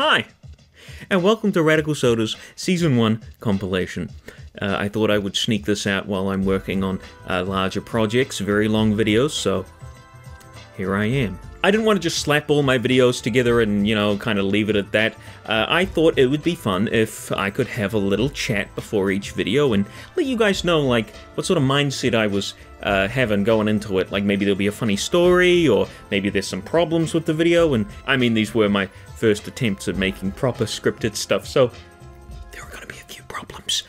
Hi, and welcome to Radical Soda's Season 1 compilation. Uh, I thought I would sneak this out while I'm working on uh, larger projects, very long videos, so here I am. I didn't want to just slap all my videos together and, you know, kind of leave it at that. Uh, I thought it would be fun if I could have a little chat before each video and let you guys know, like, what sort of mindset I was uh, having going into it. Like, maybe there'll be a funny story, or maybe there's some problems with the video, and I mean, these were my first attempts at making proper scripted stuff, so there are gonna be a few problems.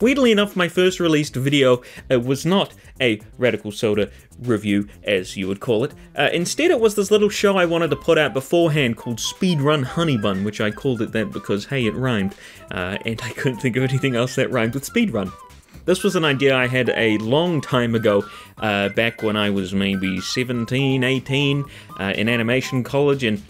Weirdly enough, my first released video uh, was not a Radical Soda review, as you would call it. Uh, instead, it was this little show I wanted to put out beforehand called Speedrun Honey Bun, which I called it that because, hey, it rhymed, uh, and I couldn't think of anything else that rhymed with speedrun. This was an idea I had a long time ago, uh, back when I was maybe 17, 18, uh, in animation college, and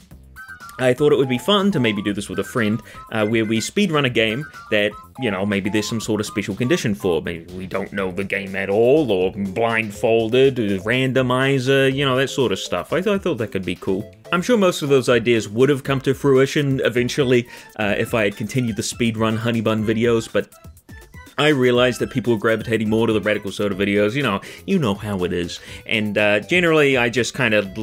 I thought it would be fun to maybe do this with a friend, uh, where we speedrun a game that, you know, maybe there's some sort of special condition for. Maybe we don't know the game at all, or blindfolded, or randomizer, you know, that sort of stuff. I, th I thought that could be cool. I'm sure most of those ideas would have come to fruition eventually uh, if I had continued the speedrun Honeybun videos, but I realized that people were gravitating more to the Radical Soda videos. You know, you know how it is. And uh, generally, I just kind of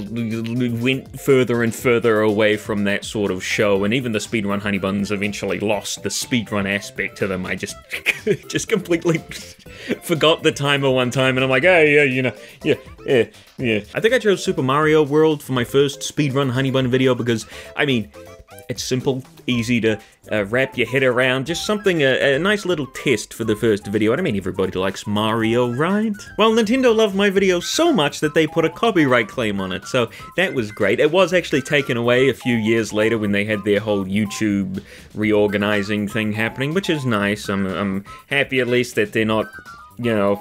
went further and further away from that sort of show. And even the speedrun honey buns eventually lost the speedrun aspect to them. I just, just completely forgot the timer one time, and I'm like, oh yeah, you know, yeah, yeah, yeah. I think I chose Super Mario World for my first speedrun honey bun video because, I mean, it's simple, easy to uh, wrap your head around, just something, a, a, nice little test for the first video. I don't mean, everybody likes Mario, right? Well, Nintendo loved my video so much that they put a copyright claim on it, so that was great. It was actually taken away a few years later when they had their whole YouTube reorganizing thing happening, which is nice. I'm, I'm happy at least that they're not, you know,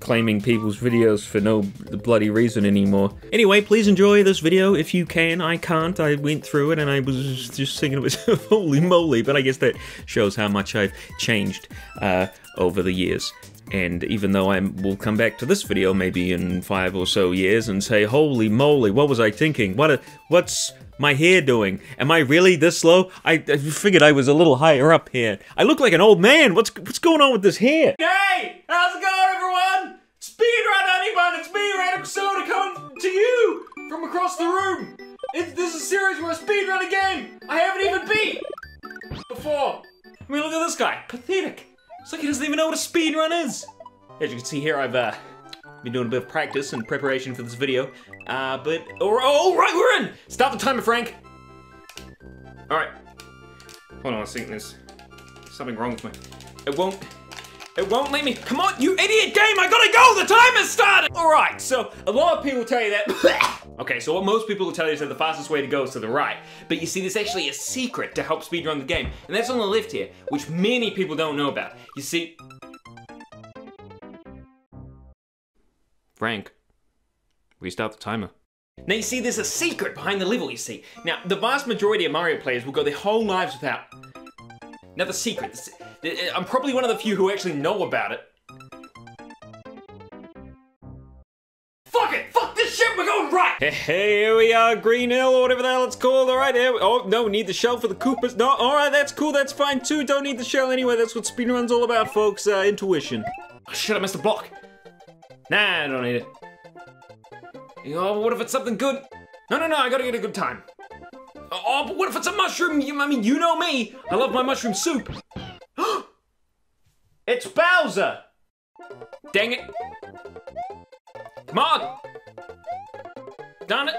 claiming people's videos for no bloody reason anymore. Anyway, please enjoy this video if you can. I can't. I went through it and I was just thinking it was holy moly, but I guess that shows how much I've changed uh, over the years. And even though I will come back to this video maybe in five or so years and say, holy moly, what was I thinking? What a, what's my hair doing? Am I really this slow? I, I, figured I was a little higher up here. I look like an old man. What's what's going on with this hair? Hey, how's it going, everyone? Speedrun anyone, it's me, Radical Soda, coming to you from across the room. It's, this is a series where I speedrun a game I haven't even beat before. I mean, look at this guy, pathetic. It's like he doesn't even know what a speedrun is. As you can see here, I've uh, been doing a bit of practice and preparation for this video. Uh, but, oh, oh, right, we're in! Stop the timer, Frank. All right. Hold on a second, there's something wrong with me. It won't, it won't let me. Come on, you idiot game, I gotta go, the time has started! All right, so a lot of people tell you that, okay, so what most people will tell you is that the fastest way to go is to the right. But you see, there's actually a secret to help speedrun the game, and that's on the left here, which many people don't know about. You see, Frank, restart the timer. Now you see, there's a secret behind the level, you see. Now, the vast majority of Mario players will go their whole lives without... Now the secret, I'm probably one of the few who actually know about it. Fuck it! Shit, we're going right! Hey, here we are, Green Hill, or whatever the hell it's called, alright, here. oh, no, we need the shell for the Koopas. No, alright, that's cool, that's fine too, don't need the shell anyway, that's what speedrun's all about, folks, uh, intuition. Oh, shit, I missed a block. Nah, I don't need it. Oh, what if it's something good? No, no, no, I gotta get a good time. Oh, but what if it's a mushroom? I mean, you know me. I love my mushroom soup. it's Bowser! Dang it. Come on! It.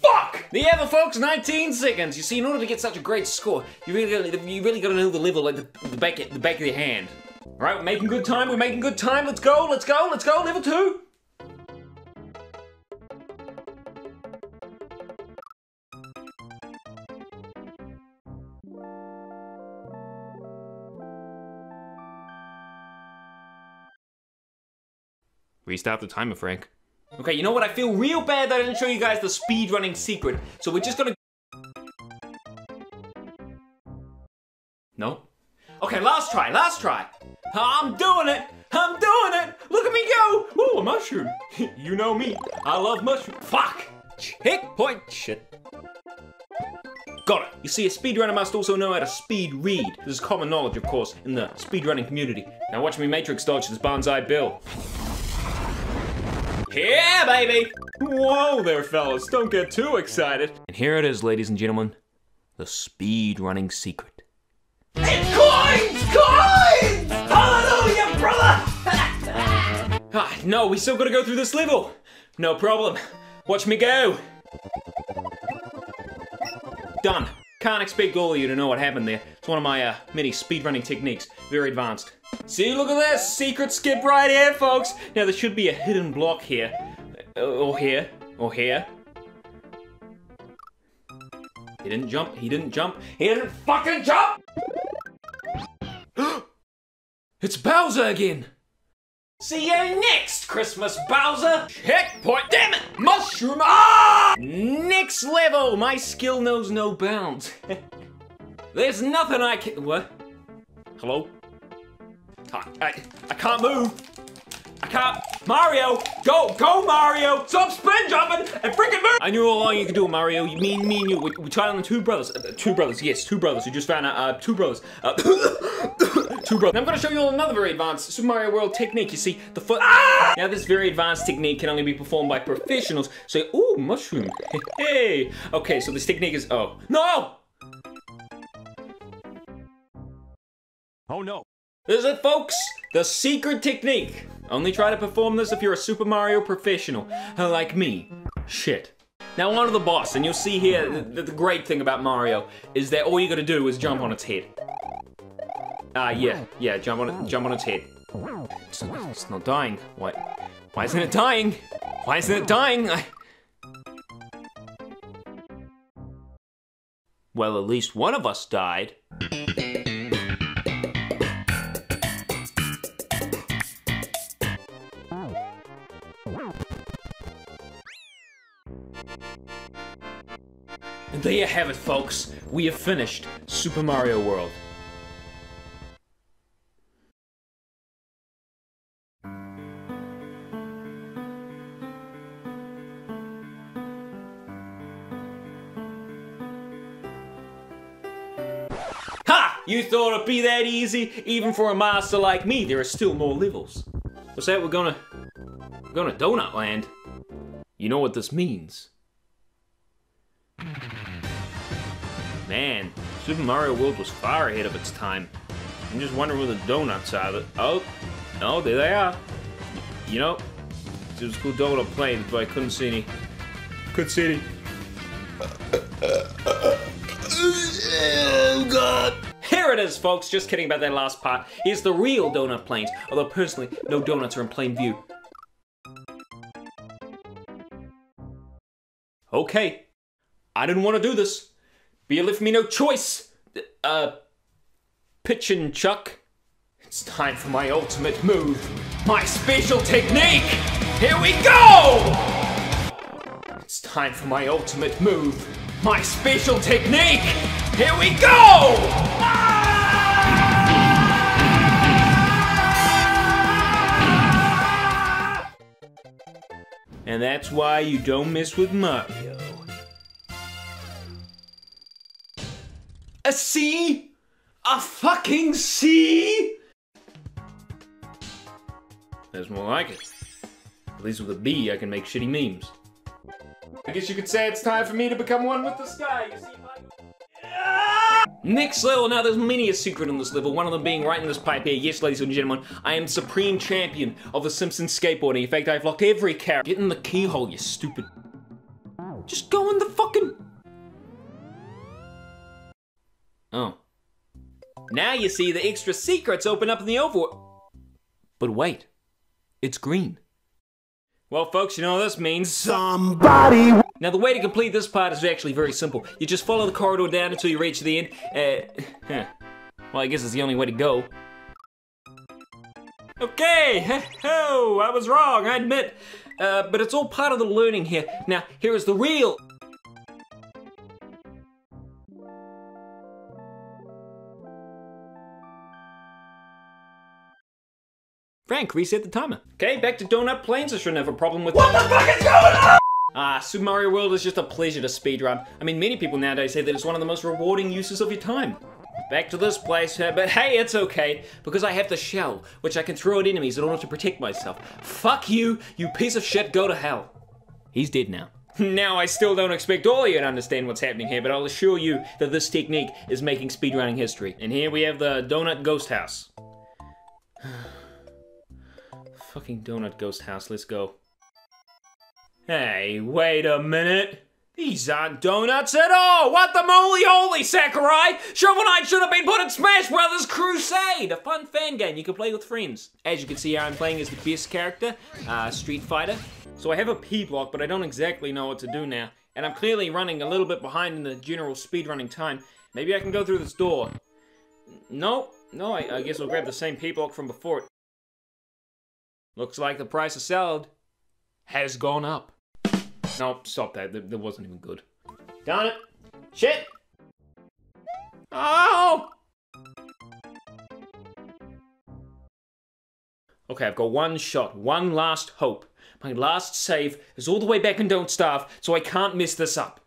Fuck! The other folks, 19 seconds. You see, in order to get such a great score, you really gotta, you really gotta know the level like the, the back the back of your hand. All right, we're making good time. We're making good time. Let's go. Let's go. Let's go. Level two. Restart the timer, Frank. Okay, you know what? I feel real bad that I didn't show you guys the speedrunning secret. So we're just gonna... No? Okay. Last try, last try. I'm doing it. I'm doing it. Look at me go. Ooh, a mushroom. you know me. I love mushroom. Fuck. Checkpoint. Shit. Got it. You see, a speedrunner must also know how to speed read. This is common knowledge, of course, in the speedrunning community. Now watch me matrix dodge this Banzai Bill. Yeah, baby! Whoa there, fellas. Don't get too excited. And here it is, ladies and gentlemen. The speedrunning secret. It's coins! Coins! Hallelujah, brother! ah, no, we still gotta go through this level. No problem. Watch me go. Done. Can't expect all of you to know what happened there. It's one of my uh, many speedrunning techniques. Very advanced. See, look at this! Secret skip right here, folks! Now, there should be a hidden block here. Uh, or here. Or here. He didn't jump. He didn't jump. He didn't fucking jump! it's Bowser again! See you next, Christmas Bowser! Checkpoint! Damn it! Mushroom! Ah! Next level! My skill knows no bounds. There's nothing I can- what? Hello? I, I, I can't move! I can't- Mario! Go! Go, Mario! Stop spin jumping and freaking move! I knew all along you could do it, Mario. You mean me and you. We, we tried on the two brothers. Uh, two brothers, yes, two brothers. We just found out, uh, two brothers. Uh, two brothers. Now I'm gonna show you all another very advanced Super Mario World technique. You see, the foot. Ah! Now this very advanced technique can only be performed by professionals. So, ooh, mushroom. hey. Okay, so this technique is. Oh no! Oh no. This is it, folks. The secret technique. Only try to perform this if you're a Super Mario professional, like me. Shit. Now on to the boss, and you'll see here the, the great thing about Mario is that all you gotta do is jump on its head. Ah, uh, yeah, yeah, jump on it, jump on its head. It's, it's not dying. Why? Why isn't it dying? Why isn't it dying? I... Well, at least one of us died. There you have it, folks. We have finished Super Mario World. Ha! You thought it'd be that easy? Even for a master like me, there are still more levels. What's that? We're gonna... We're gonna Donut Land. You know what this means. Man, Super Mario World was far ahead of its time. I'm just wondering where the donuts are. Oh, oh, there they are. You know, it was a cool donut plane, but I couldn't see any. Couldn't see any. Oh, God. Here it is, folks. Just kidding about that last part. Here's the real donut planes. Although, personally, no donuts are in plain view. Okay. I didn't want to do this. But you left me no choice. Uh, Pitchin' Chuck. It's time for my ultimate move. My special technique. Here we go! It's time for my ultimate move. My special technique. Here we go! And that's why you don't mess with Mario. A C? A fucking C? That's more like it. At least with a B, I can make shitty memes. I guess you could say it's time for me to become one with the sky. You see my... Next level, now there's many a secret in this level, one of them being right in this pipe here. Yes, ladies and gentlemen, I am supreme champion of the Simpsons skateboarding. In fact, I've locked every character. Get in the keyhole, you stupid. Just go in the fucking... Oh. Now you see the extra secrets open up in the overworld. But wait, it's green. Well, folks, you know this means. Somebody. Now, the way to complete this part is actually very simple. You just follow the corridor down until you reach the end. Uh, huh. Well, I guess it's the only way to go. Okay, oh, I was wrong, I admit. Uh, but it's all part of the learning here. Now, here is the real blank. Reset the timer. Okay, back to Donut Plains. I shouldn't have a problem with- What the fuck is going on? Ah, Super Mario World is just a pleasure to speedrun. I mean, many people nowadays say that it's one of the most rewarding uses of your time. Back to this place, uh, but hey, it's okay, because I have the shell, which I can throw at enemies in order to protect myself. Fuck you, you piece of shit, go to hell. He's dead now. Now, I still don't expect all of you to understand what's happening here, but I'll assure you that this technique is making speedrunning history. And here we have the Donut Ghost House. Fucking Donut Ghost House, let's go. Hey, wait a minute. These aren't donuts at all! What the moly holy, Sakurai! Shovel Knight should have been put in Smash Brothers Crusade! A fun fan game you can play with friends. As you can see I'm playing as the best character, uh, Street Fighter. So I have a P block, but I don't exactly know what to do now. And I'm clearly running a little bit behind in the general speedrunning time. Maybe I can go through this door. No, no, I, I guess I'll grab the same P block from before. Looks like the price of salad has gone up. No, stop that. That, that wasn't even good. Darn it. Shit! Oh! Okay, I've got one shot, one last hope. My last save is all the way back in Don't Starve, so I can't mess this up.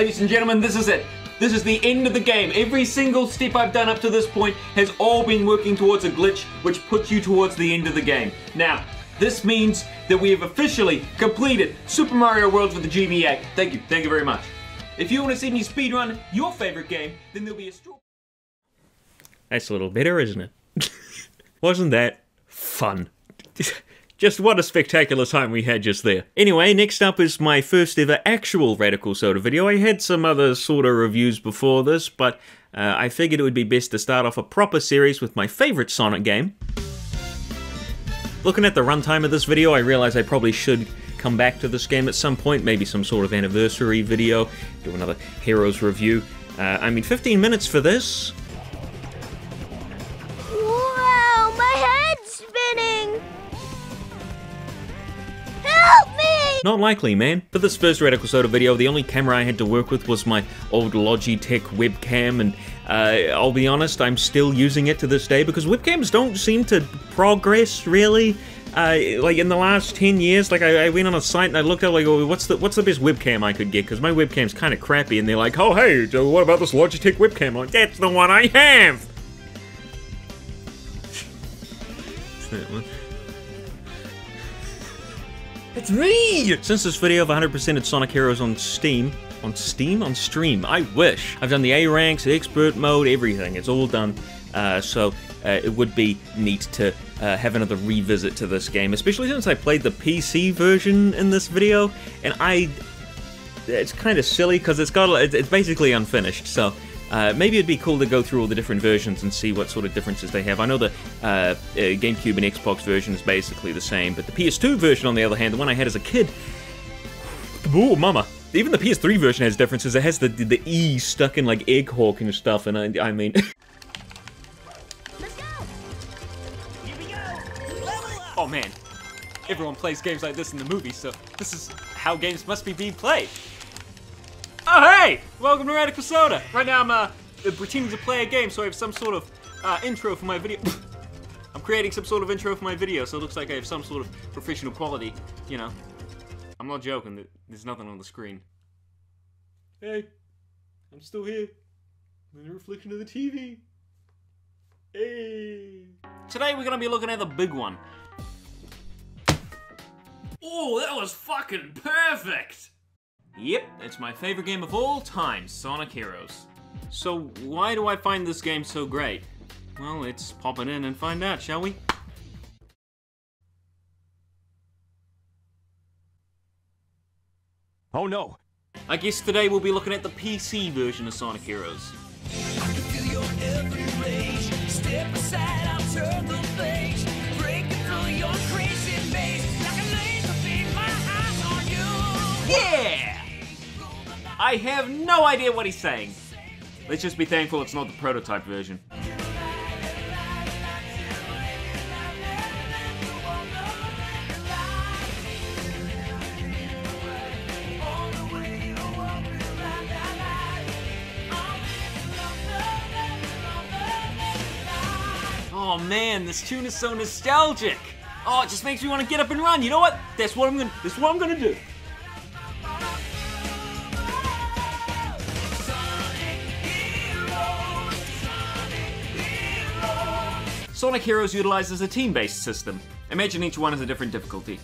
Ladies and gentlemen, this is it. This is the end of the game. Every single step I've done up to this point has all been working towards a glitch which puts you towards the end of the game. Now, this means that we have officially completed Super Mario World for the GBA. Thank you, thank you very much. If you want to see me speedrun your favorite game, then there'll be a straw. That's a little better, isn't it? Wasn't that fun? Just what a spectacular time we had just there. Anyway, next up is my first ever actual Radical Soda video. I had some other sort of reviews before this, but uh, I figured it would be best to start off a proper series with my favorite Sonic game. Looking at the runtime of this video, I realize I probably should come back to this game at some point, maybe some sort of anniversary video, do another Heroes review. Uh, I mean, 15 minutes for this, Wow, my head's spinning! Not likely, man. For this first Radical Soda video, the only camera I had to work with was my old Logitech webcam, and uh, I'll be honest, I'm still using it to this day because webcams don't seem to progress really. Uh, like in the last 10 years, like I, I went on a site and I looked at like, oh, what's the what's the best webcam I could get? Because my webcam's kind of crappy, and they're like, oh hey, what about this Logitech webcam? I'm like, that's the one I have. It's me! Since this video of 100%ed Sonic Heroes on Steam, on Steam? On Stream, I wish. I've done the A ranks, expert mode, everything. It's all done. Uh, so uh, it would be neat to uh, have another revisit to this game, especially since I played the PC version in this video, and I. It's kind of silly because it's got it's basically unfinished. So uh, maybe it'd be cool to go through all the different versions and see what sort of differences they have. I know the uh, uh, GameCube and Xbox version is basically the same, but the PS2 version, on the other hand, the one I had as a kid, oh mama. Even the PS3 version has differences. It has the the E stuck in like egg hawk and stuff, and I, I mean, Let's go! Here we go! Level up! Oh man, everyone plays games like this in the movies, so this is how games must be being played. Oh hey! Welcome to Radical Soda! Right now I'm uh, pretending to play a game, so I have some sort of uh, intro for my video. I'm creating some sort of intro for my video, so it looks like I have some sort of professional quality, you know. I'm not joking, there's nothing on the screen. Hey, I'm still here. I'm in a reflection of the TV. Hey. Today we're gonna be looking at the big one. Oh, that was fucking perfect! Yep, it's my favorite game of all time, Sonic Heroes. So, why do I find this game so great? Well, let's pop it in and find out, shall we? Oh no. I guess today we'll be looking at the PC version of Sonic Heroes. Step aside, I'll turn the page. Breaking through your crazy maze. Like a laser beam, my eyes on you. Yeah! I have no idea what he's saying. Let's just be thankful it's not the prototype version. Oh man, this tune is so nostalgic. Oh, it just makes me want to get up and run. You know what? That's what I'm gonna. That's what I'm gonna do. Sonic Heroes utilizes a team-based system. Imagine each one has a different difficulty.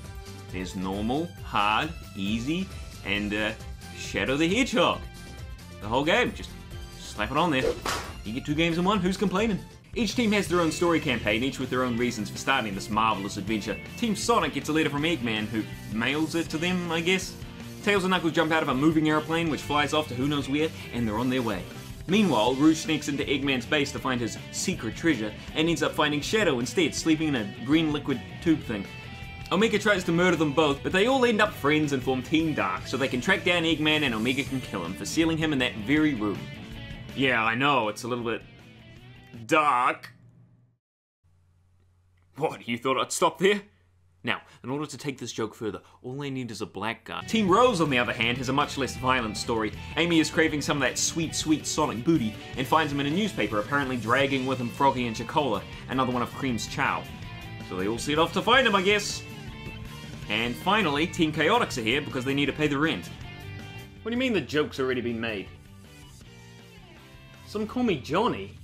There's normal, hard, easy, and uh, Shadow the Hedgehog. The whole game, just slap it on there. You get two games in one, who's complaining? Each team has their own story campaign, each with their own reasons for starting this marvelous adventure. Team Sonic gets a letter from Eggman, who mails it to them, I guess. Tails and Knuckles jump out of a moving airplane, which flies off to who knows where, and they're on their way. Meanwhile, Rouge sneaks into Eggman's base to find his secret treasure, and ends up finding Shadow instead, sleeping in a green liquid tube thing. Omega tries to murder them both, but they all end up friends and form Team Dark, so they can track down Eggman and Omega can kill him for sealing him in that very room. Yeah, I know, it's a little bit dark. What, you thought I'd stop there? Now, in order to take this joke further, all I need is a black guy. Team Rose, on the other hand, has a much less violent story. Amy is craving some of that sweet, sweet Sonic booty and finds him in a newspaper, apparently dragging with him Froggy and Chocola, another one of Cream's Chao. So they all set off to find him, I guess. And finally, Team Chaotix are here because they need to pay the rent. What do you mean the joke's already been made? Some call me Johnny.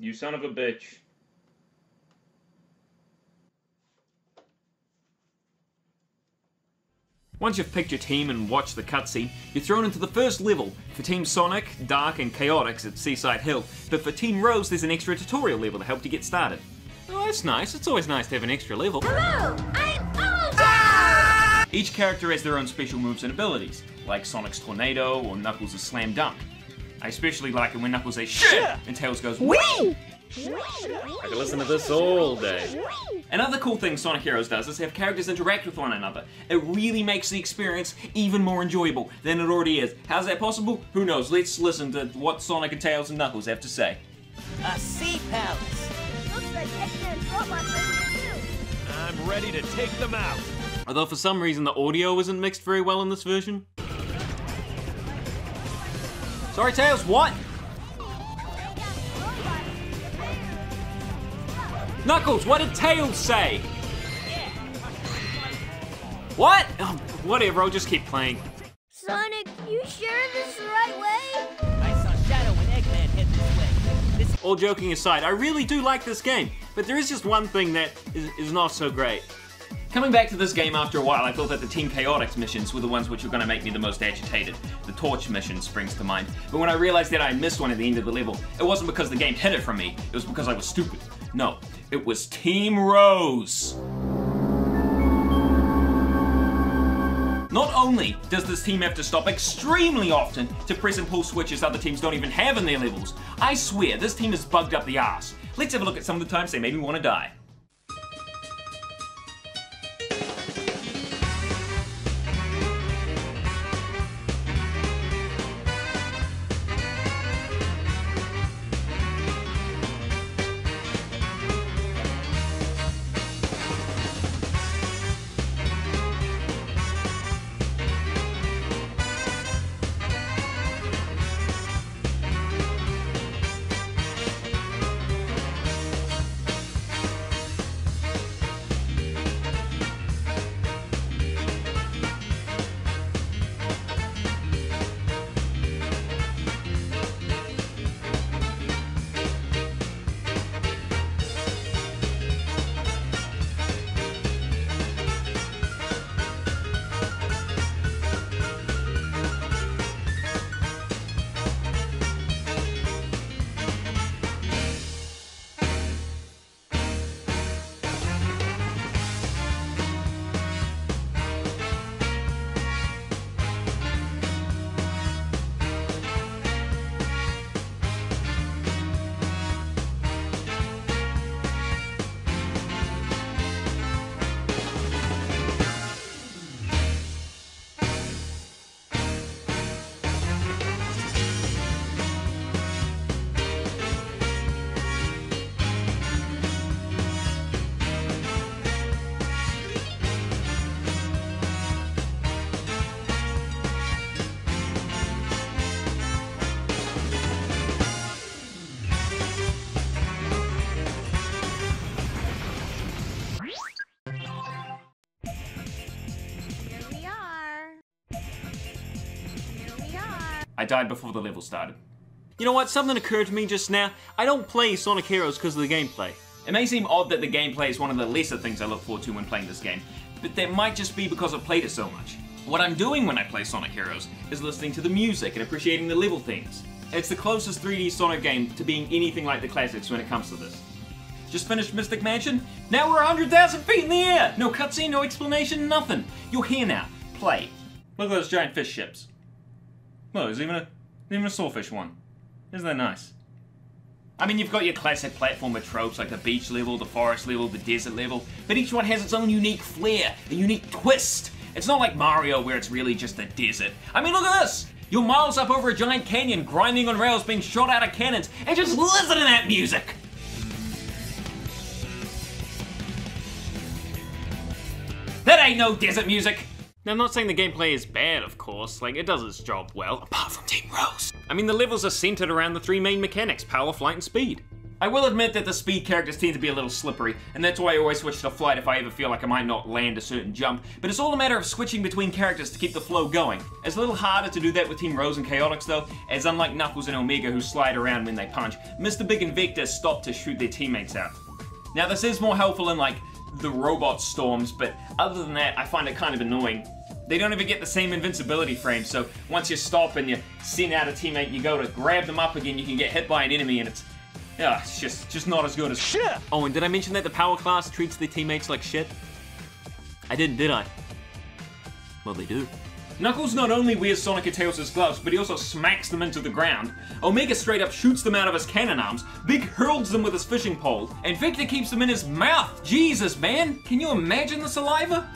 You son of a bitch. Once you've picked your team and watched the cutscene, you're thrown into the first level. For Team Sonic, Dark, and Chaotix at Seaside Hill, but for Team Rose, there's an extra tutorial level to help you get started. Oh, that's nice. It's always nice to have an extra level. Hello, I'm Alda! Each character has their own special moves and abilities, like Sonic's Tornado or Knuckles' Slam Dunk. I especially like it when Knuckles says shit and Tails goes wee. I could listen to this all day. Another cool thing Sonic Heroes does is have characters interact with one another. It really makes the experience even more enjoyable than it already is. How's that possible? Who knows? Let's listen to what Sonic and Tails and Knuckles have to say. Uh, A sea palace. Looks like Eggman's robot's ready to. I'm ready to take them out. Although for some reason the audio isn't mixed very well in this version. Sorry, Tails, what? Knuckles, what did Tails say? What? Oh, whatever, I'll just keep playing. Sonic, you sure this is the right way? I saw Shadow and Eggman head this way. This All joking aside, I really do like this game, but there is just one thing that is, is not so great. Coming back to this game after a while, I thought that the Team Chaotix missions were the ones which were going to make me the most agitated. The Torch mission springs to mind. But when I realized that I missed one at the end of the level, it wasn't because the game hid it from me, it was because I was stupid. No, it was Team Rose. Not only does this team have to stop extremely often to press and pull switches other teams don't even have in their levels, I swear this team is bugged up the ass. Let's have a look at some of the times they made me want to die. Died before the level started. You know what? Something occurred to me just now. I don't play Sonic Heroes because of the gameplay. It may seem odd that the gameplay is one of the lesser things I look forward to when playing this game, but that might just be because I've played it so much. What I'm doing when I play Sonic Heroes is listening to the music and appreciating the level themes. It's the closest 3D Sonic game to being anything like the classics when it comes to this. Just finished Mystic Mansion? Now we're 100,000 feet in the air! No cutscene, no explanation, nothing. You're here now. Play. Look at those giant fish ships. Look, there's even a, even a sawfish one. Isn't that nice? I mean, you've got your classic platformer tropes like the beach level, the forest level, the desert level, but each one has its own unique flair, a unique twist. It's not like Mario where it's really just a desert. I mean, look at this! You're miles up over a giant canyon, grinding on rails, being shot out of cannons, and just listen to that music! That ain't no desert music! Now, I'm not saying the gameplay is bad, of course. Like, it does its job well, apart from Team Rose. I mean, the levels are centered around the three main mechanics power, flight, and speed. I will admit that the speed characters tend to be a little slippery, and that's why I always switch to flight if I ever feel like I might not land a certain jump, but it's all a matter of switching between characters to keep the flow going. It's a little harder to do that with Team Rose and Chaotix though, as unlike Knuckles and Omega who slide around when they punch, Mr. Big and Vector stop to shoot their teammates out. Now this is more helpful in like the robot storms, but other than that, I find it kind of annoying. They don't even get the same invincibility frame, so once you stop and you send out a teammate, you go to grab them up again, you can get hit by an enemy and it's yeah, it's just just not as good as shit. Oh, and did I mention that the power class treats their teammates like shit? I didn't, did I? Well, they do. Knuckles not only wears Sonic and Tails' gloves, but he also smacks them into the ground. Omega straight up shoots them out of his cannon arms. Big hurls them with his fishing pole. And Vector keeps them in his mouth. Jesus, man. Can you imagine the saliva?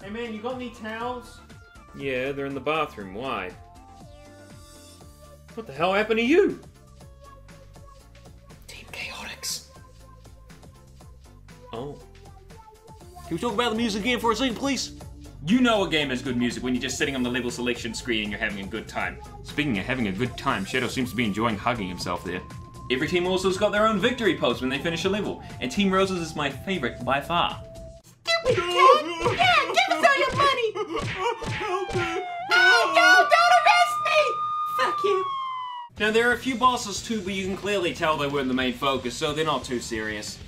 Hey man, you got any towels? Yeah, they're in the bathroom. Why? What the hell happened to you? Team Chaotix. Oh. Can we talk about the music again for a second, please? You know a game has good music when you're just sitting on the level selection screen and you're having a good time. Speaking of having a good time, Shadow seems to be enjoying hugging himself there. Every team also's got their own victory pose when they finish a level, and Team Rose's is my favorite by far. Stupid kid! Yeah, give us all your money! Help Oh, no, don't arrest me! Fuck you. Now there are a few bosses too, but you can clearly tell they weren't the main focus, so they're not too serious.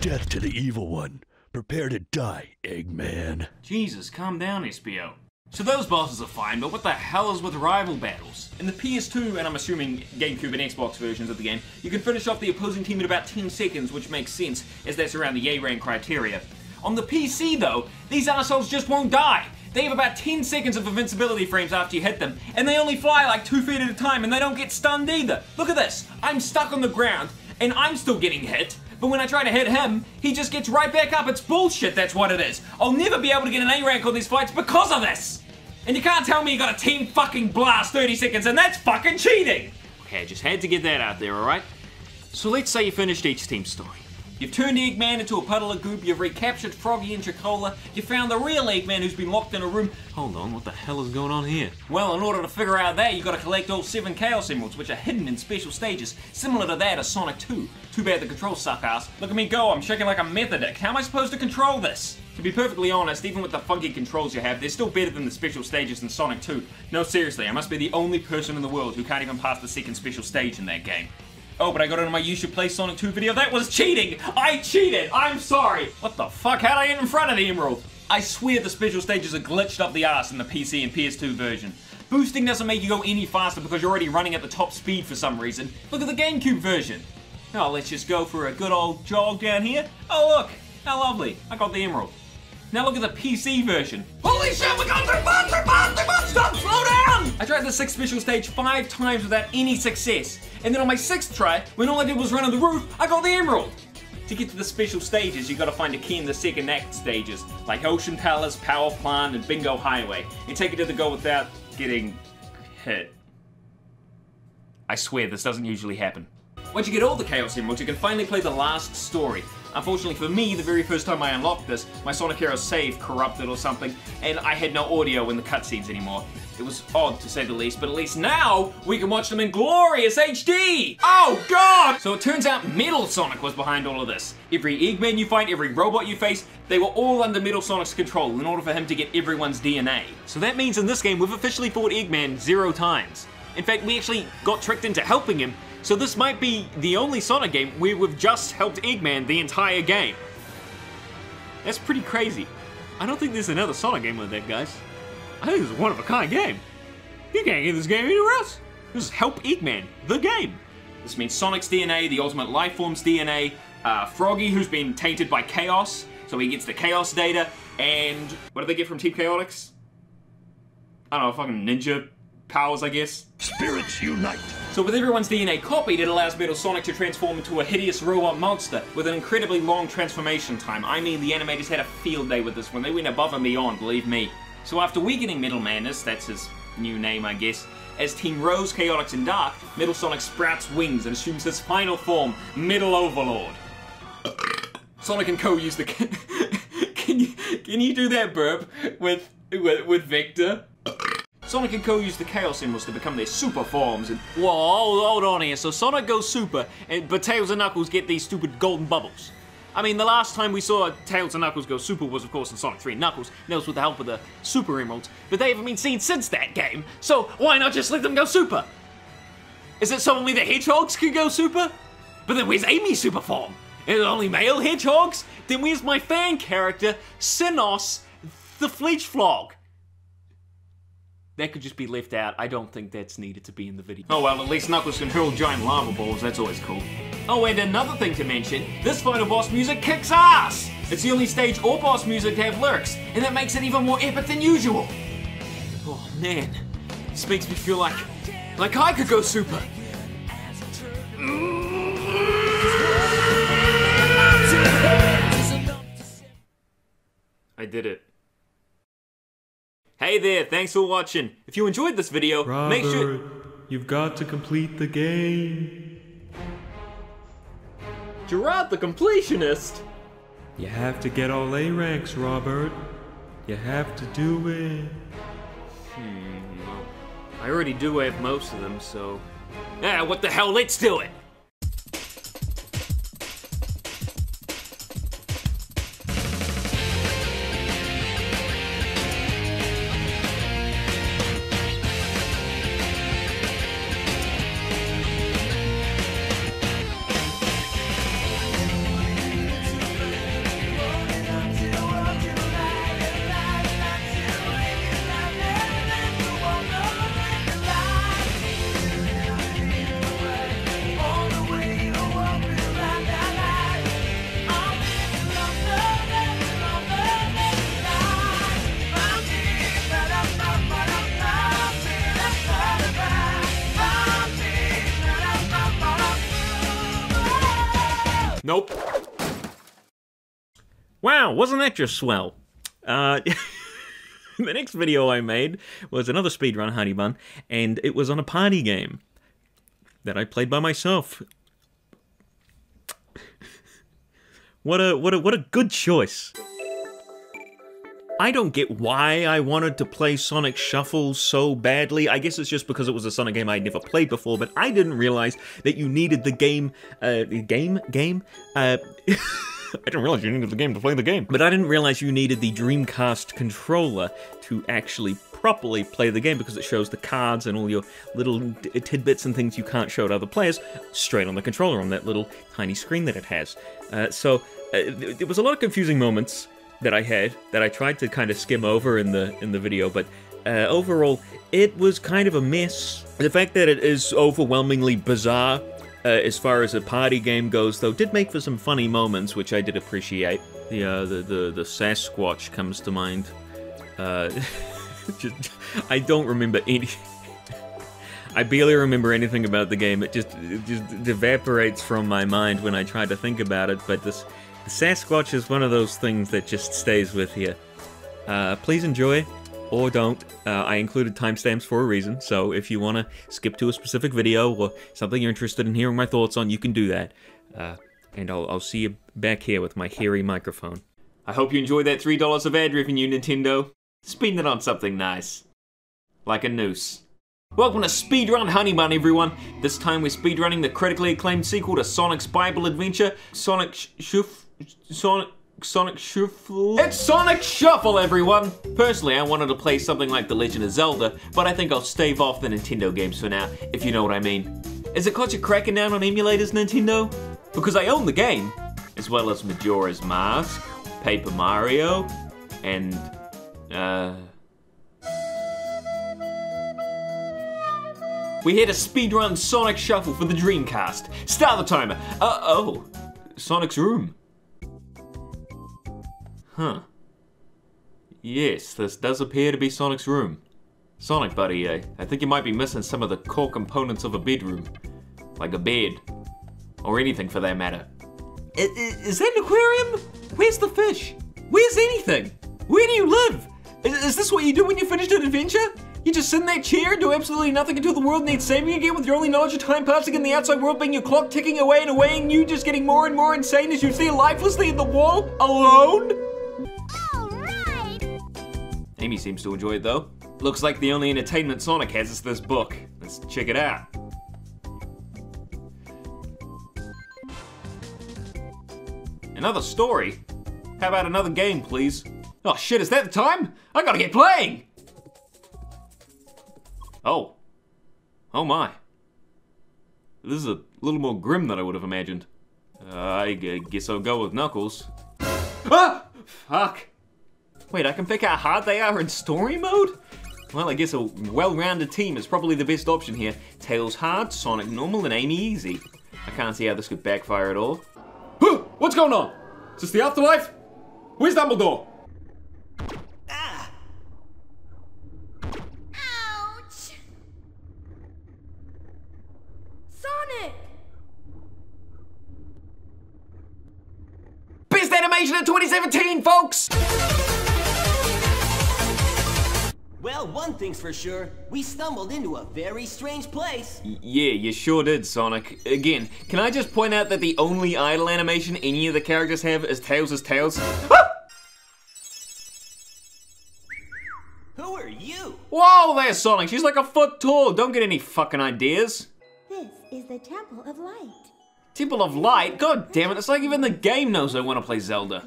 Death to the evil one. Prepare to die, Eggman. Jesus, calm down, SBO. So those bosses are fine, but what the hell is with rival battles? In the PS2, and I'm assuming GameCube and Xbox versions of the game, you can finish off the opposing team in about 10 seconds, which makes sense, as that's around the A-rank criteria. On the PC though, these assholes just won't die. They have about 10 seconds of invincibility frames after you hit them, and they only fly like 2 feet at a time, and they don't get stunned either. Look at this. I'm stuck on the ground, and I'm still getting hit, but when I try to hit him, he just gets right back up. It's bullshit, that's what it is. I'll never be able to get an A rank on these fights because of this! And you can't tell me you got a team fucking blast 30 seconds, and that's fucking cheating! Okay, I just had to get that out there, alright? So let's say you finished each team story. You've turned Eggman into a puddle of goop, you've recaptured Froggy and Chocola, you found the real Eggman who's been locked in a room. Hold on, what the hell is going on here? Well, in order to figure out that, you've gotta collect all seven Chaos Emeralds, which are hidden in special stages, similar to that of Sonic 2. Too bad the controls suck ass. Look at me go, I'm shaking like a meth addict. How am I supposed to control this? To be perfectly honest, even with the funky controls you have, they're still better than the special stages in Sonic 2. No, seriously, I must be the only person in the world who can't even pass the second special stage in that game. Oh, but I got it on my You Should Play Sonic 2 video. That was cheating! I cheated! I'm sorry! What the fuck? How'd I get in front of the Emerald? I swear the special stages are glitched up the ass in the PC and PS2 version. Boosting doesn't make you go any faster because you're already running at the top speed for some reason. Look at the GameCube version. Oh, let's just go for a good old jog down here. Oh, look! How lovely. I got the Emerald. Now look at the PC version. Holy shit, we got three bombs, three bombs, stop, slow down! I tried the sixth special stage five times without any success. And then on my sixth try, when all I did was run on the roof, I got the emerald. To get to the special stages, you gotta find a key in the second act stages, like Ocean Palace, Power Plant, and Bingo Highway, and take it to the goal without getting hit. I swear, this doesn't usually happen. Once you get all the Chaos Emeralds, you can finally play the last story. Unfortunately for me, the very first time I unlocked this, my Sonic Heroes save corrupted or something, and I had no audio in the cutscenes anymore. It was odd to say the least, but at least now we can watch them in glorious HD! Oh god! So it turns out Metal Sonic was behind all of this. Every Eggman you fight, every robot you face, they were all under Metal Sonic's control in order for him to get everyone's DNA. So that means in this game we've officially fought Eggman zero times. In fact, we actually got tricked into helping him, so this might be the only Sonic game where we've just helped Eggman the entire game. That's pretty crazy. I don't think there's another Sonic game like that, guys. I think it's a one-of-a-kind game. You can't get this game anywhere else. This is Help Eggman, the game. This means Sonic's DNA, the Ultimate Life Form's DNA, uh, Froggy, who's been tainted by Chaos, so he gets the Chaos data, and what do they get from Team Chaotix? I don't know, fucking ninja powers, I guess. Spirits unite. So with everyone's DNA copied, it allows Metal Sonic to transform into a hideous robot monster with an incredibly long transformation time. I mean, the animators had a field day with this one. They went above and beyond, believe me. So after weakening Metal Madness, that's his new name, I guess, as Team Rose, Chaotix, and Dark, Metal Sonic sprouts wings and assumes his final form, Metal Overlord. Sonic and Co. use the... can you can you do that burp with with, with Vector? Sonic and Co. use the Chaos Emeralds to become their super forms, and whoa, hold, on here. So Sonic goes super, and but Tails and Knuckles get these stupid golden bubbles. I mean, the last time we saw Tails and Knuckles go super was, of course, in Sonic 3 Knuckles, that was with the help of the Super Emeralds, but they haven't been seen since that game, so why not just let them go super? Is it so only the hedgehogs can go super? But then where's Amy's super form? Is it only male hedgehogs? Then where's my fan character, Sinos the Fleechflog? That could just be left out. I don't think that's needed to be in the video. Oh well, at least Knuckles can hurl giant lava balls. That's always cool. Oh, and another thing to mention, this final boss music kicks ass! It's the only stage or boss music to have lyrics, and that makes it even more epic than usual. Oh man, this makes me feel like, like I could go super. I did it. Hey there, thanks for watching. If you enjoyed this video, Robert, make sure... you've got to complete the game. Jirard the Completionist! You have to get all A ranks, Robert. You have to do it. Hmm, well, I already do have most of them, so... Ah, what the hell, let's do it! Wasn't that just swell? Uh, the next video I made was another speedrun Hardy bun, and it was on a party game that I played by myself. What a what a what a good choice. I don't get why I wanted to play Sonic Shuffle so badly. I guess it's just because it was a Sonic game I'd never played before, but I didn't realize that you needed the game, uh, game? Game? Uh, I didn't realize you needed the game to play the game. But I didn't realize you needed the Dreamcast controller to actually properly play the game because it shows the cards and all your little tidbits and things you can't show to other players straight on the controller on that little tiny screen that it has. Uh, so uh, there was a lot of confusing moments that I had that I tried to kind of skim over in the in the video, but uh, overall it was kind of a mess. The fact that it is overwhelmingly bizarre uh, as far as a party game goes, though, did make for some funny moments, which I did appreciate. The uh, the, the the Sasquatch comes to mind. Uh, just, I don't remember any. I barely remember anything about the game. It just it just evaporates from my mind when I try to think about it. But this the Sasquatch is one of those things that just stays with you. Uh, please enjoy. Or don't. Uh, I included timestamps for a reason, so if you want to skip to a specific video or something you're interested in hearing my thoughts on, you can do that. Uh, and I'll, I'll see you back here with my hairy microphone. I hope you enjoyed that $3 of ad revenue, Nintendo. Spend it on something nice. Like a noose. Welcome to Speedrun Honey Bun, everyone. This time we're speedrunning the critically acclaimed sequel to Sonic's Bible Adventure, Sonic Sh- Shuff... Sonic... Sonic Shuffle? It's Sonic Shuffle, everyone! Personally, I wanted to play something like The Legend of Zelda, but I think I'll stave off the Nintendo games for now, if you know what I mean. Is it cause you're cracking down on emulators, Nintendo? Because I own the game, as well as Majora's Mask, Paper Mario, and... uh... We're here to speedrun Sonic Shuffle for the Dreamcast. Start the timer. Uh oh. Sonic's room. Huh. Yes, this does appear to be Sonic's room. Sonic, buddy, I, I think you might be missing some of the core components of a bedroom. Like a bed. Or anything for that matter. I- Is that an aquarium? Where's the fish? Where's anything? Where do you live? Is, is this what you do when you finish an adventure? You just sit in that chair and do absolutely nothing until the world needs saving again with your only knowledge of time passing in the outside world being your clock ticking away and away and you just getting more and more insane as you stare lifelessly at the wall, alone? Amy seems to enjoy it though. Looks like the only entertainment Sonic has is this book. Let's check it out. Another story? How about another game, please? Oh shit, is that the time? I gotta get playing! Oh. Oh my. This is a little more grim than I would have imagined. Uh, I guess I'll go with Knuckles. Ah! Fuck. Wait, I can pick how hard they are in story mode? Well, I guess a well-rounded team is probably the best option here. Tails hard, Sonic normal, and Amy easy. I can't see how this could backfire at all. What's going on? Is this the afterlife? Where's Dumbledore? Thing's for sure, we stumbled into a very strange place. Yeah, you sure did, Sonic. Again, can I just point out that the only idle animation any of the characters have is Tails' as tails? Who are you? Whoa there, Sonic! She's like a foot tall! Don't get any fucking ideas! This is the Temple of Light. Temple of Light? God damn it, it's like even the game knows I want to play Zelda.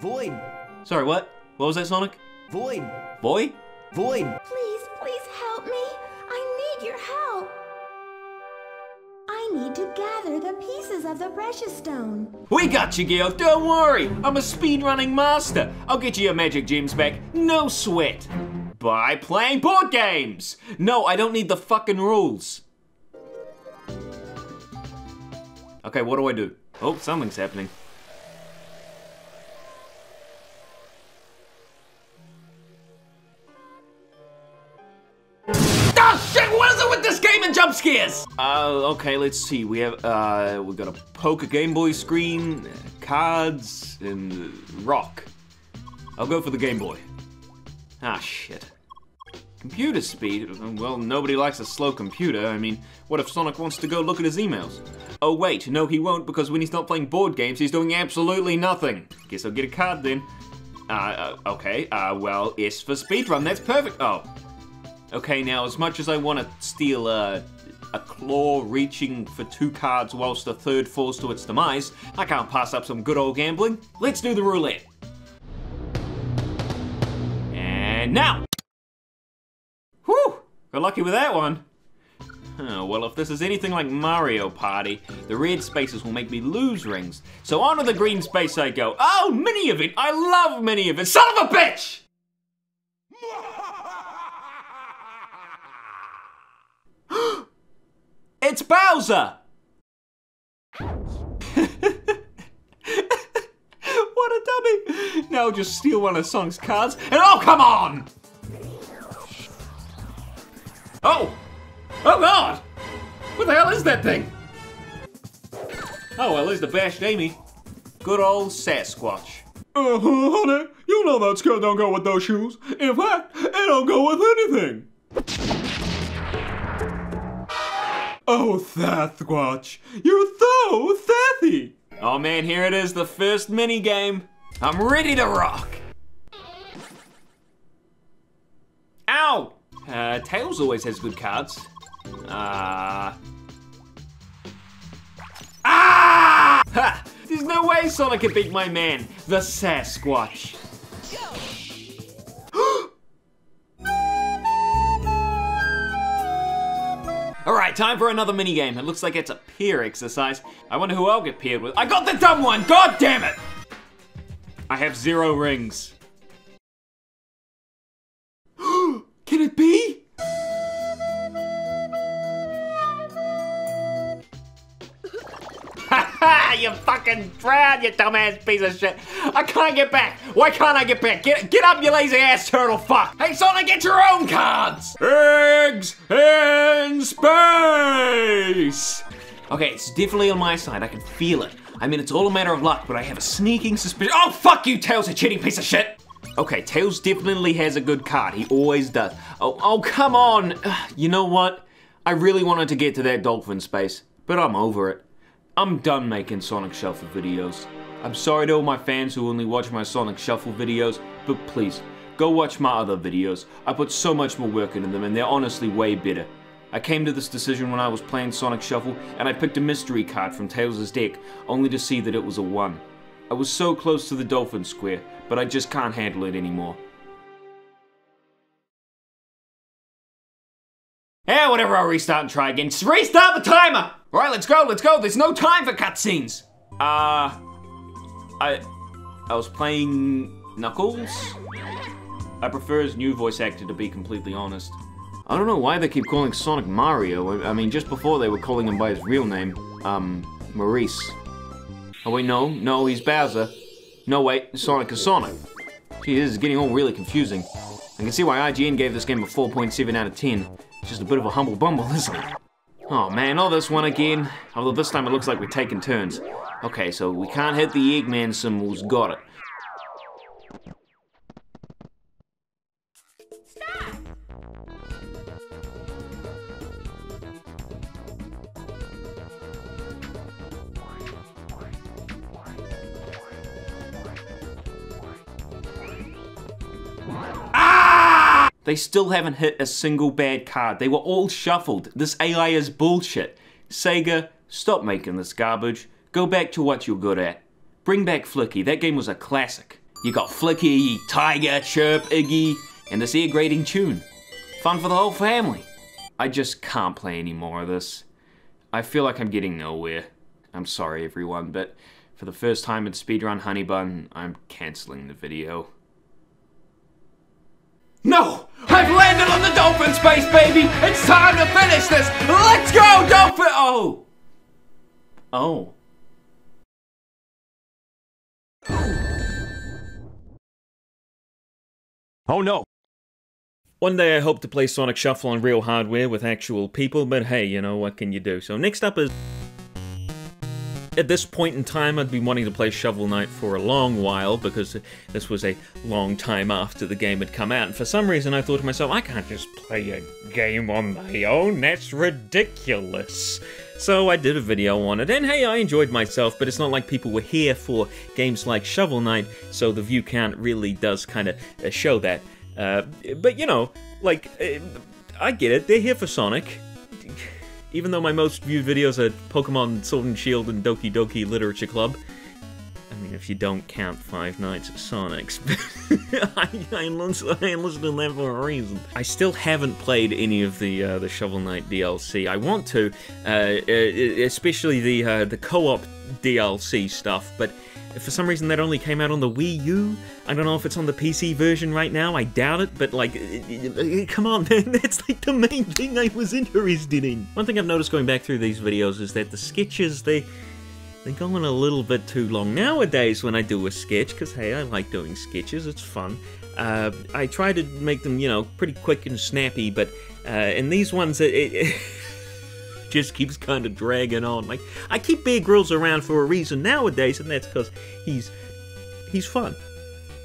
Void, Sorry, what? What was that, Sonic? void, Boy? Void. Please, please help me. I need your help. I need to gather the pieces of the precious stone. We got you, Gil. Don't worry. I'm a speedrunning master. I'll get you your magic gems back. No sweat. By playing board games. No, I don't need the fucking rules. Okay, what do I do? Oh, something's happening. Jump scares? Uh, okay, let's see. We have, uh, we've got a poker Game Boy screen, cards, and rock. I'll go for the Game Boy. Ah, shit. Computer speed? Well, nobody likes a slow computer. I mean, what if Sonic wants to go look at his emails? Oh, wait, no, he won't because when he's not playing board games, he's doing absolutely nothing. Guess I'll get a card then. Uh, uh okay, uh, well, S for speedrun, that's perfect. Oh. Okay, now, as much as I want to steal uh, a claw reaching for two cards whilst the third falls to its demise, I can't pass up some good old gambling. Let's do the roulette. And now! Whew! Got lucky with that one. Huh, well, if this is anything like Mario Party, the red spaces will make me lose rings. So on to the green space I go. Oh, mini event! I love mini events! Son of a bitch! it's Bowser! what a dummy! Now just steal one of Sonic's cards and oh, come on! Oh! Oh god! What the hell is that thing? Oh, well, there's the bashed Amy. Good old Sasquatch. Uh honey. You know that skirt don't go with those shoes. In fact, it don't go with anything. Oh, Sasquatch, you're so sassy. Oh man, here it is, the first mini game. I'm ready to rock. Ow! Uh, Tails always has good cards. Uh... Ah! Ha! There's no way Sonic can beat my man, the Sasquatch. Alright, time for another mini game. It looks like it's a peer exercise. I wonder who I'll get paired with. I got the dumb one! God damn it! I have zero rings. Can it be? You fucking drowned, you dumbass piece of shit. I can't get back. Why can't I get back? Get get up, you lazy ass turtle fuck. Hey, Sonic, get your own cards. Eggs in space. Okay, it's definitely on my side. I can feel it. I mean, it's all a matter of luck, but I have a sneaking suspicion. Oh, fuck you, Tails, a cheating piece of shit. Okay, Tails definitely has a good card. He always does. Oh, oh, come on. You know what? I really wanted to get to that dolphin space, but I'm over it. I'm done making Sonic Shuffle videos. I'm sorry to all my fans who only watch my Sonic Shuffle videos, but please, go watch my other videos. I put so much more work into them and they're honestly way better. I came to this decision when I was playing Sonic Shuffle and I picked a mystery card from Tails' deck, only to see that it was a 1. I was so close to the Dolphin Square, but I just can't handle it anymore. Yeah, whatever, I'll restart and try again. Just restart the timer! Alright, let's go, let's go. There's no time for cutscenes. Uh, I, I was playing Knuckles? I prefer his new voice actor, to be completely honest. I don't know why they keep calling Sonic Mario. I I mean, just before they were calling him by his real name, um, Maurice. Oh wait, no, no, he's Bowser. No, wait, Sonic is Sonic. Gee, this is getting all really confusing. I can see why IGN gave this game a 4.7 out of 10. It's just a bit of a humble bumble, isn't it? Oh man, all this one again. Although this time it looks like we're taking turns. Okay, so we can't hit the Eggman symbols, got it. They still haven't hit a single bad card. They were all shuffled. This AI is bullshit. Sega, stop making this garbage. Go back to what you're good at. Bring back Flicky. That game was a classic. You got Flicky, Tiger, Chirp, Iggy, and this ear grating tune. Fun for the whole family. I just can't play any more of this. I feel like I'm getting nowhere. I'm sorry everyone, but for the first time in Speedrun Honeybun, I'm canceling the video. No! I've landed on the dolphin space, baby! It's time to finish this! Let's go, dolphin! Oh. Oh. Oh no! One day I hope to play Sonic Shuffle on real hardware with actual people, but hey, you know, what can you do? So next up is... At this point in time, I'd been wanting to play Shovel Knight for a long while, because this was a long time after the game had come out, and for some reason I thought to myself, I can't just play a game on my own, that's ridiculous. So I did a video on it, and hey, I enjoyed myself, but it's not like people were here for games like Shovel Knight, so the view count really does kind of uh, show that. Uh, but you know, like, uh, I get it, they're here for Sonic. Even though my most viewed videos are Pokemon Sword and Shield and Doki Doki Literature Club. I mean, if you don't count Five Nights at Sonic's. I, I, listed, I for a reason. I still haven't played any of the uh, the Shovel Knight DLC. I want to, uh, uh, especially the uh, the co-op DLC stuff, but for some reason that only came out on the Wii U. I don't know if it's on the PC version right now. I doubt it, but like, come on, man, that's like the main thing I was interested in. One thing I've noticed going back through these videos is that the sketches they they go on a little bit too long nowadays when I do a sketch, because hey, I like doing sketches, it's fun. Uh, I try to make them, you know, pretty quick and snappy, but uh, in these ones, it, it just keeps kind of dragging on. Like, I keep Bear Grylls around for a reason nowadays, and that's because he's he's fun.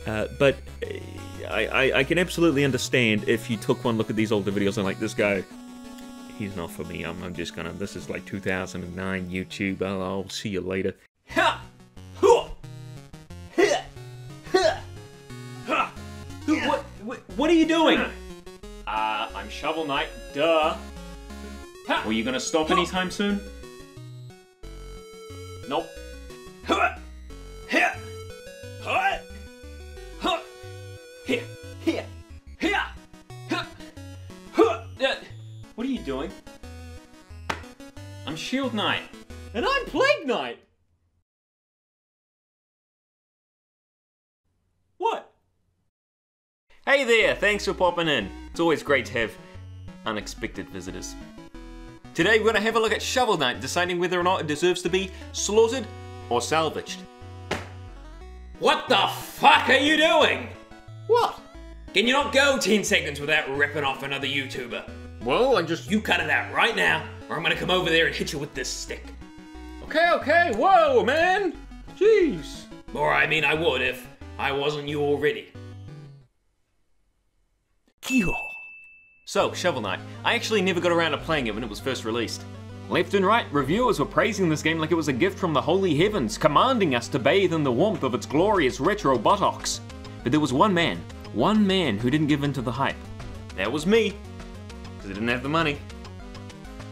Uh, but uh, I, I, I can absolutely understand if you took one look at these older videos and like this guy, he's not for me. I'm, I'm just gonna. This is like 2009 YouTube. I'll, I'll see you later. Ha! Huh! Huh! Huh! Ha! Dude, what, what, what are you doing? Uh, I'm Shovel Knight. Duh. Were you gonna stop anytime soon? Nope. What are you doing? I'm Shield Knight. And I'm Plague Knight! What? Hey there, thanks for popping in. It's always great to have unexpected visitors. Today we're gonna have a look at Shovel Knight, deciding whether or not it deserves to be slaughtered or salvaged. What the fuck are you doing? What? Can you not go 10 seconds without ripping off another YouTuber? Well, I just. You cut it out right now, or I'm gonna come over there and hit you with this stick. Okay, okay, whoa, man! Jeez. Or I mean, I would if I wasn't you already. So, Shovel Knight. I actually never got around to playing it when it was first released. Left and right, reviewers were praising this game like it was a gift from the holy heavens, commanding us to bathe in the warmth of its glorious retro buttocks. But there was one man, one man who didn't give in to the hype. That was me. Because I didn't have the money.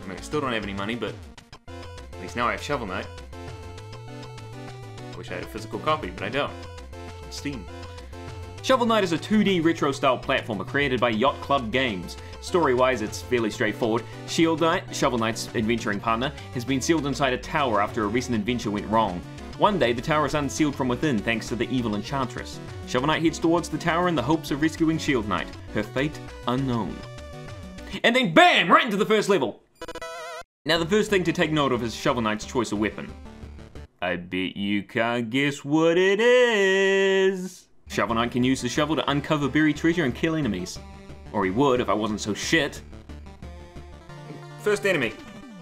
I mean, I still don't have any money, but at least now I have Shovel Knight. Wish I had a physical copy, but I don't. Steam. Shovel Knight is a 2D retro style platformer created by Yacht Club Games. Story wise, it's fairly straightforward. Shield Knight, Shovel Knight's adventuring partner, has been sealed inside a tower after a recent adventure went wrong. One day, the tower is unsealed from within thanks to the evil Enchantress. Shovel Knight heads towards the tower in the hopes of rescuing Shield Knight, her fate unknown. And then BAM! Right into the first level! Now, the first thing to take note of is Shovel Knight's choice of weapon. I bet you can't guess what it is. Shovel Knight can use the shovel to uncover buried treasure and kill enemies. Or he would if I wasn't so shit. First enemy.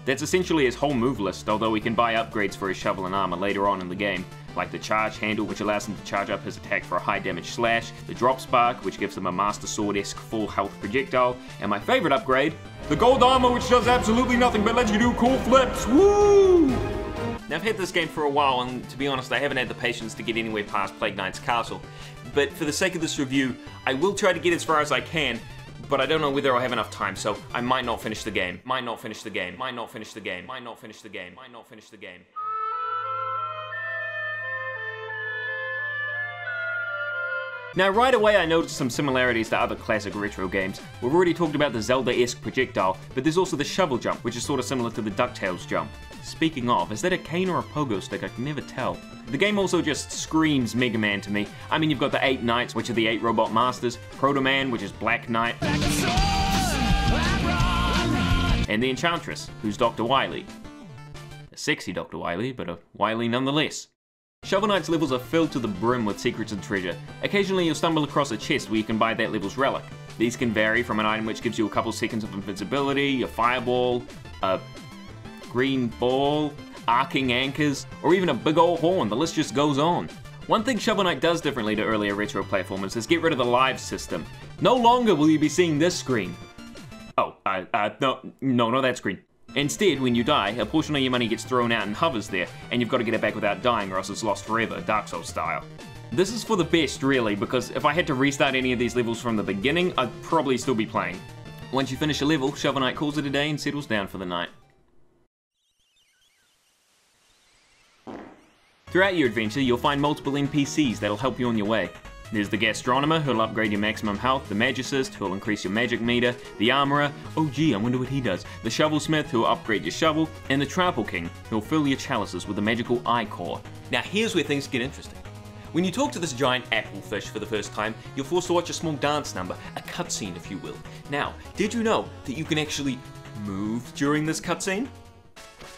That's essentially his whole move list, although he can buy upgrades for his shovel and armor later on in the game, like the charge handle, which allows him to charge up his attack for a high damage slash, the drop spark, which gives him a master sword-esque full health projectile, and my favorite upgrade, the gold armor, which does absolutely nothing but lets you do cool flips. Woo! Now, I've had this game for a while, and to be honest, I haven't had the patience to get anywhere past Plague Knight's castle. But for the sake of this review, I will try to get as far as I can, but I don't know whether I'll have enough time, so I might not finish the game. Might not finish the game. Might not finish the game. Might not finish the game. Might not finish the game. Now, right away, I noticed some similarities to other classic retro games. We've already talked about the Zelda-esque projectile, but there's also the shovel jump, which is sort of similar to the DuckTales jump. Speaking of, is that a cane or a pogo stick? I can never tell. The game also just screams Mega Man to me. I mean, you've got the Eight Knights, which are the eight robot masters, Proto Man, which is Black Knight, and the Enchantress, who's Dr. Wily. A sexy Dr. Wily, but a Wily nonetheless. Shovel Knight's levels are filled to the brim with secrets and treasure. Occasionally you'll stumble across a chest where you can buy that level's relic. These can vary from an item which gives you a couple seconds of invincibility, a fireball, a green ball, arcing anchors, or even a big old horn, the list just goes on. One thing Shovel Knight does differently to earlier retro platformers is get rid of the live system. No longer will you be seeing this screen. Oh, uh, uh, no, no, not that screen. Instead, when you die, a portion of your money gets thrown out and hovers there, and you've got to get it back without dying or else it's lost forever, Dark Souls style. This is for the best, really, because if I had to restart any of these levels from the beginning, I'd probably still be playing. Once you finish a level, Shovel Knight calls it a day and settles down for the night. Throughout your adventure, you'll find multiple NPCs that'll help you on your way. There's the Gastronomer, who'll upgrade your maximum health, the Magicist, who'll increase your magic meter, the Armorer, oh gee, I wonder what he does, the Shovelsmith, who'll upgrade your shovel, and the Troupple King, who'll fill your chalices with a magical Ichor. Now here's where things get interesting. When you talk to this giant applefish for the first time, you're forced to watch a small dance number, a cutscene if you will. Now, did you know that you can actually move during this cutscene?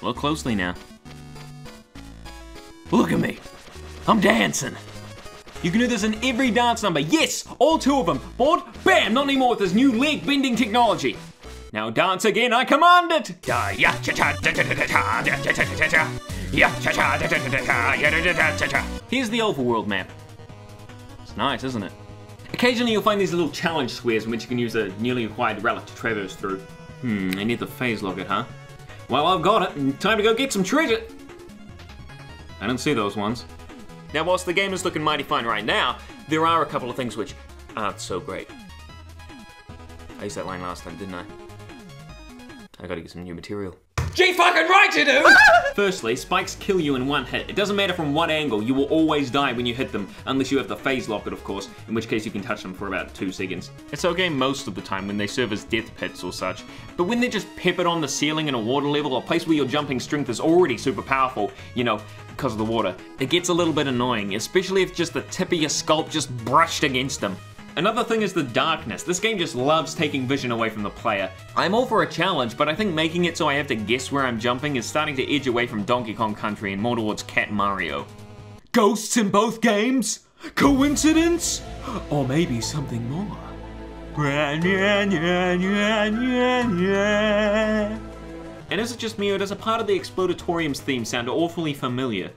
Look closely now. Look at me. I'm dancing. You can do this in every dance number. Yes, all two of them. Bored? Bam! Not anymore with this new leg bending technology. Now dance again, I command it. Here's the overworld map. It's nice, isn't it? Occasionally you'll find these little challenge squares in which you can use a newly acquired relic to traverse through. Hmm, I need the phase locket, huh? Well, I've got it. Time to go get some treasure. I don't see those ones. Now, whilst the game is looking mighty fine right now, there are a couple of things which aren't so great. I used that line last time, didn't I? I gotta get some new material. Gee fucking right you do! Firstly, spikes kill you in one hit. It doesn't matter from what angle, you will always die when you hit them, unless you have the phase locket, of course, in which case you can touch them for about two seconds. It's okay most of the time when they serve as death pits or such, but when they're just peppered on the ceiling in a water level, a place where your jumping strength is already super powerful, you know, because of the water, it gets a little bit annoying, especially if just the tip of your sculpt just brushed against them. Another thing is the darkness. This game just loves taking vision away from the player. I'm all for a challenge, but I think making it so I have to guess where I'm jumping is starting to edge away from Donkey Kong Country and more towards Cat Mario. Ghosts in both games? Coincidence? Or maybe something more? And is it just me, or does a part of the Explodatorium's theme sound awfully familiar?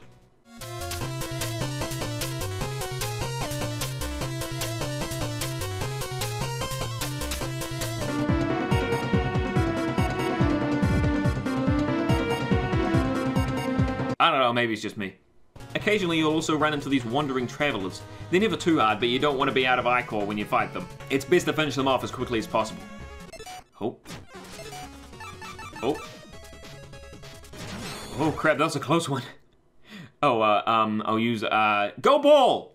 Maybe it's just me. Occasionally you'll also run into these wandering travelers. They're never too hard, but you don't want to be out of Ichor when you fight them. It's best to finish them off as quickly as possible. Oh. Oh. Oh crap, that was a close one. Oh, uh, um, I'll use, uh, Go Ball!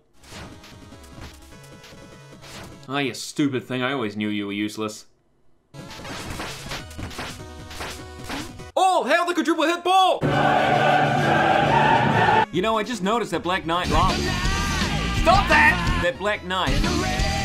Ah, you stupid thing, I always knew you were useless. Oh, hell, the quadruple hit ball! You know, I just noticed that Black Knight lost. Stop that! That Black Knight.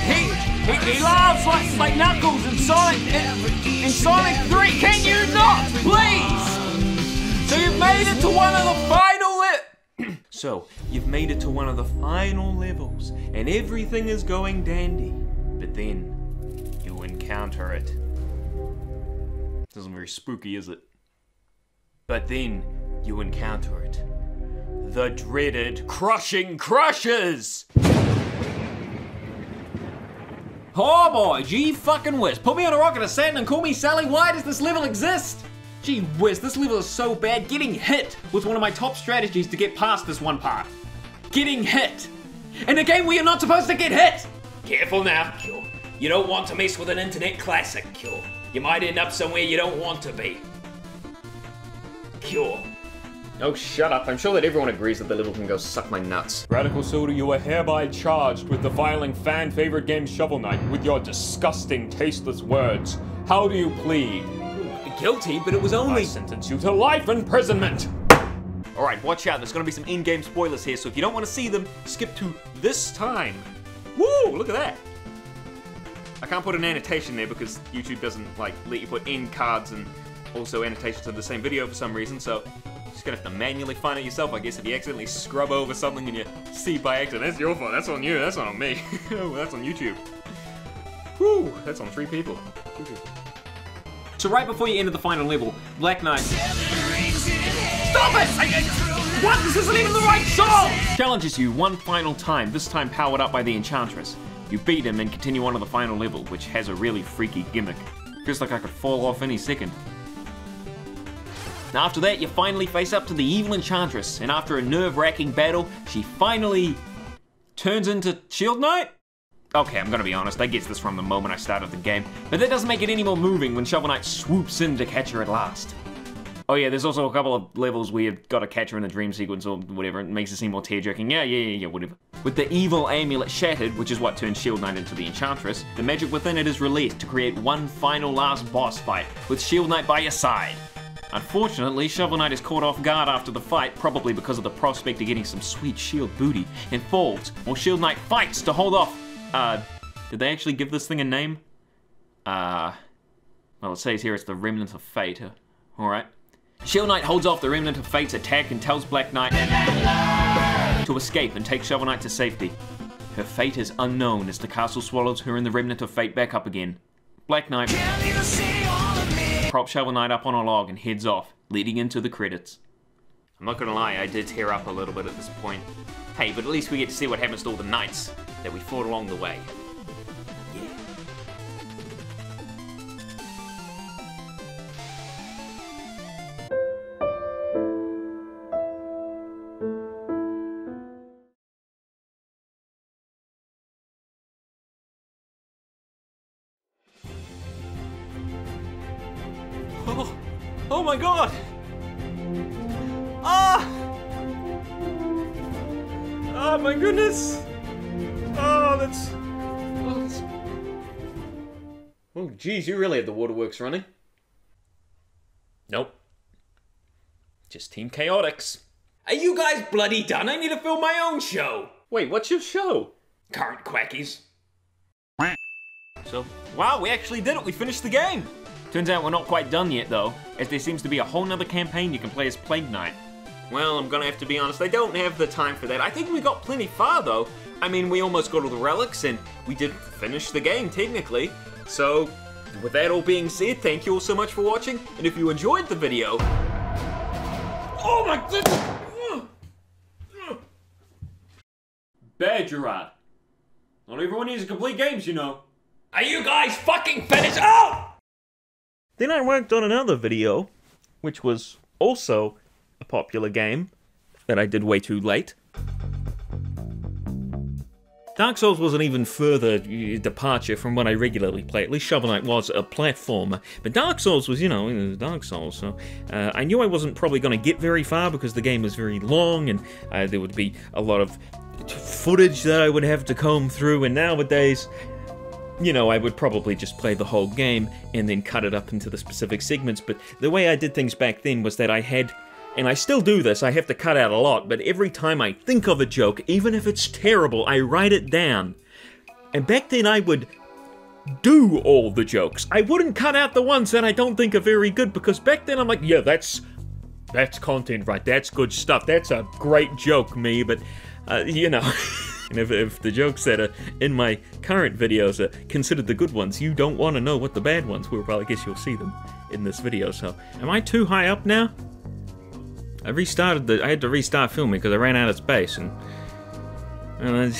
He, he, he laughs like, like Knuckles in Sonic, in, in Sonic 3. Can you not, please? So you've made it to one of the final So, you've made it to one of the final levels, and everything is going dandy. But then, you encounter it. Doesn't very spooky, is it? But then, you encounter it. The dreaded Crushing Crushers! Oh boy, gee fucking whiz. Put me on a rocket of sand and call me Sally. Why does this level exist? Gee whiz, this level is so bad. Getting hit was one of my top strategies to get past this one part. Getting hit. In a game where you're not supposed to get hit! Careful now, Cure. You don't want to mess with an internet classic, Cure. You might end up somewhere you don't want to be. Cure. Oh, shut up. I'm sure that everyone agrees that the level can go suck my nuts. Radical Soda, you are hereby charged with defiling fan favorite game Shovel Knight with your disgusting, tasteless words. How do you plead? Guilty, but it was only- I only. sentence you to life imprisonment! Alright, watch out. There's gonna be some in game spoilers here, so if you don't want to see them, skip to this time. Woo! Look at that. I can't put an annotation there because YouTube doesn't like let you put in cards and also annotations of the same video for some reason, so you're just gonna have to manually find it yourself, I guess, if you accidentally scrub over something and you see by accident. That's your fault. That's on you. That's not on me. well, oh, that's on YouTube. Whew, that's on three people. So right before you enter the final level, Black Knight Stop it! I- I- what? This isn't even the right song! Challenges you one final time, this time powered up by the Enchantress. You beat him and continue on to the final level, which has a really freaky gimmick. Feels like I could fall off any second. Now after that, you finally face up to the evil Enchantress, and after a nerve-wracking battle, she finally turns into Shield Knight? Okay, I'm gonna be honest, I guessed this from the moment I started the game, but that doesn't make it any more moving when Shovel Knight swoops in to catch her at last. Oh yeah, there's also a couple of levels where you've got to catch her in a dream sequence or whatever. It makes it seem more tear-jerking. Yeah, yeah, yeah, yeah, whatever. With the evil amulet shattered, which is what turns Shield Knight into the Enchantress, the magic within it is released to create one final last boss fight, with Shield Knight by your side. Unfortunately, Shovel Knight is caught off guard after the fight, probably because of the prospect of getting some sweet shield booty, and falls, while Shield Knight fights to hold off. Uh, did they actually give this thing a name? Uh, well, it says here it's the Remnant of Fate. Uh, Alright. Shield Knight holds off the Remnant of Fate's attack and tells Black Knight to escape and take Shovel Knight to safety. Her fate is unknown as the castle swallows her and the Remnant of Fate back up again. Black Knight props Shovel Knight up on a log and heads off, leading into the credits. I'm not gonna lie, I did tear up a little bit at this point. Hey, but at least we get to see what happens to all the knights. that we fought along the way. My god! Ah! Oh my goodness! Oh, that's. Oh, that's... oh geez, you really had the waterworks running. Nope. Just Team Chaotix. Are you guys bloody done? I need to film my own show! Wait, what's your show? Current Quackies. So, wow, we actually did it. We finished the game. Turns out we're not quite done yet, though, as there seems to be a whole nother campaign you can play as Plague Knight. Well, I'm gonna have to be honest, I don't have the time for that. I think we got plenty far, though. I mean, we almost got all the relics, and we did finish the game, technically. So, with that all being said, thank you all so much for watching, and if you enjoyed the video... Oh my goodness! Bad, Jirard. Not everyone needs to complete games, you know. Are you guys fucking finished? Oh! Then I worked on another video, which was also a popular game that I did way too late. Dark Souls was an even further uh, departure from what I regularly play. At least Shovel Knight was a platformer, but Dark Souls was, you know, Dark Souls. So uh, I knew I wasn't probably going to get very far because the game was very long, and uh, there would be a lot of footage that I would have to comb through. And nowadays, you know, I would probably just play the whole game and then cut it up into the specific segments. But the way I did things back then was that I had and I still do this, I have to cut out a lot, but every time I think of a joke, even if it's terrible, I write it down. And back then I would do all the jokes. I wouldn't cut out the ones that I don't think are very good because back then I'm like, yeah, that's that's content right. That's good stuff. That's a great joke, me. But uh, you know, and if, if the jokes that are in my current videos are considered the good ones, you don't want to know what the bad ones were. Well, I guess you'll see them in this video. So, am I too high up now? I restarted the. I had to restart filming because I ran out of space, and, and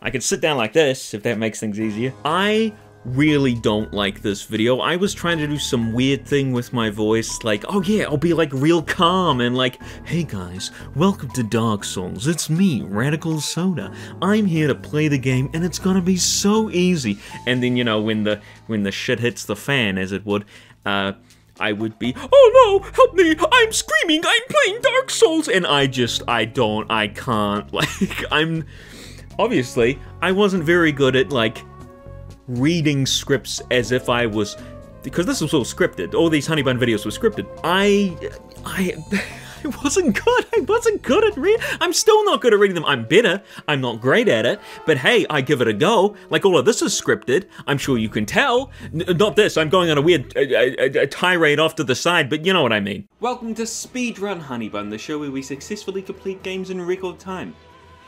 I could sit down like this if that makes things easier. I really don't like this video. I was trying to do some weird thing with my voice, like, oh yeah, I'll be like real calm and like, hey guys, welcome to Dark Souls. It's me, Radical Soda. I'm here to play the game and it's gonna be so easy. And then, you know, when the when the shit hits the fan, as it would, uh, I would be, oh no, help me, I'm screaming, I'm playing Dark Souls, and I just, I don't, I can't, like, I'm, obviously, I wasn't very good at, like, reading scripts as if I was, because this was all scripted, all these Honey Bun videos were scripted, I, I, I wasn't good. I wasn't good at reading. I'm still not good at reading them. I'm better. I'm not great at it. But hey, I give it a go. Like all of this is scripted. I'm sure you can tell. N not this. I'm going on a weird a, a tirade off to the side, but you know what I mean. Welcome to Speedrun Honeybun, the show where we successfully complete games in record time.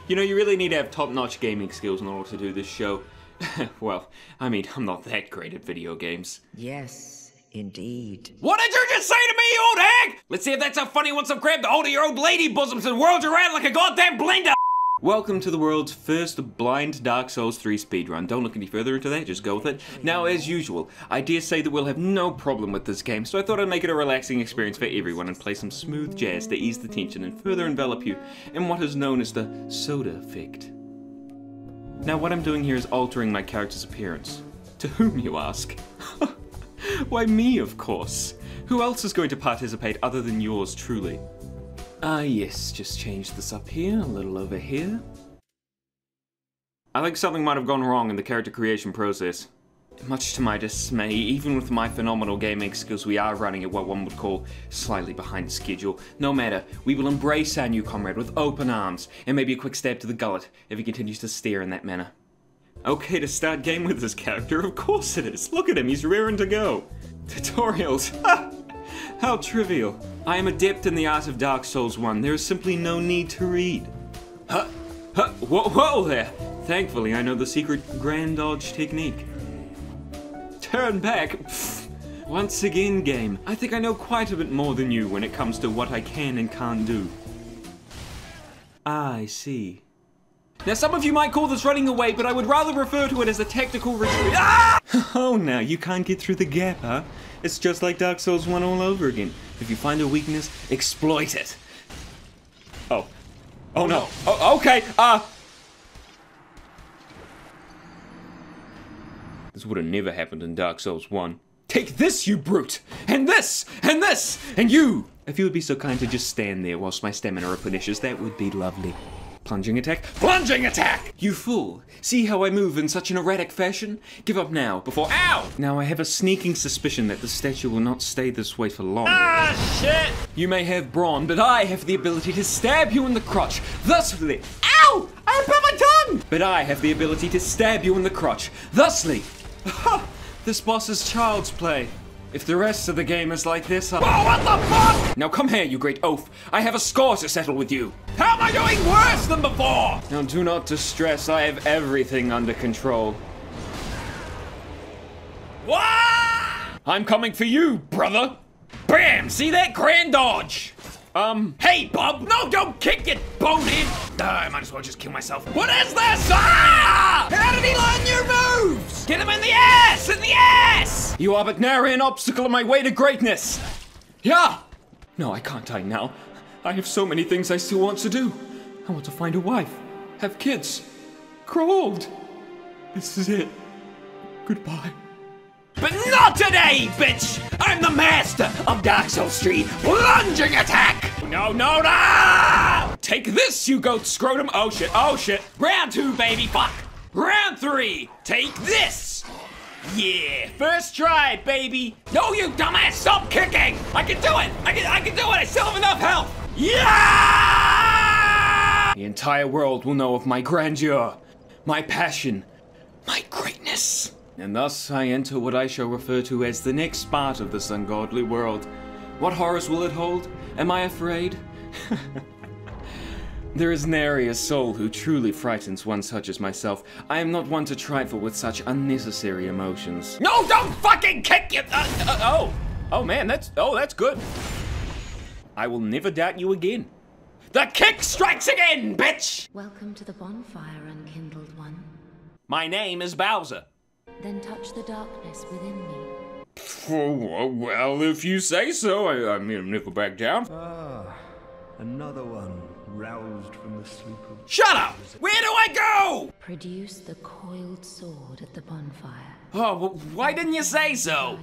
You know, you really need to have top-notch gaming skills in order to do this show. well, I mean, I'm not that great at video games. Yes, indeed. What did you just say to me, you old hag? Let's see if that's how funny once I've grabbed a hold of your old lady bosoms and whirled you around like a goddamn blender. Welcome to the world's first blind Dark Souls 3 speedrun. Don't look any further into that, just go with it. Now, as usual, I dare say that we'll have no problem with this game, so I thought I'd make it a relaxing experience for everyone and play some smooth jazz to ease the tension and further envelop you in what is known as the soda effect. Now, what I'm doing here is altering my character's appearance. To whom, you ask? Why, me, of course. Who else is going to participate other than yours truly? Ah, yes, just change this up here, a little over here. I think something might have gone wrong in the character creation process. Much to my dismay, even with my phenomenal gaming skills, we are running at what one would call slightly behind schedule. No matter, we will embrace our new comrade with open arms, and maybe a quick stab to the gullet if he continues to stare in that manner. Okay to start game with this character, of course it is. Look at him, he's raring to go. Tutorials, How trivial. I am adept in the art of Dark Souls 1. There is simply no need to read. Huh? Huh? Whoa, whoa there! Thankfully, I know the secret grand dodge technique. Turn back? Once again, game, I think I know quite a bit more than you when it comes to what I can and can't do. Ah, I see. Now, some of you might call this running away, but I would rather refer to it as a tactical retreat. Ah! Oh, now you can't get through the gap, huh? It's just like Dark Souls 1 all over again. If you find a weakness, exploit it. Oh. Oh no. Oh, okay. Uh. This would have never happened in Dark Souls 1. Take this, you brute! And this! And this! And you! If you would be so kind to just stand there whilst my stamina replenishes, that would be lovely. Plunging attack. Plunging attack! You fool! See how I move in such an erratic fashion? Give up now, before- OW! Now I have a sneaking suspicion that the statue will not stay this way for long. Ah, shit! You may have brawn, but I have the ability to stab you in the crotch. Thusly. Ow! I bit my tongue! But I have the ability to stab you in the crotch. Thusly. Ha! This boss is child's play. If the rest of the game is like this, I'll- Oh, what the fuck? Now come here, you great oaf. I have a score to settle with you. How am I doing worse than before? Now do not distress. I have everything under control. What? I'm coming for you, brother. Bam! See that grand dodge? Um, hey, Bob! No, don't kick it, bonehead! Ah, I might as well just kill myself. What is this? Ah! How did he learn your moves? Get him in the ass! In the ass! You are but nary an obstacle on my way to greatness. Yeah! No, I can't die now. I have so many things I still want to do. I want to find a wife, have kids, grow old. This is it. Goodbye. But not today, bitch! I'm the master of Dark Souls Street plunging attack! No, no, no! Take this, you goat scrotum! Oh shit, oh shit! Round two, baby, fuck! Round three, take this! Yeah, first try, baby! No, you dumbass, stop kicking! I can do it! I can, I can do it! I still have enough health! Yeah! The entire world will know of my grandeur, my passion, my greatness. And thus I enter what I shall refer to as the next part of this ungodly world. What horrors will it hold? Am I afraid? there is nary a soul who truly frightens one such as myself. I am not one to trifle with such unnecessary emotions. No, don't fucking kick you! Uh, uh, oh, oh man, that's oh that's good. I will never doubt you again. The kick strikes again, bitch! Welcome to the bonfire, unkindled one. My name is Bowser. Then touch the darkness within me. Oh, well, if you say so, I, I mean, never back down. Ah, another one roused from the sleep of. Shut up! Where do I go? Produce the coiled sword at the bonfire. Oh, well, why didn't you say so?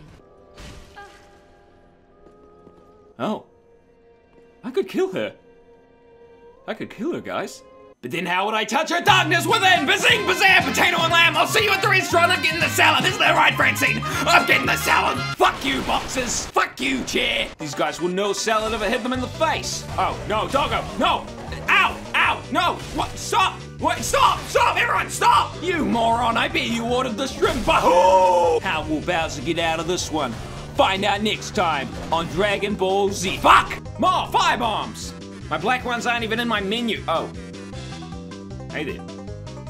Oh. I could kill her. I could kill her, guys. But then how would I touch her darkness within? Bazing, bazam, potato and lamb. I'll see you at the restaurant. I'm getting the salad. This Isn't that right, Francine? I'm getting the salad. Fuck you, boxes. Fuck you, chair. These guys will know salad ever hit them in the face. Oh, no, doggo. No. Ow, ow, no. What? Stop. Wait, stop, stop, everyone, stop! You moron, I bet you ordered the shrimp Bahoo! How will Bowser get out of this one? Find out next time on Dragon Ball Z. Fuck! More fire bombs! My black ones aren't even in my menu. Oh. Hey there.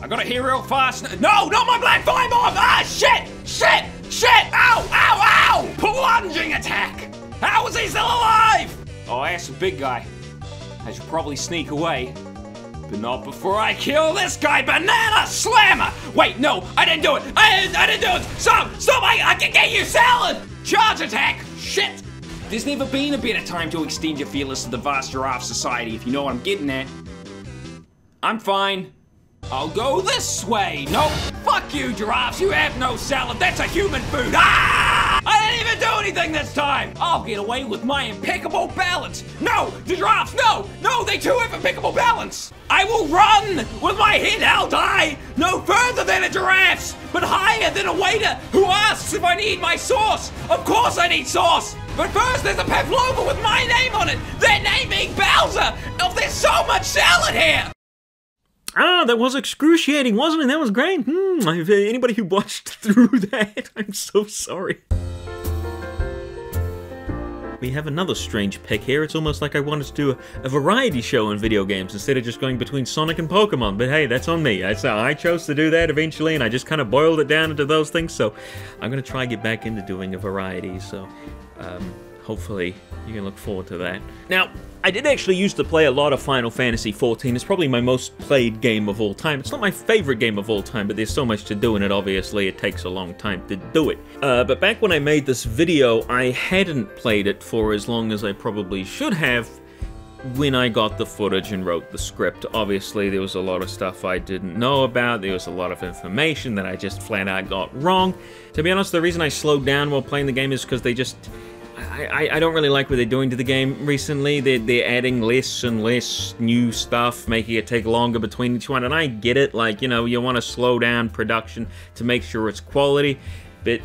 I gotta hear real fast. No, not my black fire bomb! Ah, shit! Shit! Shit! Ow! Ow! Ow! Plunging attack! How is he still alive? Oh, that's a big guy. I should probably sneak away. But not before I kill this guy, Banana Slammer! Wait, no, I didn't do it! I didn't, I didn't do it! Stop! Stop! I, I can get you salad! Charge attack! Shit! There's never been a better time to extend your feelers to the vast giraffe society, if you know what I'm getting at. I'm fine. I'll go this way. Nope. Fuck you, giraffes. You have no salad. That's a human food. Ah! I didn't even do anything this time. I'll get away with my impeccable balance. No, the giraffes. No, no, they too have impeccable balance. I will run with my head held high, no further than a giraffe's, but higher than a waiter who asks if I need my sauce. Of course I need sauce. But first, there's a pavlova with my name on it. That name being Bowser. Oh, there's so much salad here. Ah, that was excruciating, wasn't it? That was great. Hmm, anybody who watched through that, I'm so sorry. We have another strange pick here. It's almost like I wanted to do a, a variety show on video games instead of just going between Sonic and Pokemon. But hey, that's on me. That's, uh, I chose to do that eventually, and I just kind of boiled it down into those things. So I'm going to try get back into doing a variety. So um, hopefully you can look forward to that. Now, I did actually used to play a lot of Final Fantasy XIV. It's probably my most played game of all time. It's not my favorite game of all time, but there's so much to do in it, obviously. It takes a long time to do it. Uh, but back when I made this video, I hadn't played it for as long as I probably should have when I got the footage and wrote the script. Obviously, there was a lot of stuff I didn't know about. There was a lot of information that I just flat out got wrong. To be honest, the reason I slowed down while playing the game is because they just I, I, don't really like what they're doing to the game recently. They're, they're adding less and less new stuff, making it take longer between each one. And I get it, like, you know, you want to slow down production to make sure it's quality, but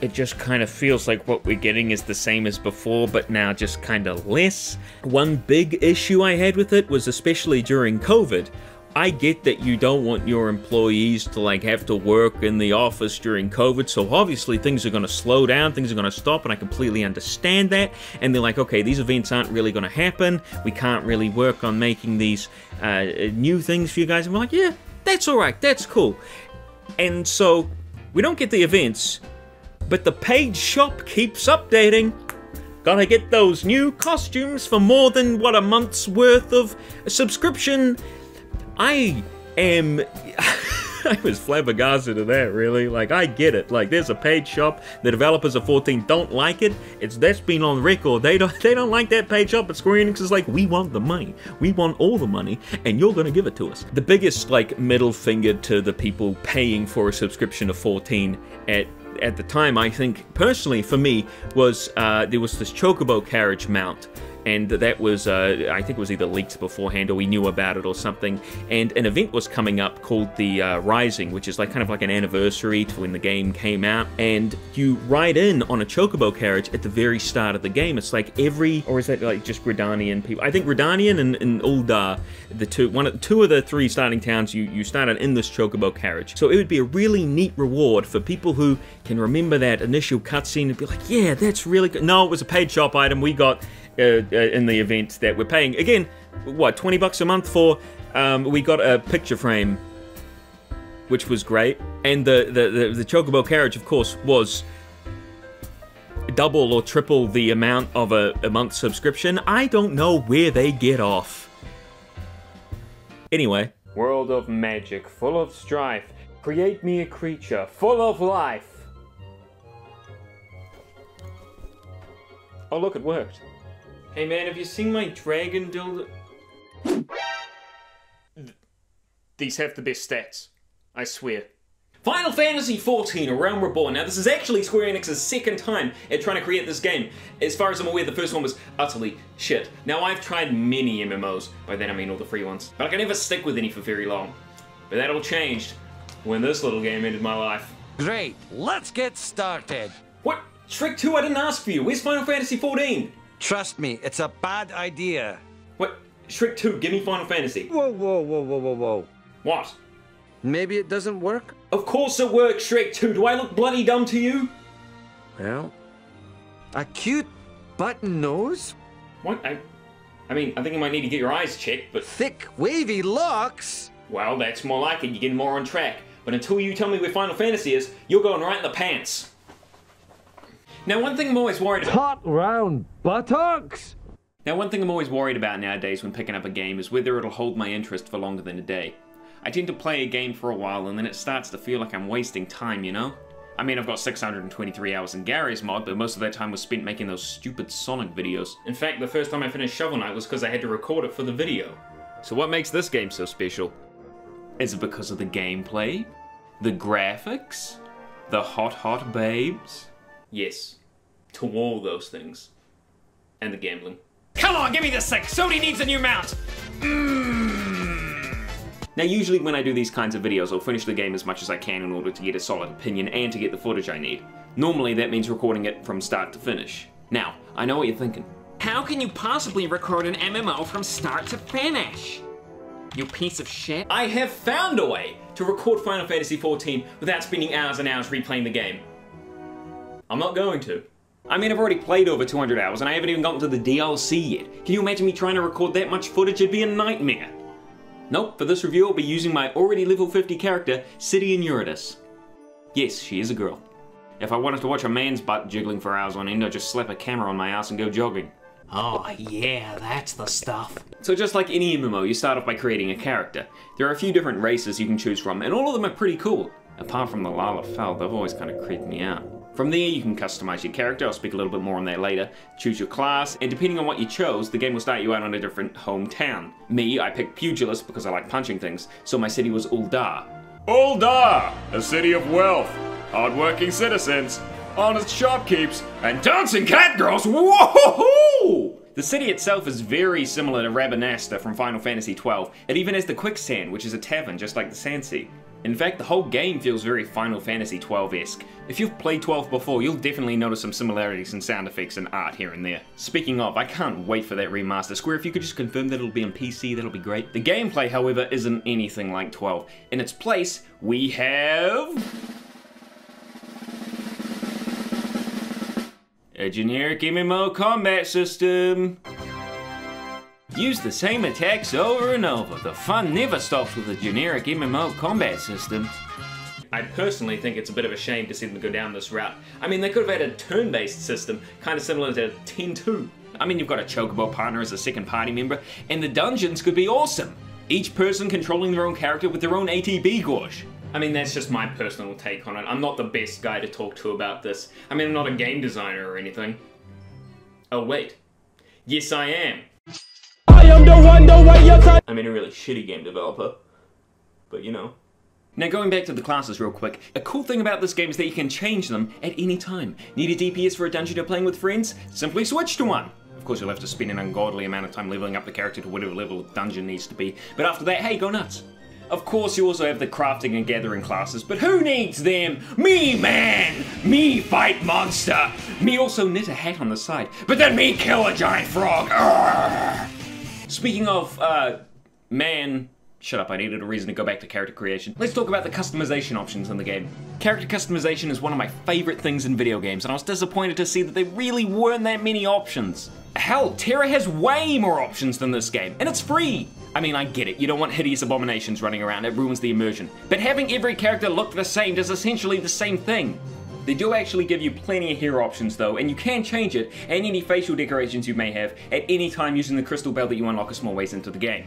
it just kind of feels like what we're getting is the same as before, but now just kind of less. One big issue I had with it was especially during COVID. I get that you don't want your employees to like have to work in the office during COVID, so obviously things are going to slow down, things are going to stop, and I completely understand that. And they're like, okay, these events aren't really going to happen. We can't really work on making these uh, new things for you guys. And we're like, yeah, that's all right, that's cool. And so we don't get the events, but the paid shop keeps updating. Gotta get those new costumes for more than what a month's worth of subscription I am. I was flabbergasted at that, really. Like, I get it. Like, there's a paid shop. The developers of 14 don't like it. It's that's been on record. They don't. They don't like that paid shop. But Square Enix is like, we want the money. We want all the money, and you're gonna give it to us. The biggest like middle finger to the people paying for a subscription of 14 at at the time, I think personally for me was uh, there was this chocobo carriage mount and that was uh, I think it was either leaked beforehand or we knew about it or something. And an event was coming up called the uh, Rising, which is like kind of like an anniversary to when the game came out. And you ride in on a chocobo carriage at the very start of the game. It's like every, or is that like just Gridanian people? I think Gridanian and, and Ul'dah, the two one of two of the three starting towns, you you started in this chocobo carriage. So it would be a really neat reward for people who can remember that initial cutscene and be like, yeah, that's really good. No, it was a paid shop item. We got uh, uh, in the event that we're paying. Again, what, 20 bucks a month for? Um, we got a picture frame, which was great. And the, the, the, the Chocobo carriage, of course, was double or triple the amount of a, a month subscription. I don't know where they get off. Anyway. World of magic, full of strife. Create me a creature, full of life. Oh look, it worked. Hey man, have you seen my dragon dildo? These have the best stats. I swear. Final Fantasy XIV, A Realm Reborn. Now, this is actually Square Enix's second time at trying to create this game. As far as I'm aware, the first one was utterly shit. Now, I've tried many MMOs, by that I mean all the free ones, but I can never stick with any for very long. But that all changed when this little game ended my life. Great, let's get started. What? Shrek 2, I didn't ask for you. Where's Final Fantasy XIV? Trust me, it's a bad idea. What? Shrek 2, give me Final Fantasy. Whoa, whoa, whoa, whoa, whoa, whoa. What? Maybe it doesn't work? Of course it works, Shrek 2. Do I look bloody dumb to you? Well, a cute button nose? What? I, I mean, I think you might need to get your eyes checked, but... Thick, wavy locks? Well, that's more like it. You're getting more on track. But until you tell me where Final Fantasy is, you're going right in the pants. Now, one thing I'm always worried about. Hot round buttocks? Now, one thing I'm always worried about nowadays when picking up a game is whether it'll hold my interest for longer than a day. I tend to play a game for a while and then it starts to feel like I'm wasting time, you know? I mean, I've got 623 hours in Gary's Mod, but most of that time was spent making those stupid Sonic videos. In fact, the first time I finished Shovel Knight was because I had to record it for the video. So what makes this game so special? Is it because of the gameplay? The graphics? The hot, hot babes? Yes, to all those things. And the gambling. Come on, give me this thing! Sony needs a new mount! Mm. Now, usually when I do these kinds of videos, I'll finish the game as much as I can in order to get a solid opinion and to get the footage I need. Normally, that means recording it from start to finish. Now, I know what you're thinking. How can you possibly record an MMO from start to finish? You piece of shit. I have found a way to record Final Fantasy XIV without spending hours and hours replaying the game. I'm not going to. I mean, I've already played over 200 hours and I haven't even gotten to the DLC yet. Can you imagine me trying to record that much footage? It'd be a nightmare. Nope, for this review I'll be using my already level 50 character, Cydian Eurydice. Yes, she is a girl. If I wanted to watch a man's butt jiggling for hours on end, I'd just slap a camera on my ass and go jogging. Oh, yeah, that's the stuff. So just like any MMO, you start off by creating a character. There are a few different races you can choose from, and all of them are pretty cool. Apart from the Lalafell, they've always kind of creeped me out. From there, you can customize your character, I'll speak a little bit more on that later, choose your class, and depending on what you chose, the game will start you out on a different hometown. Me, I picked Pugilist because I like punching things, so my city was Ul'dah. Ul'dah, a city of wealth, hardworking citizens, honest shopkeepers, and dancing cat girls. Whoa! The city itself is very similar to Rabanastre from Final Fantasy XII. It even has the Quicksand, which is a tavern just like the Sandsea. In fact, the whole game feels very Final Fantasy XII-esque. If you've played 12 before, you'll definitely notice some similarities in sound effects and art here and there. Speaking of, I can't wait for that remaster. Square, if you could just confirm that it'll be on PC, that'll be great. The gameplay, however, isn't anything like 12. In its place, we have... A generic MMO combat system. Use the same attacks over and over. The fun never stops with a generic MMO combat system. I personally think it's a bit of a shame to see them go down this route. I mean, they could have had a turn-based system, kind of similar to 10-2. I mean, you've got a Chocobo partner as a second party member, and the dungeons could be awesome. Each person controlling their own character with their own ATB gauge. I mean, that's just my personal take on it. I'm not the best guy to talk to about this. I mean, I'm not a game designer or anything. Oh, wait. Yes, I am. I am the one, the way you touch. I mean, a really shitty game developer. But you know. Now going back to the classes real quick, a cool thing about this game is that you can change them at any time. Need a DPS for a dungeon you're playing with friends? Simply switch to one. Of course, you'll have to spend an ungodly amount of time leveling up the character to whatever level the dungeon needs to be, but after that, hey, go nuts. Of course, you also have the crafting and gathering classes, but who needs them? Me, man! Me fight monster! Me also knit a hat on the side, but then me kill a giant frog! Arrgh! Speaking of, uh, man, shut up, I needed a reason to go back to character creation. Let's talk about the customization options in the game. Character customization is one of my favorite things in video games, and I was disappointed to see that there really weren't that many options. Hell, TERA has way more options than this game, and it's free! I mean, I get it, you don't want hideous abominations running around, it ruins the immersion. But having every character look the same does essentially the same thing. They do actually give you plenty of hero options though, and you can change it, and any facial decorations you may have, at any time using the crystal bell that you unlock a small ways into the game.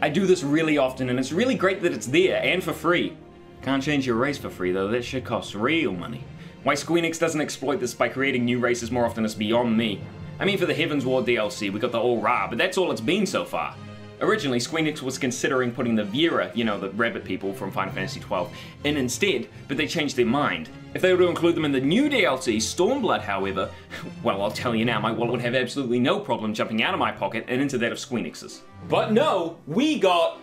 I do this really often, and it's really great that it's there, and for free. Can't change your race for free though, that shit costs real money. Why Squeenix doesn't exploit this by creating new races more often is beyond me. I mean, for the Heavensward DLC, we got the Au Ra, but that's all it's been so far. Originally, Squeenix was considering putting the Viera, you know, the rabbit people from Final Fantasy XII, in instead, but they changed their mind. If they were to include them in the new DLC, Stormblood, however, well, I'll tell you now, my wallet would have absolutely no problem jumping out of my pocket and into that of Squeenix's. But no, we got...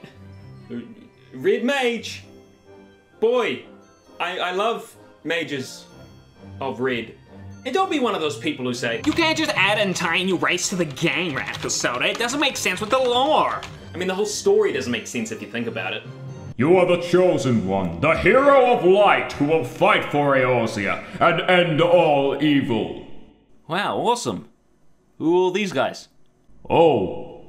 Red Mage. Boy, I, I love mages of red. And don't be one of those people who say, You can't just add an entire new race to the game, Radical Soda. It doesn't make sense with the lore. I mean, the whole story doesn't make sense if you think about it. You are the chosen one, the hero of light who will fight for Eorzea and end all evil. Wow, awesome. Who are these guys? Oh,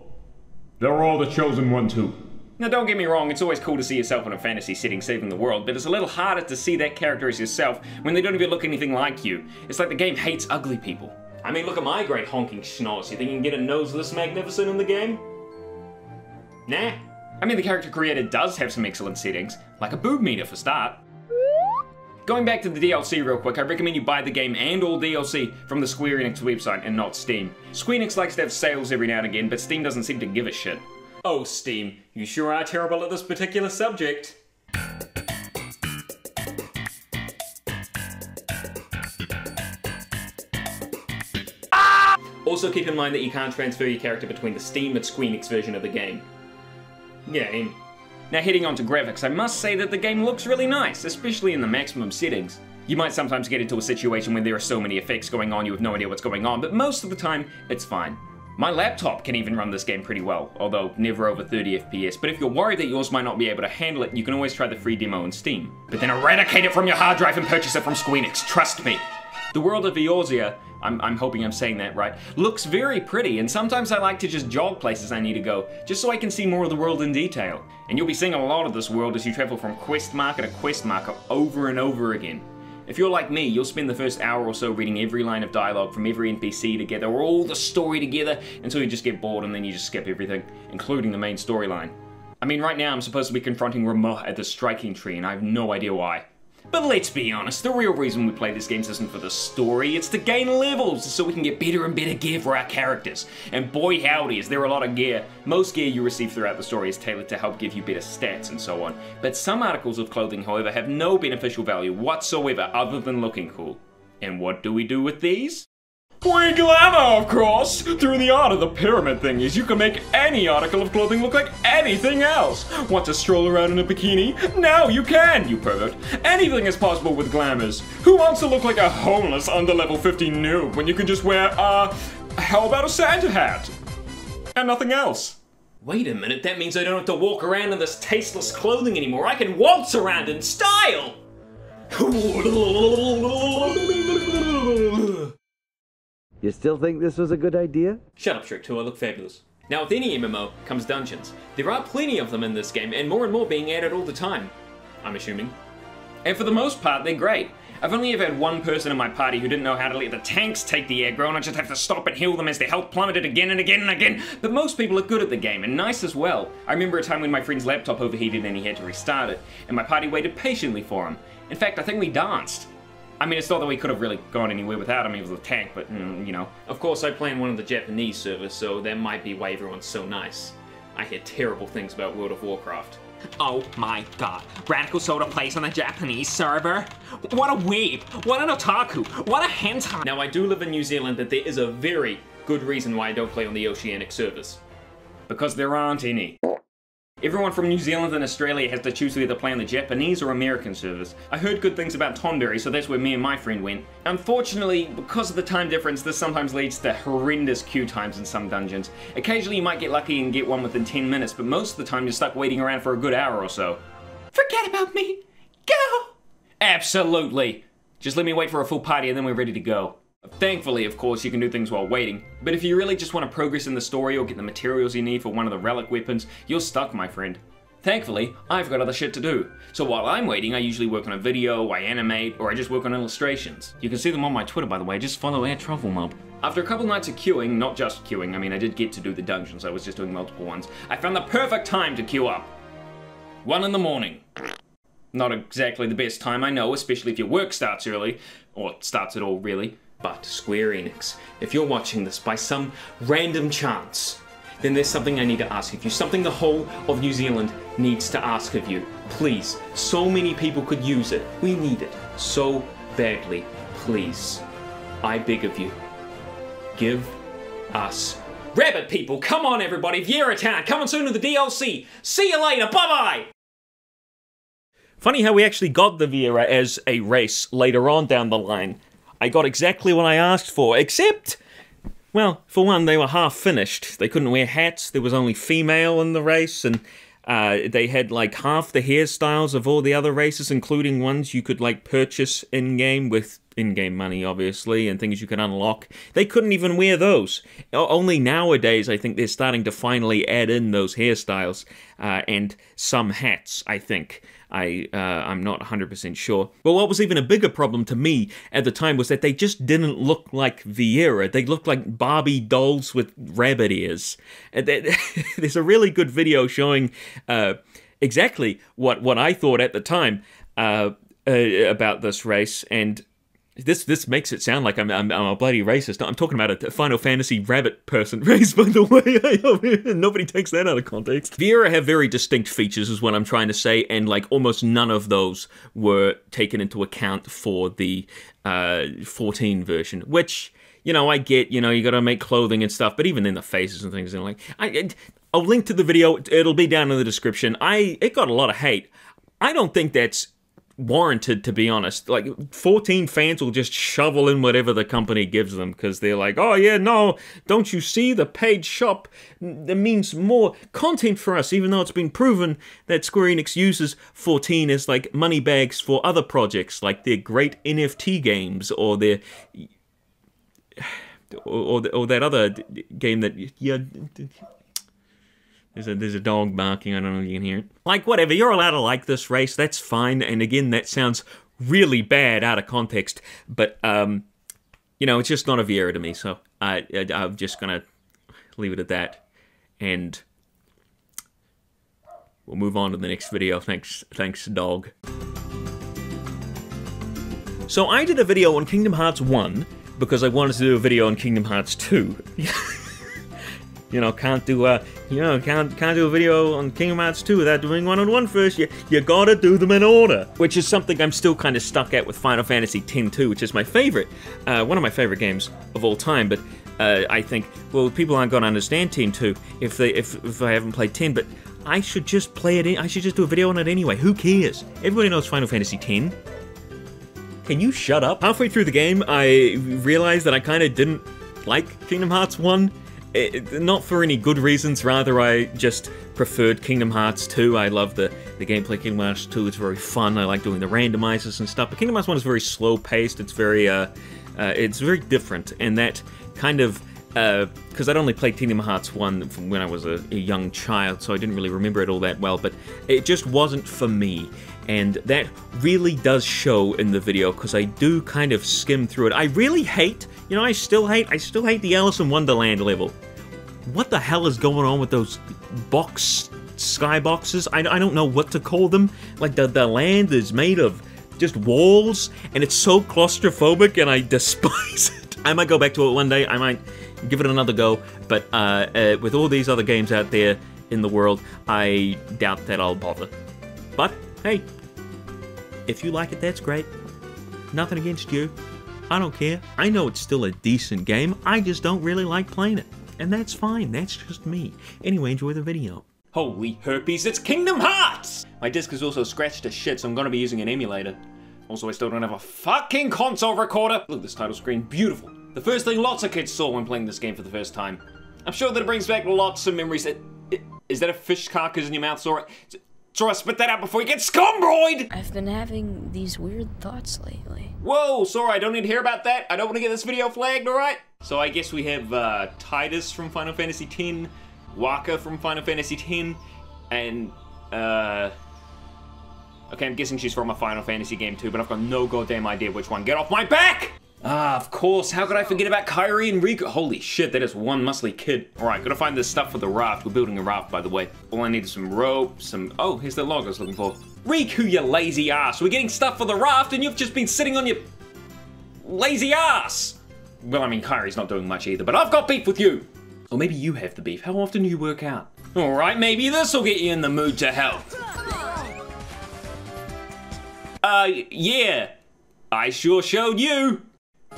they're all the chosen one too. Now, don't get me wrong, it's always cool to see yourself in a fantasy setting saving the world, but it's a little harder to see that character as yourself when they don't even look anything like you. It's like the game hates ugly people. I mean, look at my great honking schnoz. You think you can get a nose this magnificent in the game? Nah. I mean, the character creator does have some excellent settings, like a boob meter for start. Going back to the DLC real quick, I recommend you buy the game and all DLC from the Square Enix website and not Steam. Square Enix likes to have sales every now and again, but Steam doesn't seem to give a shit. Oh, Steam, you sure are terrible at this particular subject. Ah! Also keep in mind that you can't transfer your character between the Steam and Squeenix version of the game. Game. Now heading on to graphics, I must say that the game looks really nice, especially in the maximum settings. You might sometimes get into a situation where there are so many effects going on you have no idea what's going on, but most of the time, it's fine. My laptop can even run this game pretty well, although never over 30 FPS, but if you're worried that yours might not be able to handle it, you can always try the free demo in Steam. But then eradicate it from your hard drive and purchase it from Squeenix, trust me! The world of Eorzea, I'm, I'm hoping I'm saying that right, looks very pretty, and sometimes I like to just jog places I need to go, just so I can see more of the world in detail. And you'll be seeing a lot of this world as you travel from quest marker to quest marker over and over again. If you're like me, you'll spend the first hour or so reading every line of dialogue from every NPC to gather all the story together until you just get bored and then you just skip everything, including the main storyline. I mean, right now I'm supposed to be confronting Ramuh at the striking tree, and I have no idea why. But let's be honest, the real reason we play these games isn't for the story, it's to gain levels so we can get better and better gear for our characters. And boy howdy, is there a lot of gear. Most gear you receive throughout the story is tailored to help give you better stats and so on. But some articles of clothing, however, have no beneficial value whatsoever other than looking cool. And what do we do with these? We glamour, of course! Through the art of the pyramid thingies, you can make any article of clothing look like anything else! Want to stroll around in a bikini? Now you can, you pervert! Anything is possible with glamours! Who wants to look like a homeless under level 50 noob when you can just wear, uh, how about a Santa hat? And nothing else. Wait a minute, that means I don't have to walk around in this tasteless clothing anymore. I can waltz around in style! You still think this was a good idea? Shut up, Shrek 2, I look fabulous. Now, with any MMO comes dungeons. There are plenty of them in this game, and more and more being added all the time. I'm assuming. And for the most part, they're great. I've only ever had one person in my party who didn't know how to let the tanks take the aggro, and I just have to stop and heal them as their health plummeted again and again and again. But most people are good at the game, and nice as well. I remember a time when my friend's laptop overheated and he had to restart it, and my party waited patiently for him. In fact, I think we danced. I mean, it's not that we could have really gone anywhere without him, he was a tank, but, mm, you know. Of course, I play in one of the Japanese servers, so that might be why everyone's so nice. I hear terrible things about World of Warcraft. Oh my god. Radical Soda plays on the Japanese server? What a weeb! What an otaku! What a hentai! Now, I do live in New Zealand, but there is a very good reason why I don't play on the Oceanic servers. Because there aren't any. Everyone from New Zealand and Australia has to choose to either play on the Japanese or American servers. I heard good things about Tonberry, so that's where me and my friend went. Unfortunately, because of the time difference, this sometimes leads to horrendous queue times in some dungeons. Occasionally you might get lucky and get one within 10 minutes, but most of the time you're stuck waiting around for a good hour or so. Forget about me! Go! Absolutely! Just let me wait for a full party and then we're ready to go. Thankfully, of course, you can do things while waiting, but if you really just want to progress in the story or get the materials you need for one of the relic weapons, you're stuck, my friend. Thankfully, I've got other shit to do, so while I'm waiting, I usually work on a video, I animate, or I just work on illustrations. You can see them on my Twitter, by the way, just follow at Trufflemob. After a couple nights of queuing, not just queuing, I mean, I did get to do the dungeons, I was just doing multiple ones, I found the perfect time to queue up. One in the morning. Not exactly the best time, I know, especially if your work starts early, or starts at all, really. But Square Enix, if you're watching this by some random chance, then there's something I need to ask of you. Something the whole of New Zealand needs to ask of you. Please. So many people could use it. We need it so badly. Please. I beg of you. Give us Rabbit people, come on everybody, Viera Town, coming soon to the DLC. See you later, bye bye! Funny how we actually got the Viera as a race later on down the line. I got exactly what I asked for, except, well, for one, they were half finished. They couldn't wear hats, there was only female in the race, and uh, they had like half the hairstyles of all the other races, including ones you could like purchase in game with in game money, obviously, and things you could unlock. They couldn't even wear those. Only nowadays, I think they're starting to finally add in those hairstyles uh, and some hats, I think. I, uh, I'm not 100% sure. But what was even a bigger problem to me at the time was that they just didn't look like Viera. They looked like Barbie dolls with rabbit ears. And that- There's a really good video showing uh, exactly what, what I thought at the time uh, uh, about this race, and this this makes it sound like I'm, I'm, I'm a bloody racist. I'm talking about a Final Fantasy rabbit person race, by the way. Nobody takes that out of context. Viera have very distinct features, is what I'm trying to say, and like almost none of those were taken into account for the uh, 14 version, which. You know, I get, you know, you gotta make clothing and stuff, but even then the faces and things, and like, I, I, I'll link to the video, it'll be down in the description. I, it got a lot of hate. I don't think that's warranted to be honest. Like 14 fans will just shovel in whatever the company gives them because they're like oh yeah no don't you see the paid shop? That means more content for us even though it's been proven that square enix uses 14 as like money bags for other projects like their great nft games or their or, or, or that other game that yeah there's a there's a dog barking. I don't know if you can hear it. Like whatever, you're allowed to like this race. That's fine. And again, that sounds really bad out of context, but um, you know, it's just not a Viera to me. So I, I I'm just gonna leave it at that, and we'll move on to the next video. Thanks, thanks, dog. So I did a video on Kingdom Hearts 1 because I wanted to do a video on Kingdom Hearts 2. you know, can't do a you know can't can't do a video on Kingdom Hearts 2 without doing one on one first. You you gotta do them in order, which is something I'm still kind of stuck at with Final Fantasy X 2, which is my favorite, uh, one of my favorite games of all time. But uh, I think well, people aren't gonna understand 10-2 if they if if I haven't played 10, but I should just play it. In, I should just do a video on it anyway. Who cares? Everybody knows Final Fantasy X. Can you shut up? Halfway through the game, I realized that I kind of didn't like Kingdom Hearts 1. It, not for any good reasons, rather I just preferred Kingdom Hearts 2. I love the, the gameplay Kingdom Hearts 2. It's very fun. I like doing the randomizers and stuff. But Kingdom Hearts 1 is very slow paced. It's very uh, uh, it's very different, and that kind of because I'd only played Kingdom Hearts 1 from when I was a, a, young child, so I didn't really remember it all that well, but it just wasn't for me. And that really does show in the video, because I do kind of skim through it. I really hate, you know, I still hate, I still hate the Alice in Wonderland level. What the hell is going on with those box, skyboxes? I, I don't know what to call them. Like, the, the land is made of just walls, and it's so claustrophobic, and I despise it. I might go back to it one day, I might give it another go. But uh, uh, with all these other games out there in the world, I doubt that I'll bother. But hey, if you like it, that's great. Nothing against you. I don't care. I know it's still a decent game. I just don't really like playing it. And that's fine. That's just me. Anyway, enjoy the video. Holy herpes, it's Kingdom Hearts! My disc is also scratched to shit, so I'm gonna be using an emulator. Also, I still don't have a fucking console recorder. Look at this title screen, beautiful. The first thing lots of kids saw when playing this game for the first time. I'm sure that it brings back lots of memories. Is that a fish carcass in your mouth, Sora? Sora, spit that out before you get scombroid! I've been having these weird thoughts lately. Whoa, sorry, I don't need to hear about that. I don't want to get this video flagged, alright? So I guess we have uh, Tidus from Final Fantasy X, Wakka from Final Fantasy X, and uh... Okay, I'm guessing she's from a Final Fantasy game too, but I've got no goddamn idea which one. Get off my back! Ah, of course. How could I forget about Kairi and Riku? Holy shit, that is one muscly kid. All right, gotta find this stuff for the raft. We're building a raft, by the way. All I need is some rope, some... Oh, here's the log I was looking for. Riku, you lazy ass. We're getting stuff for the raft and you've just been sitting on your... lazy ass. Well, I mean, Kairi's not doing much either, but I've got beef with you. Or maybe you have the beef. How often do you work out? All right, maybe this'll get you in the mood to help. Uh, yeah. I sure showed you.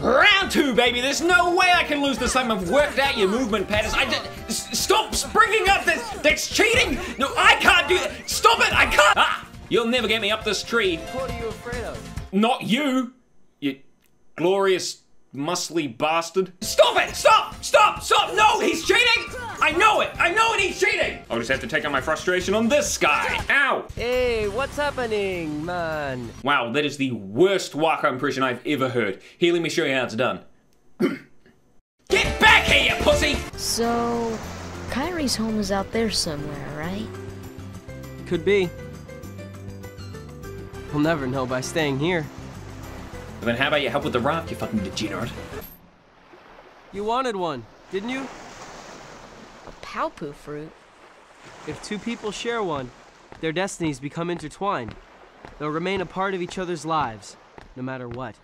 Round two, baby. There's no way I can lose this time. I've worked out your movement patterns. I just stop springing up. This that's cheating. No, I can't do that. Stop it. I can't. Ah, you'll never get me up this tree. What are you afraid of? Not you. You glorious muscly bastard. Stop it! Stop! Stop! Stop! No, he's cheating! I know it! I know it! He's cheating! I'll just have to take out my frustration on this guy. Ow! Hey, what's happening, man? Wow, that is the worst Wakka impression I've ever heard. Here, let me show you how it's done. Get back here, you pussy! So, Kairi's home is out there somewhere, right? Could be. We'll never know by staying here. Then how about you help with the raft, you fucking degenerate? You wanted one, didn't you? A Paopu fruit? If two people share one, their destinies become intertwined. They'll remain a part of each other's lives, no matter what.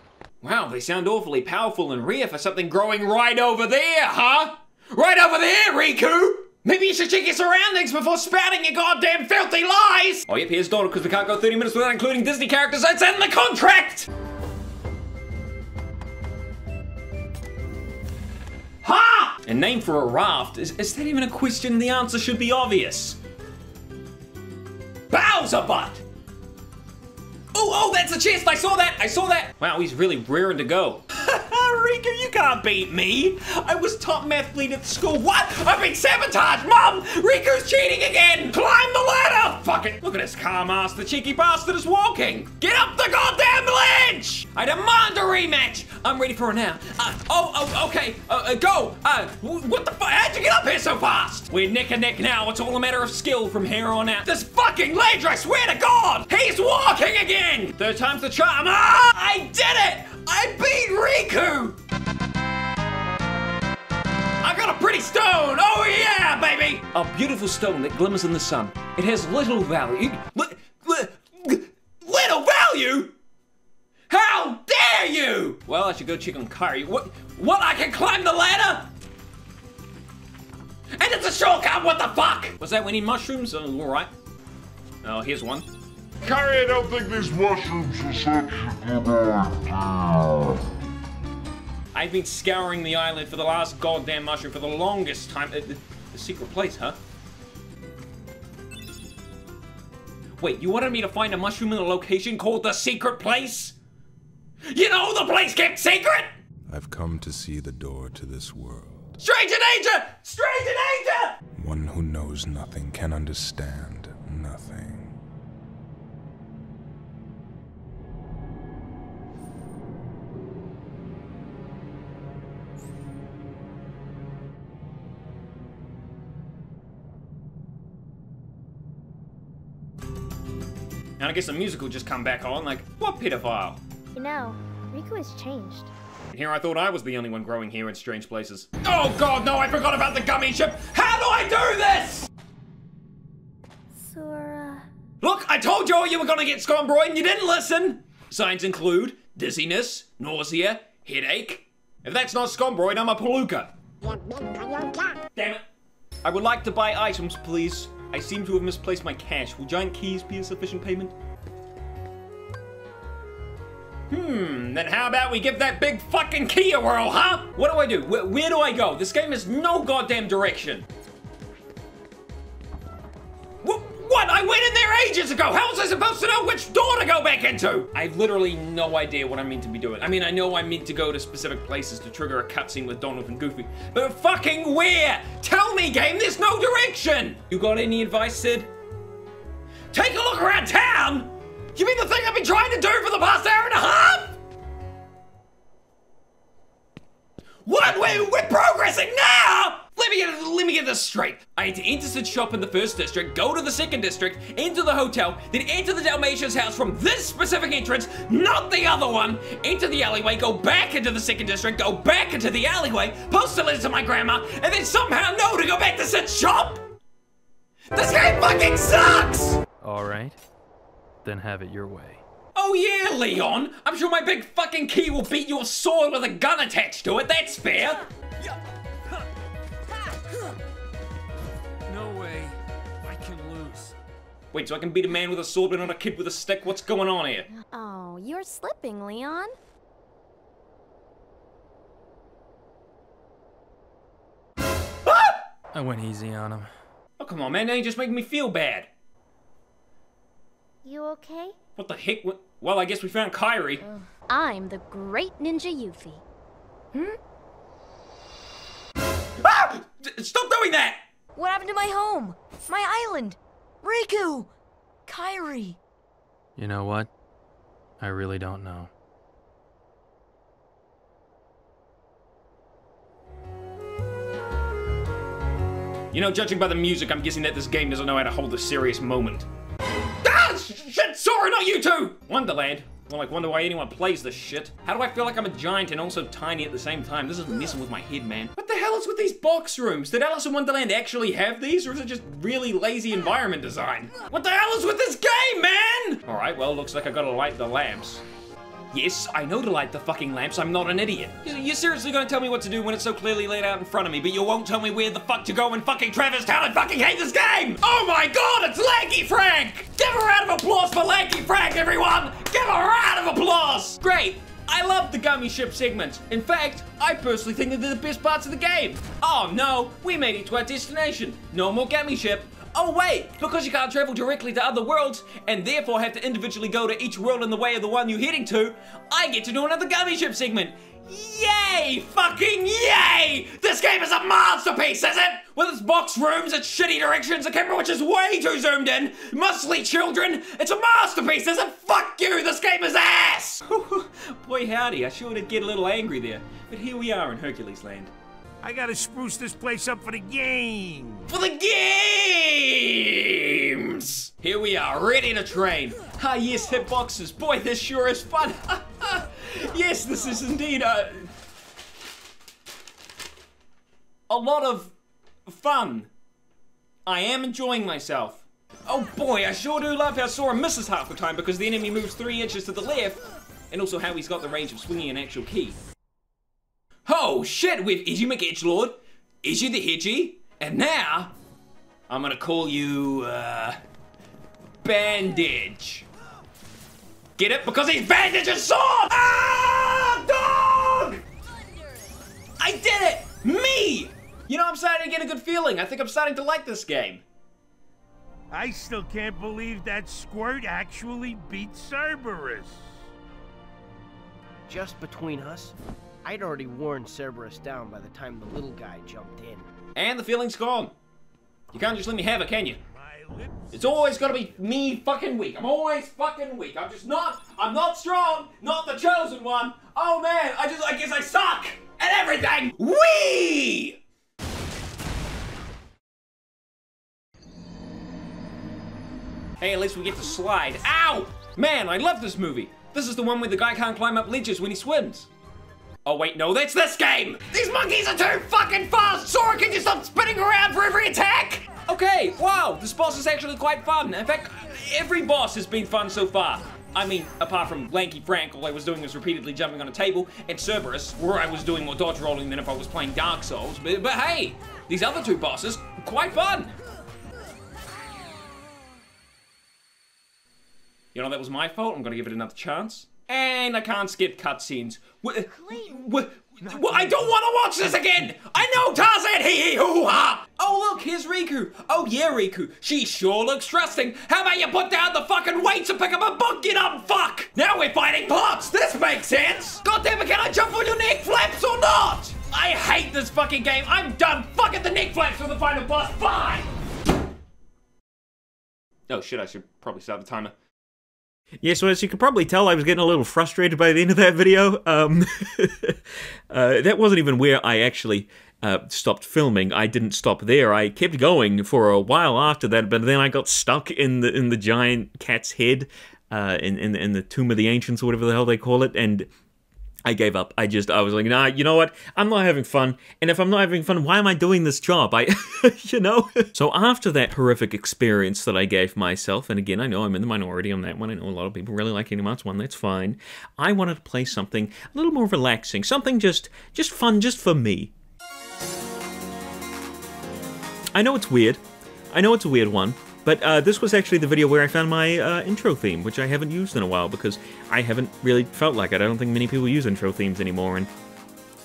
Wow, they sound awfully powerful and rare for something growing right over there, huh? Right over there, Riku! Maybe you should check your surroundings before spouting your goddamn filthy lies! Oh yep, here's Donald, because we can't go 30 minutes without including Disney characters. It's in the contract! A name for a raft? Is, is that even a question? The answer should be obvious. Bowser butt! Oh, oh, that's a chest! I saw that! I saw that! Wow, he's really rearing to go. Riku, you can't beat me. I was top math lead at school. What? I've been sabotaged, Mom! Riku's cheating again! Climb the ladder! Fuck it. Look at this calm ass. The cheeky bastard is walking. Get up the goddamn ledge! I demand a rematch. I'm ready for it now. Uh, oh, oh, okay. Uh, uh, go. Uh, what the fuck? How'd you get up here so fast? We're neck and neck now. It's all a matter of skill from here on out. This fucking ledge, I swear to God! He's walking again! Third time's the charm. Ah! I did it! I beat Riku! I got a pretty stone! Oh yeah, baby! A beautiful stone that glimmers in the sun. It has little value. Li- li- little value? How dare you! Well, I should go check on Kairi. What? What? I can climb the ladder? And it's a shortcut, what the fuck? Was that need mushrooms? Oh, alright. Oh, here's one. Kairi, I don't think these mushrooms are such a good idea. I've been scouring the island for the last goddamn mushroom for the longest time. Uh, the, the secret place, huh? Wait, you wanted me to find a mushroom in a location called the secret place? You know the place kept secret! I've come to see the door to this world. Stranger danger! Stranger danger! One who knows nothing can understand And I guess the music will just come back on, like, what pedophile? You know, Riku has changed. And here I thought I was the only one growing here in strange places. Oh god, no, I forgot about the Gummi ship! How do I do this? Sora. Look, I told you you were gonna get scombroid and you didn't listen! Signs include dizziness, nausea, headache. If that's not scombroid, I'm a palooka. Damn it. I would like to buy items, please. I seem to have misplaced my cash. Will giant keys be a sufficient payment? Hmm, then how about we give that big fucking key a whirl, huh? What do I do? Where, where do I go? This game has no goddamn direction. Wh- What? I went in there ages ago! How was I supposed to know which door to go back into? I have literally no idea what I'm meant to be doing. I mean, I know I'm meant to go to specific places to trigger a cutscene with Donald and Goofy, but fucking where? Tell me, game, there's no direction! You got any advice, Sid? Take a look around town? You mean the thing I've been trying to do for the past hour and a half? What? We're, we're progressing now! Let me get let me get this straight. I had to enter said shop in the first district, go to the second district, enter the hotel, then enter the Dalmatian's house from this specific entrance, not the other one. Enter the alleyway, go back into the second district, go back into the alleyway, post a letter to my grandma, and then somehow know to go back to said shop. This game fucking sucks! All right. Then have it your way. Oh yeah, Leon! I'm sure my big fucking key will beat your sword with a gun attached to it, that's fair! No way. I can lose. Wait, so I can beat a man with a sword but not a kid with a stick? What's going on here? Oh, you're slipping, Leon. I went easy on him. Oh, come on, man, now you just making me feel bad. You okay? What the heck? Well, I guess we found Kairi. I'm the great ninja Yuffie. Hmm? Ah! Stop doing that! What happened to my home? My island? Riku! Kairi! You know what? I really don't know. You know, judging by the music, I'm guessing that this game doesn't know how to hold a serious moment. Ah! sh- Shit, sorry, not you two! Wonderland. Well, like, wonder why anyone plays this shit. How do I feel like I'm a giant and also tiny at the same time? This is messing with my head, man. What the hell is with these box rooms? Did Alice in Wonderland actually have these, or is it just really lazy environment design? What the hell is with this game, man? Alright, well, looks like I gotta light the lamps. Yes, I know to light the fucking lamps. I'm not an idiot. You- You're seriously gonna tell me what to do when it's so clearly laid out in front of me, but you won't tell me where the fuck to go in fucking Traverse Town? I fucking hate this game! Oh my god, it's Lanky Frank! Give a round of applause for Lanky Frank, everyone! Give a round of applause! Great! I love the Gummi ship segments. In fact, I personally think that they're the best parts of the game. Oh no, we made it to our destination. No more Gummi ship. Oh wait, because you can't travel directly to other worlds and therefore have to individually go to each world in the way of the one you're heading to, I get to do another Gummi ship segment. Yay! Fucking yay! This game is a masterpiece, is it? With its box rooms, its shitty directions, a camera which is way too zoomed in, muscly children, it's a masterpiece, is it? Fuck you, this game is ass! Boy howdy, I sure did get a little angry there. But here we are in Hercules Land. I gotta spruce this place up for the game. For the games! Here we are, ready to train. Ah, yes, hitboxes. Boy, this sure is fun. yes, this is indeed a... A lot of fun. I am enjoying myself. Oh boy, I sure do love how Sora misses half the time because the enemy moves three inches to the left, and also how he's got the range of swinging an actual key. Oh shit, with Iggy McEdgelord, Izzy the Hedgy, and now I'm gonna call you uh, Bandage. Get it? Because he's bandages sword! Ah, dog! I did it! Me! You know, I'm starting to get a good feeling. I think I'm starting to like this game. I still can't believe that Squirt actually beat Cerberus. Just between us, I'd already worn Cerberus down by the time the little guy jumped in. And the feeling's gone. You can't just let me have it, can you? It's always gotta be me fucking weak. I'm always fucking weak. I'm just not, I'm not strong, not the chosen one. Oh man, I just, I guess I suck at everything. Wee! Hey, at least we get to slide. Ow! Man, I love this movie. This is the one where the guy can't climb up ledges when he swims. Oh wait, no, that's this game! These monkeys are too fucking fast! Sora, can you stop spinning around for every attack? Okay, wow, this boss is actually quite fun. In fact, every boss has been fun so far. I mean, apart from Lanky Frank, all I was doing was repeatedly jumping on a table, and Cerberus, where I was doing more dodge rolling than if I was playing Dark Souls. But, but hey, these other two bosses, quite fun. You know, that was my fault. I'm gonna give it another chance. And I can't skip cutscenes. What, what, what, I don't want to watch this again! I know Tarzan, hee hee hoo ha! Oh look, here's Riku. Oh yeah, Riku. She sure looks trusting. How about you put down the fucking weights and pick up a book, you dumb fuck? Now we're fighting plots. This makes sense. God damn it, can I jump on your neck flaps or not? I hate this fucking game. I'm done fucking the neck flaps for the final boss. Bye! Oh shit, I should probably start the timer. Yeah, so as you can probably tell, I was getting a little frustrated by the end of that video. Um, uh, that wasn't even where I actually uh, stopped filming. I didn't stop there. I kept going for a while after that, but then I got stuck in the in the giant cat's head, uh, in, in in the Tomb of the Ancients or whatever the hell they call it, and I gave up. I just, I was like, nah, you know what? I'm not having fun. And if I'm not having fun, why am I doing this job? I, you know? so after that horrific experience that I gave myself, and again, I know I'm in the minority on that one. I know a lot of people really like Kingdom Hearts 1. That's fine. I wanted to play something a little more relaxing. Something just, just fun, just for me. I know it's weird. I know it's a weird one. But uh, this was actually the video where I found my uh, intro theme, which I haven't used in a while because I haven't really felt like it. I don't think many people use intro themes anymore, and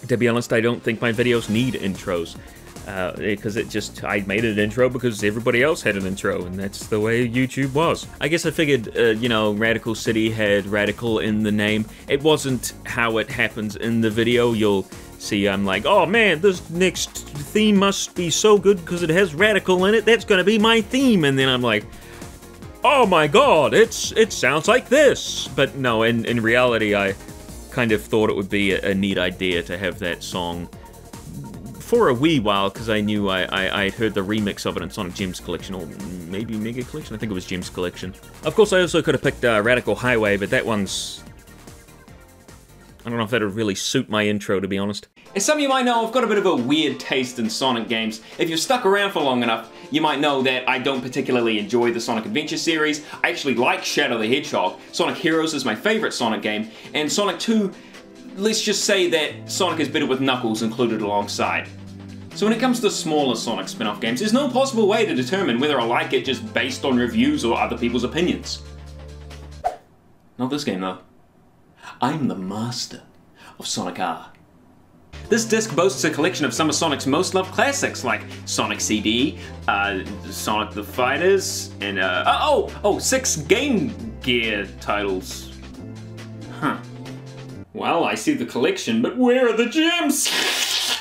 to be honest, I don't think my videos need intros. Because uh, it just, I made an intro because everybody else had an intro, and that's the way YouTube was. I guess I figured, uh, you know, Radical City had Radical in the name. It wasn't how it happens in the video. You'll See, I'm like, oh man, this next theme must be so good because it has radical in it. That's gonna be my theme. And then I'm like, oh my god, it's it sounds like this. But no, in in reality, I kind of thought it would be a, a neat idea to have that song for a wee while because I knew I, I I heard the remix of it in Sonic Gems Collection or maybe Mega Collection. I think it was Gems Collection. Of course, I also could have picked uh, Radical Highway, but that one's I don't know if that would really suit my intro, to be honest. As some of you might know, I've got a bit of a weird taste in Sonic games. If you've stuck around for long enough, you might know that I don't particularly enjoy the Sonic Adventure series. I actually like Shadow the Hedgehog. Sonic Heroes is my favorite Sonic game, and Sonic 2, let's just say that Sonic is better with Knuckles included alongside. So when it comes to smaller Sonic spin-off games, there's no possible way to determine whether I like it just based on reviews or other people's opinions. Not this game though. I'm the master of Sonic R. This disc boasts a collection of some of Sonic's most loved classics, like Sonic CD, uh, Sonic the Fighters, and uh, oh, oh, six Game Gear titles. Huh. Well, I see the collection, but where are the gems?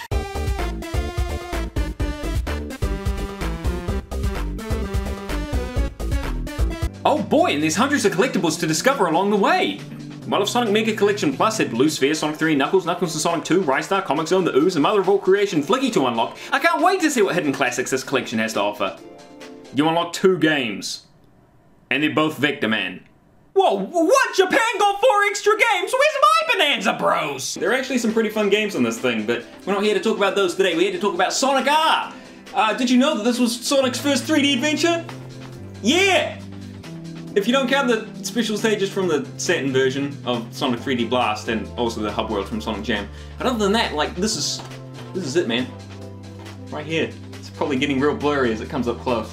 Oh boy, and there's hundreds of collectibles to discover along the way! Well, if Sonic Mega Collection Plus had Blue Sphere, Sonic 3, Knuckles, Knuckles and Sonic 2, Rise Star, Comix Zone, The Ooze, and Mother of All Creation Flicky to unlock, I can't wait to see what hidden classics this collection has to offer. You unlock two games. And they're both Vector Man. Whoa, what? Japan got four extra games? Where's my Bonanza Bros? There are actually some pretty fun games on this thing, but we're not here to talk about those today. We're here to talk about Sonic R! Uh, did you know that this was Sonic's first 3D adventure? Yeah! If you don't count the special stages from the Saturn version of Sonic 3D Blast and also the hub world from Sonic Jam. But other than that, like, this is, this is it, man. Right here. It's probably getting real blurry as it comes up close.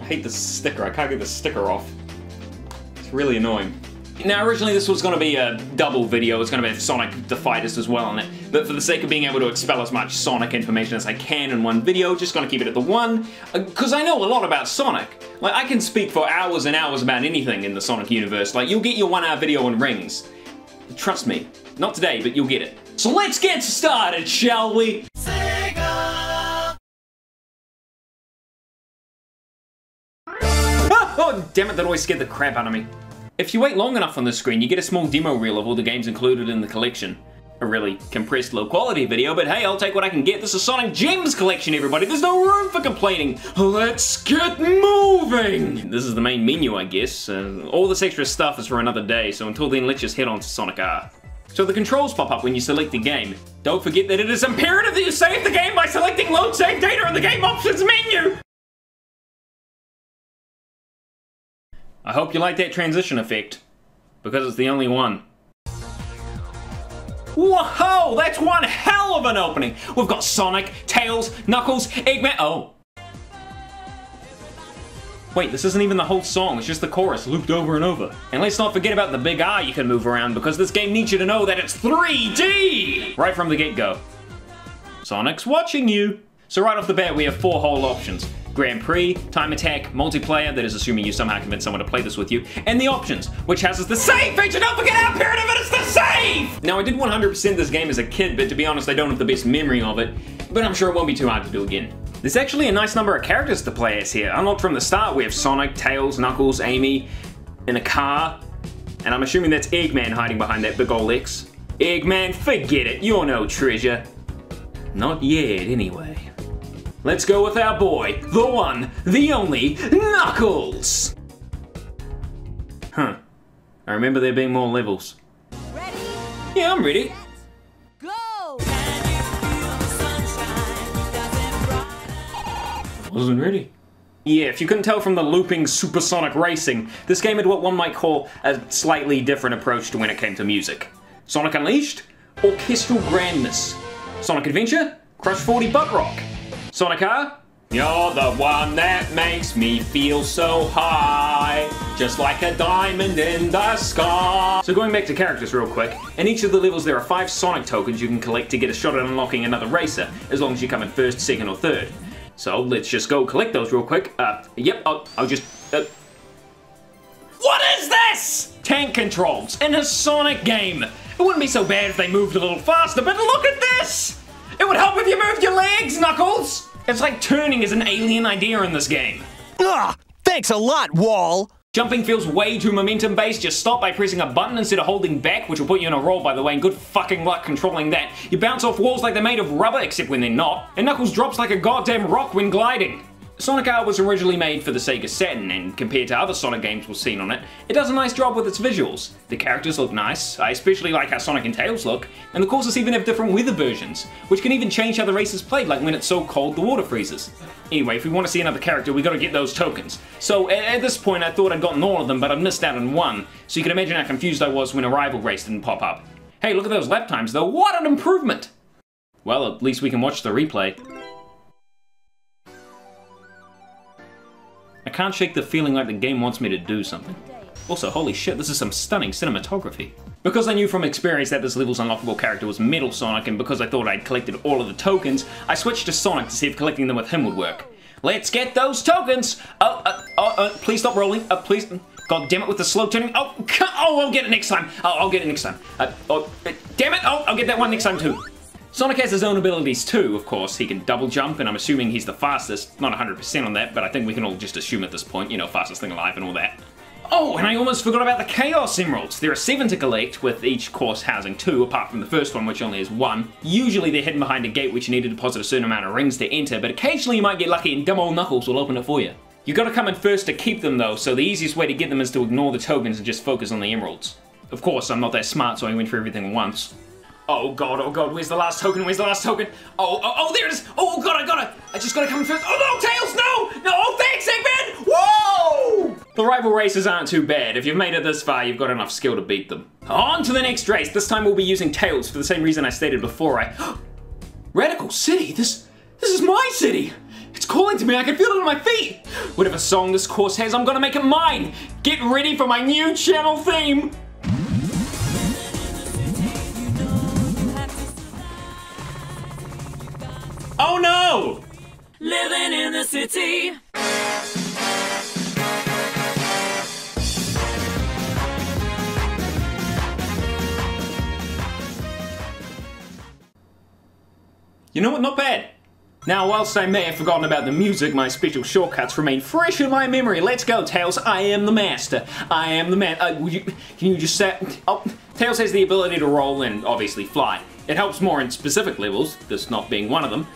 I hate this sticker. I can't get the sticker off. It's really annoying. Now, originally this was going to be a double video. It's going to be Sonic the Fighters as well in it. But for the sake of being able to expel as much Sonic information as I can in one video, just going to keep it at the one. Uh, because I know a lot about Sonic. Like, I can speak for hours and hours about anything in the Sonic universe. Like, you'll get your one hour video on Rings. Trust me. Not today, but you'll get it. So let's get started, shall we? Oh, damn it, that always scared the crap out of me. If you wait long enough on the screen, you get a small demo reel of all the games included in the collection. A really compressed low quality video, but hey, I'll take what I can get. This is Sonic Gems collection, everybody. There's no room for complaining. Let's get moving! This is the main menu, I guess. Uh, all this extra stuff is for another day, so until then, let's just head on to Sonic R. So the controls pop up when you select the game. Don't forget that it is imperative that you save the game by selecting load save data in the game options menu! I hope you like that transition effect, because it's the only one. Whoa, that's one hell of an opening! We've got Sonic, Tails, Knuckles, Eggman- oh. Wait, this isn't even the whole song, it's just the chorus looped over and over. And let's not forget about the big eye you can move around, because this game needs you to know that it's 3D! Right from the get-go. Sonic's watching you! So right off the bat, we have four whole options. Grand Prix, Time Attack, Multiplayer, that is assuming you somehow convince someone to play this with you, and the options, which has us the save feature, don't forget how imperative it is to save! Now I did 100% this game as a kid, but to be honest I don't have the best memory of it, but I'm sure it won't be too hard to do again. There's actually a nice number of characters to play as here. Unlocked from the start, we have Sonic, Tails, Knuckles, Amy, in a car, and I'm assuming that's Eggman hiding behind that big ol' X. Eggman, forget it, you're no treasure. Not yet, anyway. Let's go with our boy, the one, the only, Knuckles! Huh. I remember there being more levels. Ready? Yeah, I'm ready. Go! Wasn't ready. Yeah, if you couldn't tell from the looping supersonic racing, this game had what one might call a slightly different approach to when it came to music. Sonic Unleashed? Orchestral grandness. Sonic Adventure? Crush 40 butt rock. Sonic R? You're the one that makes me feel so high, just like a diamond in the sky. So going back to characters real quick, in each of the levels there are five Sonic tokens you can collect to get a shot at unlocking another racer, as long as you come in first, second, or third. So let's just go collect those real quick. Uh, yep, I'll, I'll just, uh... What is this? Tank controls in a Sonic game. It wouldn't be so bad if they moved a little faster, but look at this! It would help if you moved your legs, Knuckles! It's like turning is an alien idea in this game. Ah, thanks a lot, Wall! Jumping feels way too momentum based. Just stop by pressing a button instead of holding back, which will put you in a roll, by the way, and good fucking luck controlling that. You bounce off walls like they're made of rubber, except when they're not. And Knuckles drops like a goddamn rock when gliding. Sonic R was originally made for the Sega Saturn, and compared to other Sonic games we've seen on it, it does a nice job with its visuals. The characters look nice, I especially like how Sonic and Tails look, and the courses even have different weather versions, which can even change how the race is played, like when it's so cold the water freezes. Anyway, if we want to see another character, we gotta get those tokens. So at this point I thought I'd gotten all of them, but I missed out on one, so you can imagine how confused I was when a rival race didn't pop up. Hey, look at those lap times though, what an improvement! Well, at least we can watch the replay. I can't shake the feeling like the game wants me to do something. Also, holy shit, this is some stunning cinematography. Because I knew from experience that this level's unlockable character was Metal Sonic, and because I thought I'd collected all of the tokens, I switched to Sonic to see if collecting them with him would work. Let's get those tokens! Oh, uh, Oh, uh, please stop rolling. Uh, please. God damn it with the slow turning. Oh, oh, I'll get it next time. Oh, I'll get it next time. Uh, oh, uh, damn it. Oh, I'll get that one next time too. Sonic has his own abilities too, of course. He can double jump, and I'm assuming he's the fastest. Not 100% on that, but I think we can all just assume at this point, you know, fastest thing alive and all that. Oh, and I almost forgot about the Chaos Emeralds. There are seven to collect, with each course housing two, apart from the first one, which only has one. Usually they're hidden behind a gate which you need to deposit a certain amount of rings to enter, but occasionally you might get lucky and dumb old Knuckles will open it for you. You gotta come in first to keep them though, so the easiest way to get them is to ignore the tokens and just focus on the emeralds. Of course, I'm not that smart, so I went for everything once. Oh god, oh god, where's the last token? Where's the last token? Oh, oh, oh, there it is! Oh god, I got it! I just gotta come in first. Oh no, Tails, no! No, oh thanks, Eggman! Whoa! The rival races aren't too bad. If you've made it this far, you've got enough skill to beat them. On to the next race. This time we'll be using Tails for the same reason I stated before. I... Radical City? This... This is my city! It's calling to me, I can feel it on my feet! Whatever song this course has, I'm gonna make it mine! Get ready for my new channel theme! Oh no! Living in the city. You know what, not bad. Now, whilst I may have forgotten about the music, my special shortcuts remain fresh in my memory. Let's go, Tails. I am the master. I am the man. Uh, you, can you just say... Oh, Tails has the ability to roll and obviously fly. It helps more in specific levels, this not being one of them.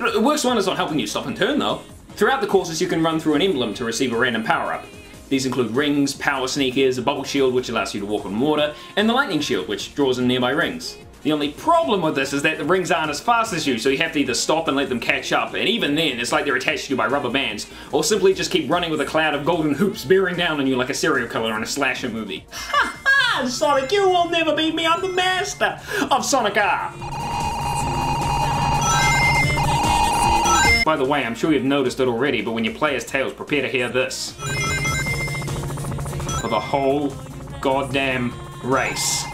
It works wonders on helping you stop and turn, though. Throughout the courses, you can run through an emblem to receive a random power-up. These include rings, power sneakers, a bubble shield which allows you to walk on water, and the lightning shield which draws in nearby rings. The only problem with this is that the rings aren't as fast as you, so you have to either stop and let them catch up, and even then, it's like they're attached to you by rubber bands, or simply just keep running with a cloud of golden hoops bearing down on you like a serial killer in a slasher movie. Ha ha! Sonic, you will never beat me, I'm the master of Sonic R! By the way, I'm sure you've noticed it already, but when you play as Tails, prepare to hear this. For the whole goddamn race.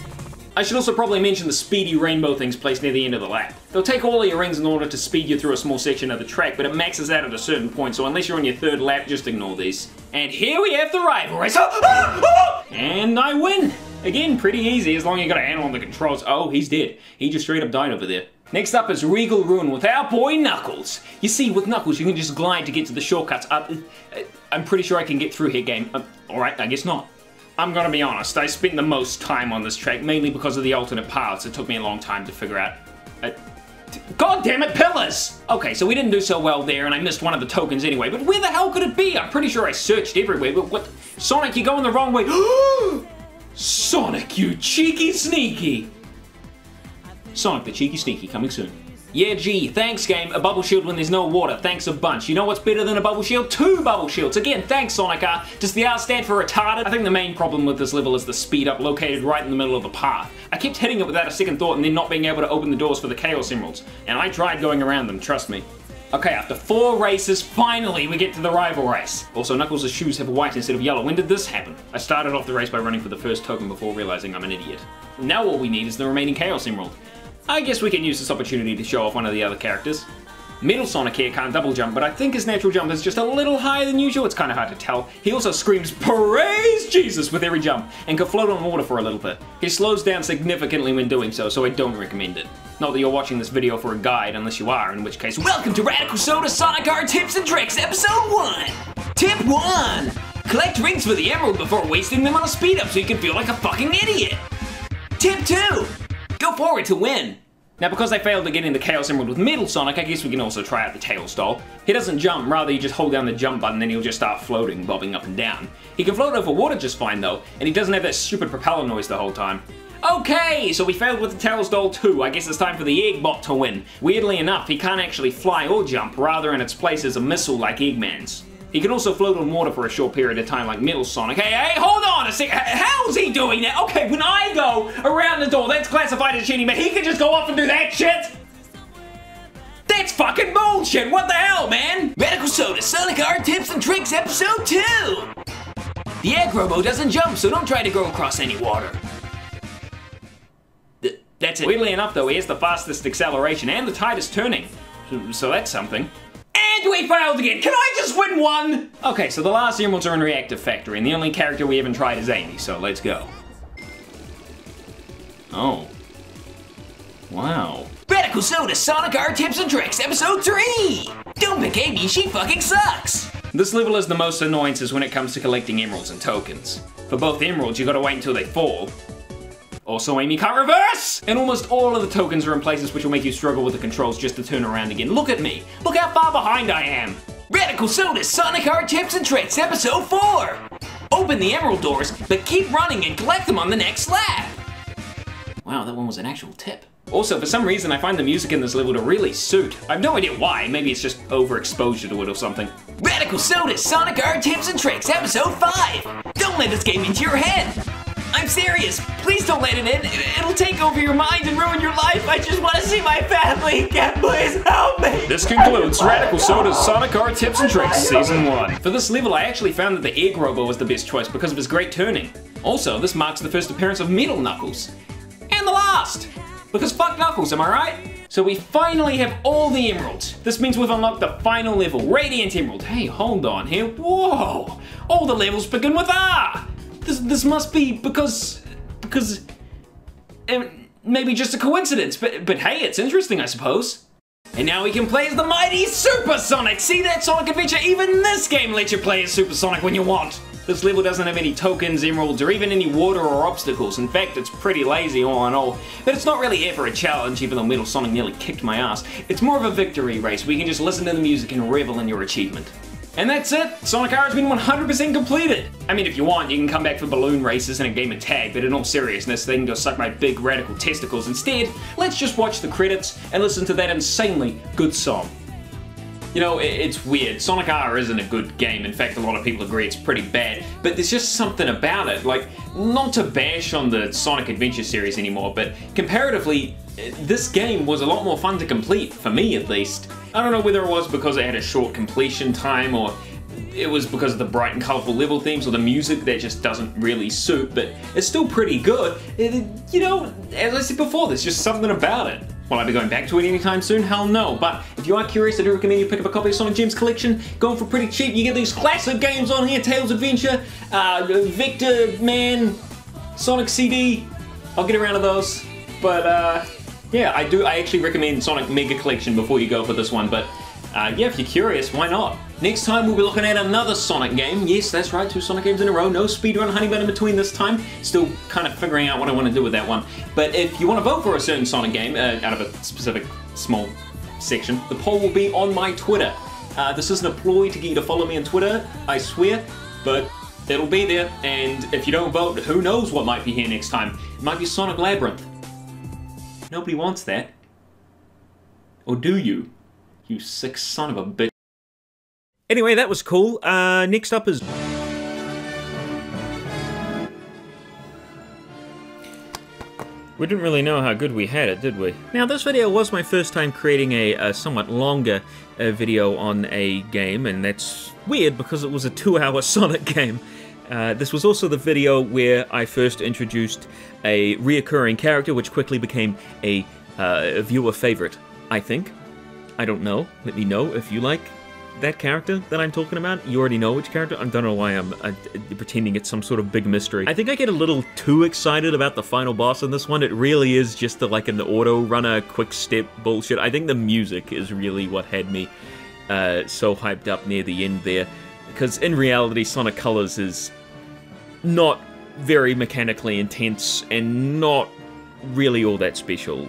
I should also probably mention the speedy rainbow things placed near the end of the lap. They'll take all of your rings in order to speed you through a small section of the track, but it maxes out at a certain point, so unless you're on your third lap, just ignore these. And here we have the rival race. Ah, ah! And I win! Again, pretty easy, as long as you got a handle on the controls. Oh, he's dead. He just straight up died over there. Next up is Regal Ruin with our boy Knuckles. You see, with Knuckles, you can just glide to get to the shortcuts. Uh, uh, I'm pretty sure I can get through here, game. Uh, Alright, I guess not. I'm gonna be honest, I spent the most time on this track, mainly because of the alternate paths. It took me a long time to figure out. Uh, God damn it, pillars! Okay, so we didn't do so well there, and I missed one of the tokens anyway, but where the hell could it be? I'm pretty sure I searched everywhere, but what? Sonic, you're going the wrong way. Sonic, you cheeky sneaky! Sonic the Cheeky Sneaky coming soon. Yeah, gee, thanks game. A bubble shield when there's no water. Thanks a bunch. You know what's better than a bubble shield? Two bubble shields. Again, thanks Sonic R. Does the R stand for retarded? I think the main problem with this level is the speed up located right in the middle of the path. I kept hitting it without a second thought and then not being able to open the doors for the Chaos Emeralds. And I tried going around them, trust me. Okay, after four races, finally we get to the rival race. Also, Knuckles' shoes have white instead of yellow. When did this happen? I started off the race by running for the first token before realizing I'm an idiot. Now all we need is the remaining Chaos Emerald. I guess we can use this opportunity to show off one of the other characters. Metal Sonic here can't double jump, but I think his natural jump is just a little higher than usual. It's kind of hard to tell. He also screams, Praise Jesus, with every jump, and can float on water for a little bit. He slows down significantly when doing so, so I don't recommend it. Not that you're watching this video for a guide, unless you are, in which case, welcome to Radical Soda Sonic R Tips and Tricks, Episode 1! Tip 1! Collect rings for the emerald before wasting them on a speed up so you can feel like a fucking idiot! Tip 2! Go forward to win! Now because they failed to get into Chaos Emerald with Metal Sonic, I guess we can also try out the Tails doll. He doesn't jump, rather you just hold down the jump button and he'll just start floating, bobbing up and down. He can float over water just fine though, and he doesn't have that stupid propeller noise the whole time. Okay, so we failed with the Tails doll too. I guess it's time for the Eggbot to win. Weirdly enough, he can't actually fly or jump, rather in its place is a missile like Eggman's. He can also float on water for a short period of time like Metal Sonic. Hey, hey, hold on a sec. How's he doing that? Okay, when I go around the door, that's classified as cheating, but he can just go off and do that shit? That's fucking bullshit. What the hell, man? Medical Soda, Sonic R Tips and Tricks, Episode 2. The Egg Robo doesn't jump, so don't try to go across any water. Th that's it. Weirdly enough, though, he has the fastest acceleration and the tightest turning. So that's something. And we failed again. Can I just win one? Okay, so the last emeralds are in Reactor Factory, and the only character we haven't tried is Amy, so let's go. Oh. Wow. Radical Soda Sonic R Tips and Tricks, Episode 3! Don't pick Amy, she fucking sucks! This level is the most annoyances when it comes to collecting emeralds and tokens. For both emeralds, you gotta wait until they fall. Also, Amy can't reverse! And almost all of the tokens are in places which will make you struggle with the controls just to turn around again. Look at me! Look how far behind I am! Radical Soda Sonic R Tips and Tricks, Episode 4! Open the emerald doors, but keep running and collect them on the next slab! Wow, that one was an actual tip. Also, for some reason, I find the music in this level to really suit. I have no idea why. Maybe it's just overexposure to it or something. Radical Soda Sonic R Tips and Tricks, Episode 5! Don't let this game into your head! I'm serious! Please don't let it in! It'll take over your mind and ruin your life! I just want to see my family! Can please help me! This concludes Radical Soda's Sonic R Tips and Tricks Season 1. For this level, I actually found that the Egg Robo was the best choice because of his great turning. Also, this marks the first appearance of Metal Knuckles. And the last! Because fuck Knuckles, am I right? So we finally have all the emeralds. This means we've unlocked the final level, Radiant Emerald. Hey, hold on here. Whoa! All the levels begin with R! This, this must be because... because... eh, maybe just a coincidence, but, but hey, it's interesting, I suppose. And now we can play as the mighty Super Sonic! See that Sonic Adventure? Even this game lets you play as Super Sonic when you want! This level doesn't have any tokens, emeralds, or even any water or obstacles. In fact, it's pretty lazy all in all. But it's not really ever a challenge, even though Metal Sonic nearly kicked my ass. It's more of a victory race where you can just listen to the music and revel in your achievement. And that's it! Sonic R has been 100% completed! I mean, if you want, you can come back for balloon races and a game of tag, but in all seriousness, they can go suck my big radical testicles. Instead, let's just watch the credits and listen to that insanely good song. You know, it's weird. Sonic R isn't a good game. In fact, a lot of people agree it's pretty bad. But there's just something about it. Like, not to bash on the Sonic Adventure series anymore, but comparatively, this game was a lot more fun to complete, for me at least. I don't know whether it was because it had a short completion time or it was because of the bright and colorful level themes or the music that just doesn't really suit, but it's still pretty good. It- you know, as I said before, there's just something about it. Will I be going back to it anytime soon? Hell no. But if you are curious, I do recommend you pick up a copy of Sonic Gems Collection. Going for pretty cheap. You get these classic games on here: Tails Adventure, uh, Victor Man, Sonic CD. I'll get around to those. But uh, yeah, I do. I actually recommend Sonic Mega Collection before you go for this one. But uh, yeah, if you're curious, why not? Next time we'll be looking at another Sonic game. Yes, that's right, two Sonic games in a row. No speedrun honeybun in between this time. Still kind of figuring out what I want to do with that one. But if you want to vote for a certain Sonic game uh, out of a specific small section, the poll will be on my Twitter. Uh, this isn't a ploy to get you to follow me on Twitter, I swear, but it'll be there. And if you don't vote, who knows what might be here next time? It might be Sonic Labyrinth. Nobody wants that. Or do you? You sick son of a bitch. Anyway, that was cool. Uh, next up is. We didn't really know how good we had it, did we? Now, this video was my first time creating a, a somewhat longer uh, video on a game, and that's weird because it was a two-hour Sonic game. Uh, this was also the video where I first introduced a reoccurring character, which quickly became a, uh, viewer favorite, I think. I don't know. Let me know if you like that character that I'm talking about. You already know which character. I don't know why I'm uh, pretending it's some sort of big mystery. I think I get a little too excited about the final boss in this one. It really is just the, like an auto runner, quick step bullshit. I think the music is really what had me uh, so hyped up near the end there. Because in reality, Sonic Colors is not very mechanically intense and not really all that special,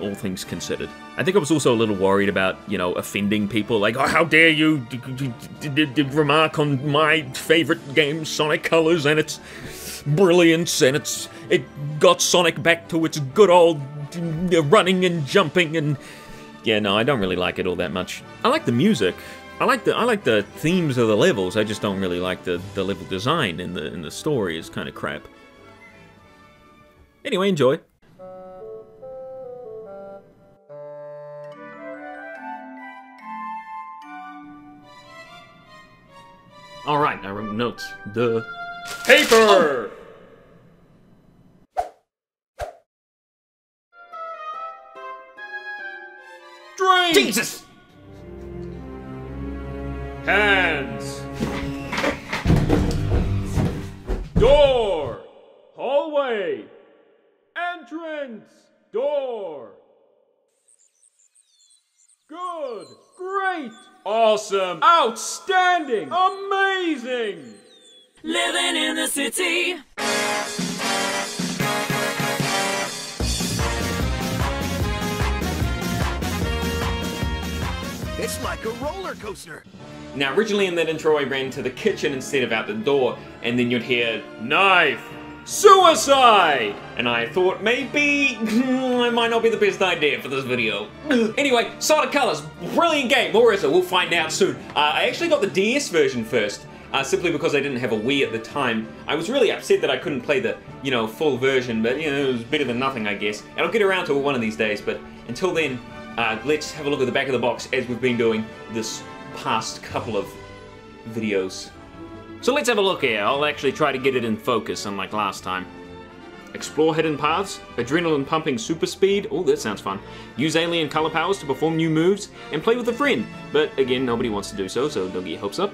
all things considered. I think I was also a little worried about, you know, offending people. Like, oh, how dare you remark on my favorite game, Sonic Colors, and its brilliance, and its it got Sonic back to its good old running and jumping, and yeah, no, I don't really like it all that much. I like the music. I like the I like the themes of the levels. I just don't really like the the level design and the and the story is kind of crap. Anyway, enjoy. All right, I wrote notes. The paper. Oh. Drink. Jesus! Hands. Door. Hallway. Entrance. Door. Good. Great. Awesome. Outstanding. Amazing. Living in the city. It's like a roller coaster. Now, originally in that intro, I ran to the kitchen instead of out the door, and then you'd hear knife, suicide, and I thought maybe it might not be the best idea for this video. anyway, Sonic Colors, brilliant game, or is it? We'll find out soon. Uh, I actually got the DS version first. Uh, simply because I didn't have a Wii at the time. I was really upset that I couldn't play the, you know, full version, but, you know, it was better than nothing, I guess. And I'll get around to it one of these days, but until then, uh, let's have a look at the back of the box as we've been doing this past couple of videos. So let's have a look here. I'll actually try to get it in focus unlike last time. Explore hidden paths, adrenaline pumping super speed, oh that sounds fun. Use alien color powers to perform new moves, and play with a friend. But again, nobody wants to do so, so don't get hopes up.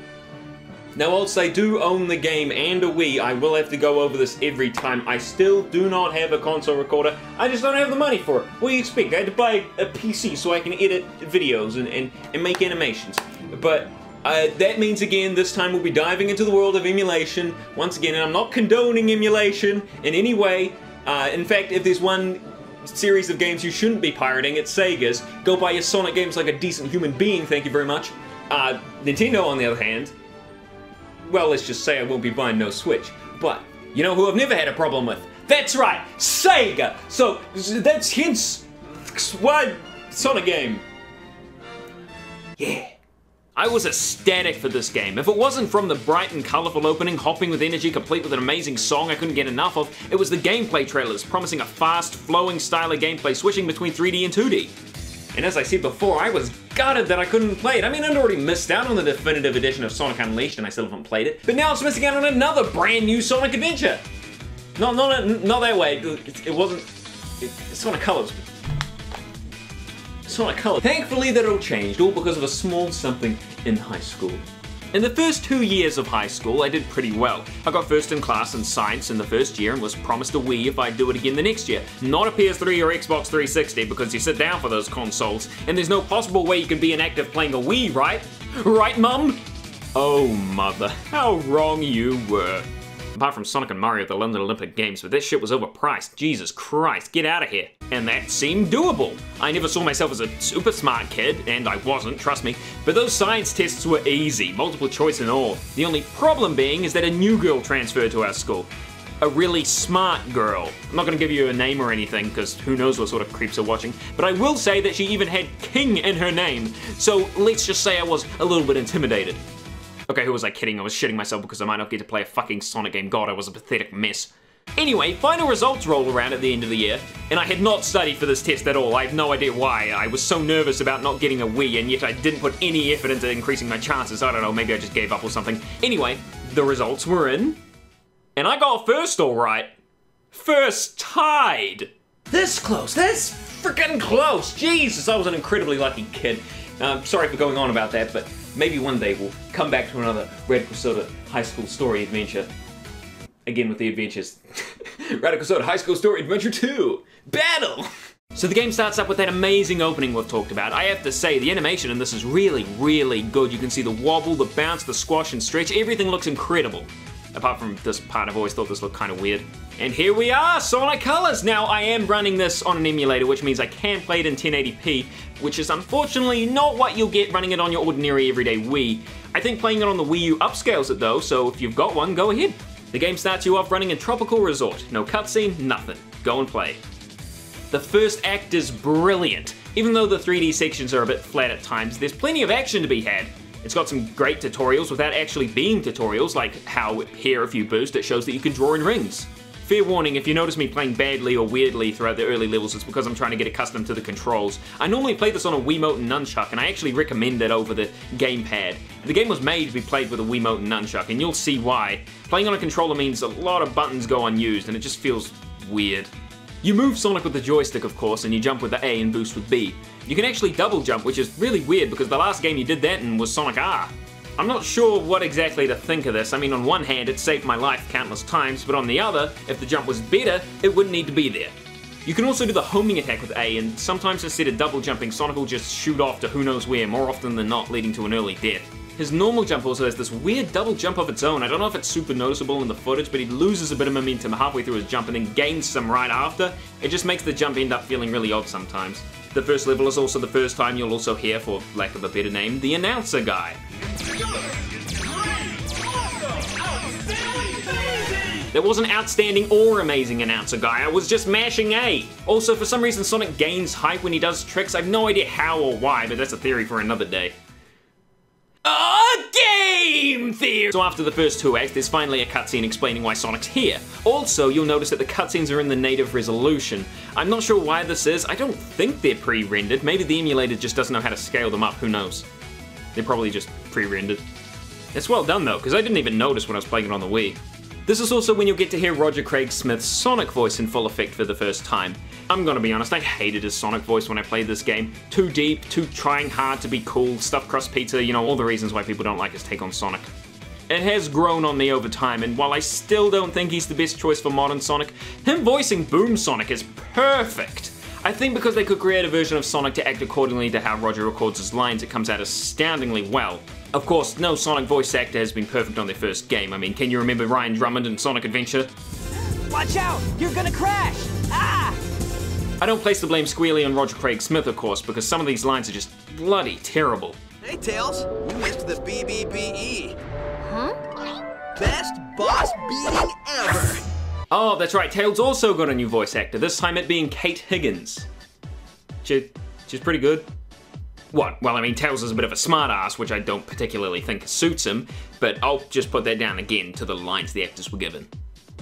Now whilst I do own the game and a Wii, I will have to go over this every time. I still do not have a console recorder. I just don't have the money for it. What do you expect? I had to buy a PC so I can edit videos and, and, and make animations. But uh, that means again, this time we'll be diving into the world of emulation. Once again, and I'm not condoning emulation in any way. Uh, in fact, if there's one series of games you shouldn't be pirating, it's Sega's. Go buy your Sonic games like a decent human being, thank you very much. Uh, Nintendo, on the other hand, well, let's just say I won't be buying no Switch. But, you know who I've never had a problem with? That's right, Sega! So, that's hence why Sonic game. Yeah. I was ecstatic for this game. If it wasn't from the bright and colourful opening, hopping with energy, complete with an amazing song I couldn't get enough of, it was the gameplay trailers, promising a fast, flowing style of gameplay, switching between 3D and 2D. And as I said before, I was gutted that I couldn't play it. I mean, I'd already missed out on the definitive edition of Sonic Unleashed and I still haven't played it. But now it's missing out on another brand new Sonic Adventure. No, not, not that way. It, it wasn't... It, Sonic Colors. Colors. Thankfully that all changed, all because of a small something in high school. In the first two years of high school, I did pretty well. I got first in class in science in the first year and was promised a Wii if I'd do it again the next year. Not a PS3 or Xbox 360 because you sit down for those consoles, and there's no possible way you can be inactive playing a Wii, right? Right, Mum? Oh, mother, how wrong you were. Apart from Sonic and Mario at the London Olympic Games, but this shit was overpriced. Jesus Christ, get out of here. And that seemed doable. I never saw myself as a super smart kid, and I wasn't, trust me, but those science tests were easy, multiple choice and all. The only problem being is that a new girl transferred to our school. A really smart girl. I'm not gonna give you a name or anything, because who knows what sort of creeps are watching, but I will say that she even had King in her name, so let's just say I was a little bit intimidated. Okay, who was I kidding? I was shitting myself because I might not get to play a fucking Sonic game. God, I was a pathetic mess. Anyway, final results rolled around at the end of the year, and I had not studied for this test at all. I have no idea why. I was so nervous about not getting a Wii, and yet I didn't put any effort into increasing my chances. I don't know, maybe I just gave up or something. Anyway, the results were in, and I got first alright. First tied. This close, this freaking close. Jesus, I was an incredibly lucky kid. Um, sorry for going on about that, but maybe one day we'll come back to another Radical Soda high school story adventure. Again with the adventures. Radical Soda High School Story Adventure 2! Battle! So the game starts up with that amazing opening we've talked about. I have to say, the animation in this is really, really good. You can see the wobble, the bounce, the squash and stretch. Everything looks incredible. Apart from this part, I've always thought this looked kind of weird. And here we are, Sonic Colors! Now, I am running this on an emulator, which means I can play it in 1080p, which is unfortunately not what you'll get running it on your ordinary everyday Wii. I think playing it on the Wii U upscales it though, so if you've got one, go ahead. The game starts you off running a tropical resort. No cutscene, nothing. Go and play. The first act is brilliant. Even though the 3D sections are a bit flat at times, there's plenty of action to be had. It's got some great tutorials without actually being tutorials, like how here if you boost it shows that you can draw in rings. Fair warning, if you notice me playing badly or weirdly throughout the early levels, it's because I'm trying to get accustomed to the controls. I normally play this on a Wiimote and Nunchuck, and I actually recommend it over the gamepad. The game was made to be played with a Wiimote and Nunchuck, and you'll see why. Playing on a controller means a lot of buttons go unused, and it just feels weird. You move Sonic with the joystick, of course, and you jump with the A and boost with B. You can actually double jump, which is really weird because the last game you did that in was Sonic R. I'm not sure what exactly to think of this. I mean, on one hand, it saved my life countless times, but on the other, if the jump was better, it wouldn't need to be there. You can also do the homing attack with A, and sometimes instead of double jumping, Sonic will just shoot off to who knows where, more often than not leading to an early death. His normal jump also has this weird double jump of its own. I don't know if it's super noticeable in the footage, but he loses a bit of momentum halfway through his jump and then gains some right after. It just makes the jump end up feeling really odd sometimes. The first level is also the first time you'll also hear, for lack of a better name, the announcer guy. There wasn't outstanding or amazing announcer guy, I was just mashing A. Also, for some reason Sonic gains hype when he does tricks, I've no idea how or why, but that's a theory for another day. A game theory! So after the first two acts, there's finally a cutscene explaining why Sonic's here. Also, you'll notice that the cutscenes are in the native resolution. I'm not sure why this is, I don't think they're pre-rendered, maybe the emulator just doesn't know how to scale them up, who knows. They're probably just pre-rendered. It's well done though, because I didn't even notice when I was playing it on the Wii. This is also when you'll get to hear Roger Craig Smith's Sonic voice in full effect for the first time. I'm gonna be honest, I hated his Sonic voice when I played this game. Too deep, too trying hard to be cool, stuffed crust pizza, you know, all the reasons why people don't like his take on Sonic. It has grown on me over time, and while I still don't think he's the best choice for modern Sonic, him voicing Boom Sonic is perfect. I think because they could create a version of Sonic to act accordingly to how Roger records his lines, it comes out astoundingly well. Of course, no Sonic voice actor has been perfect on their first game. I mean, can you remember Ryan Drummond in Sonic Adventure? Watch out! You're gonna crash! Ah! I don't place the blame squarely on Roger Craig Smith, of course, because some of these lines are just bloody terrible. Hey, Tails, you missed the BBBE. Huh? Best boss beating ever. Oh, that's right, Tails also got a new voice actor, this time it being Kate Higgins. She, she's pretty good. What? Well, I mean, Tails is a bit of a smartass, which I don't particularly think suits him, but I'll just put that down again to the lines the actors were given.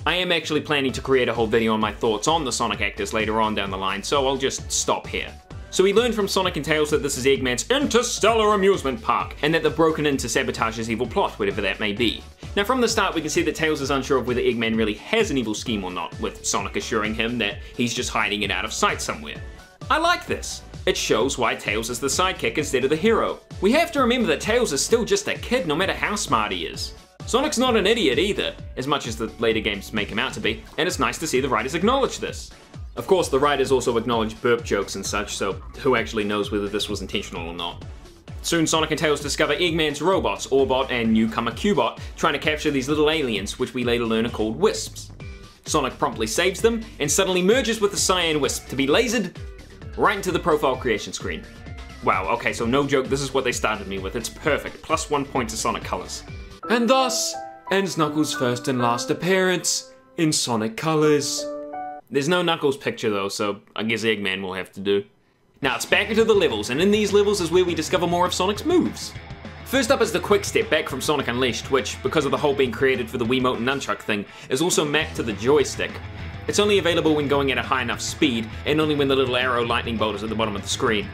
I am actually planning to create a whole video on my thoughts on the Sonic actors later on down the line, so I'll just stop here. So we learned from Sonic and Tails that this is Eggman's interstellar amusement park, and that they've broken in to sabotage his evil plot, whatever that may be. Now from the start we can see that Tails is unsure of whether Eggman really has an evil scheme or not, with Sonic assuring him that he's just hiding it out of sight somewhere. I like this. It shows why Tails is the sidekick instead of the hero. We have to remember that Tails is still just a kid no matter how smart he is. Sonic's not an idiot either, as much as the later games make him out to be, and it's nice to see the writers acknowledge this. Of course, the writers also acknowledge burp jokes and such, so who actually knows whether this was intentional or not. Soon Sonic and Tails discover Eggman's robots, Orbot and newcomer Cubot, trying to capture these little aliens, which we later learn are called Wisps. Sonic promptly saves them, and suddenly merges with the Cyan Wisp to be lasered right into the profile creation screen. Wow, okay, so no joke, this is what they started me with. It's perfect, plus one point to Sonic Colors. And thus ends Knuckles' first and last appearance in Sonic Colors. There's no Knuckles picture though, so I guess Eggman will have to do. Now it's back into the levels, and in these levels is where we discover more of Sonic's moves. First up is the quick step back from Sonic Unleashed, which, because of the hole being created for the Wiimote and Nunchuck thing, is also mapped to the joystick. It's only available when going at a high enough speed, and only when the little arrow lightning bolt is at the bottom of the screen.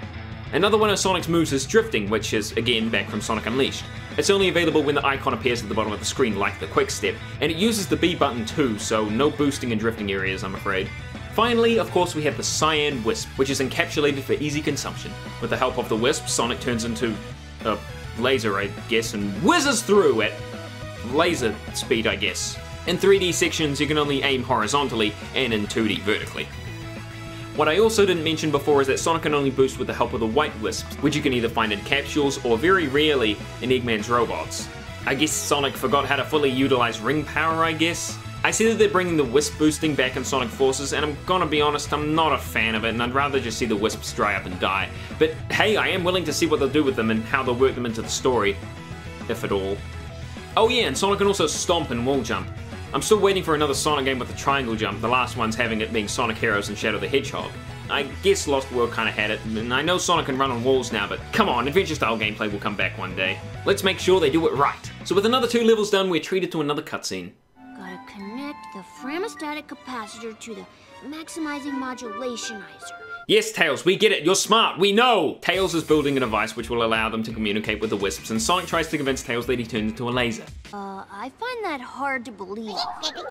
Another one of Sonic's moves is drifting, which is again back from Sonic Unleashed. It's only available when the icon appears at the bottom of the screen like the quick step, and it uses the B button too, so no boosting and drifting areas I'm afraid. Finally, of course, we have the Cyan Wisp, which is encapsulated for easy consumption. With the help of the Wisp, Sonic turns into a laser, I guess, and whizzes through at laser speed, I guess. In 3D sections, you can only aim horizontally, and in 2D vertically. What I also didn't mention before is that Sonic can only boost with the help of the White Wisps, which you can either find in capsules or very rarely in Eggman's robots. I guess Sonic forgot how to fully utilize ring power, I guess? I see that they're bringing the Wisp boosting back in Sonic Forces, and I'm gonna be honest, I'm not a fan of it, and I'd rather just see the Wisps dry up and die. But hey, I am willing to see what they'll do with them and how they'll work them into the story. If at all. Oh yeah, and Sonic can also stomp and wall jump. I'm still waiting for another Sonic game with a triangle jump, the last one's having it being Sonic Heroes and Shadow the Hedgehog. I guess Lost World kinda had it, and I know Sonic can run on walls now, but come on, adventure-style gameplay will come back one day. Let's make sure they do it right. So with another two levels done, we're treated to another cutscene. Gotta connect the framostatic capacitor to the maximizing modulationizer. Yes, Tails, we get it. You're smart. We know. Tails is building a device which will allow them to communicate with the Wisps, and Sonic tries to convince Tails that he turns into a laser. Uh, I find that hard to believe.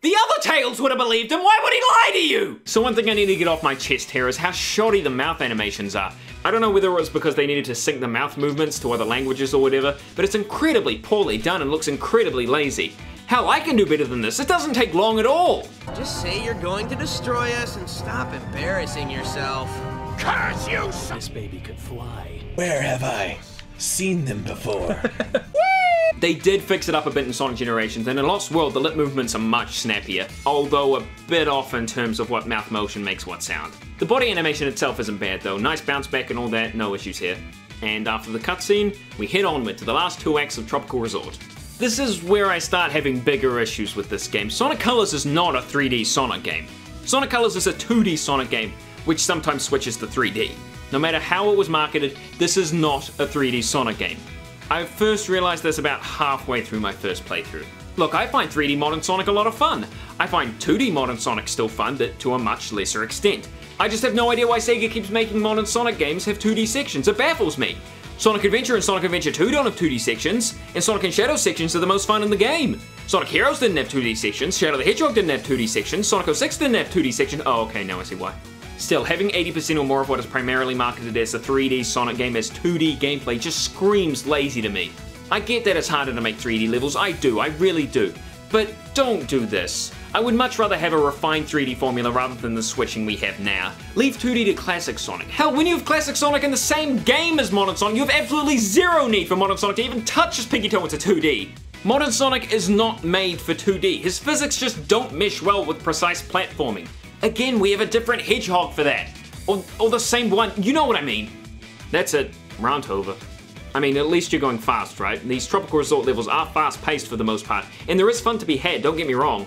The other Tails would have believed him. Why would he lie to you? So one thing I need to get off my chest here is how shoddy the mouth animations are. I don't know whether it was because they needed to sync the mouth movements to other languages or whatever, but it's incredibly poorly done and looks incredibly lazy. Hell, I can do better than this. It doesn't take long at all. Just say you're going to destroy us and stop embarrassing yourself. Curse you! This baby could fly. Where have I seen them before? They did fix it up a bit in Sonic Generations, and in Lost World, the lip movements are much snappier, although a bit off in terms of what mouth motion makes what sound. The body animation itself isn't bad though, nice bounce back and all that, no issues here. And after the cutscene, we head onward to the last two acts of Tropical Resort. This is where I start having bigger issues with this game. Sonic Colors is not a 3D Sonic game. Sonic Colors is a 2D Sonic game, which sometimes switches to 3D. No matter how it was marketed, this is not a 3D Sonic game. I first realized this about halfway through my first playthrough. Look, I find 3D Modern Sonic a lot of fun. I find 2D Modern Sonic still fun, but to a much lesser extent. I just have no idea why Sega keeps making modern Sonic games have 2D sections. It baffles me. Sonic Adventure and Sonic Adventure 2 don't have 2D sections, and Sonic and Shadow sections are the most fun in the game. Sonic Heroes didn't have 2D sections, Shadow the Hedgehog didn't have 2D sections, Sonic 06 didn't have 2D sections. Oh, okay, now I see why. Still, having 80% or more of what is primarily marketed as a 3D Sonic game as 2D gameplay just screams lazy to me. I get that it's harder to make 3D levels, I do, I really do. But don't do this. I would much rather have a refined 3D formula rather than the switching we have now. Leave 2D to Classic Sonic. Hell, when you have Classic Sonic in the same game as Modern Sonic, you have absolutely zero need for Modern Sonic to even touch his pinky toe into 2D. Modern Sonic is not made for 2D. His physics just don't mesh well with precise platforming. Again, we have a different hedgehog for that. Or, or the same one, you know what I mean. That's it, rant over. I mean, at least you're going fast, right? These tropical resort levels are fast paced for the most part, and there is fun to be had, don't get me wrong.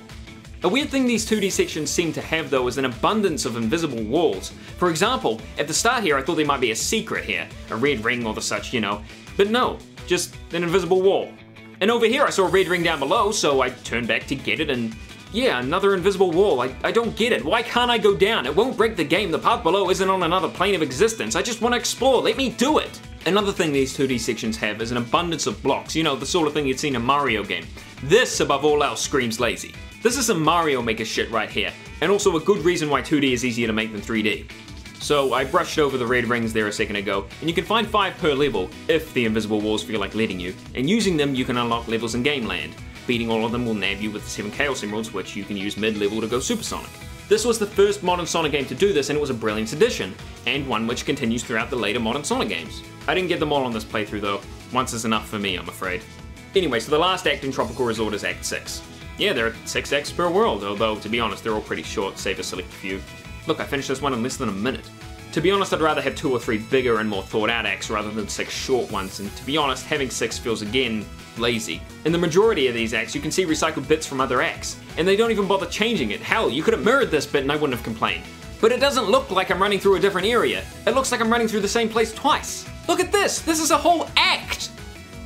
A weird thing these 2D sections seem to have though is an abundance of invisible walls. For example, at the start here I thought there might be a secret here, a red ring or the such, you know. But no, just an invisible wall. And over here I saw a red ring down below, so I turned back to get it and yeah, another invisible wall. I, I don't get it. Why can't I go down? It won't break the game. The path below isn't on another plane of existence. I just want to explore. Let me do it. Another thing these 2D sections have is an abundance of blocks. You know, the sort of thing you'd see in a Mario game. This, above all else, screams lazy. This is some Mario Maker shit right here, and also a good reason why 2D is easier to make than 3D. So I brushed over the red rings there a second ago, and you can find 5 per level, if the invisible walls feel like letting you, and using them you can unlock levels in Game Land. Beating all of them will nab you with the 7 Chaos Emeralds, which you can use mid-level to go supersonic. This was the first modern Sonic game to do this, and it was a brilliant addition, and one which continues throughout the later modern Sonic games. I didn't get them all on this playthrough though, once is enough for me, I'm afraid. Anyway, so the last act in Tropical Resort is Act 6. Yeah, there are 6 acts per world, although to be honest, they're all pretty short, save a select few. Look, I finished this one in less than a minute. To be honest, I'd rather have two or three bigger and more thought out acts rather than six short ones, and to be honest, having six feels again lazy. In the majority of these acts, you can see recycled bits from other acts, and they don't even bother changing it. Hell, you could have mirrored this bit and I wouldn't have complained. But it doesn't look like I'm running through a different area. It looks like I'm running through the same place twice. Look at this, this is a whole act!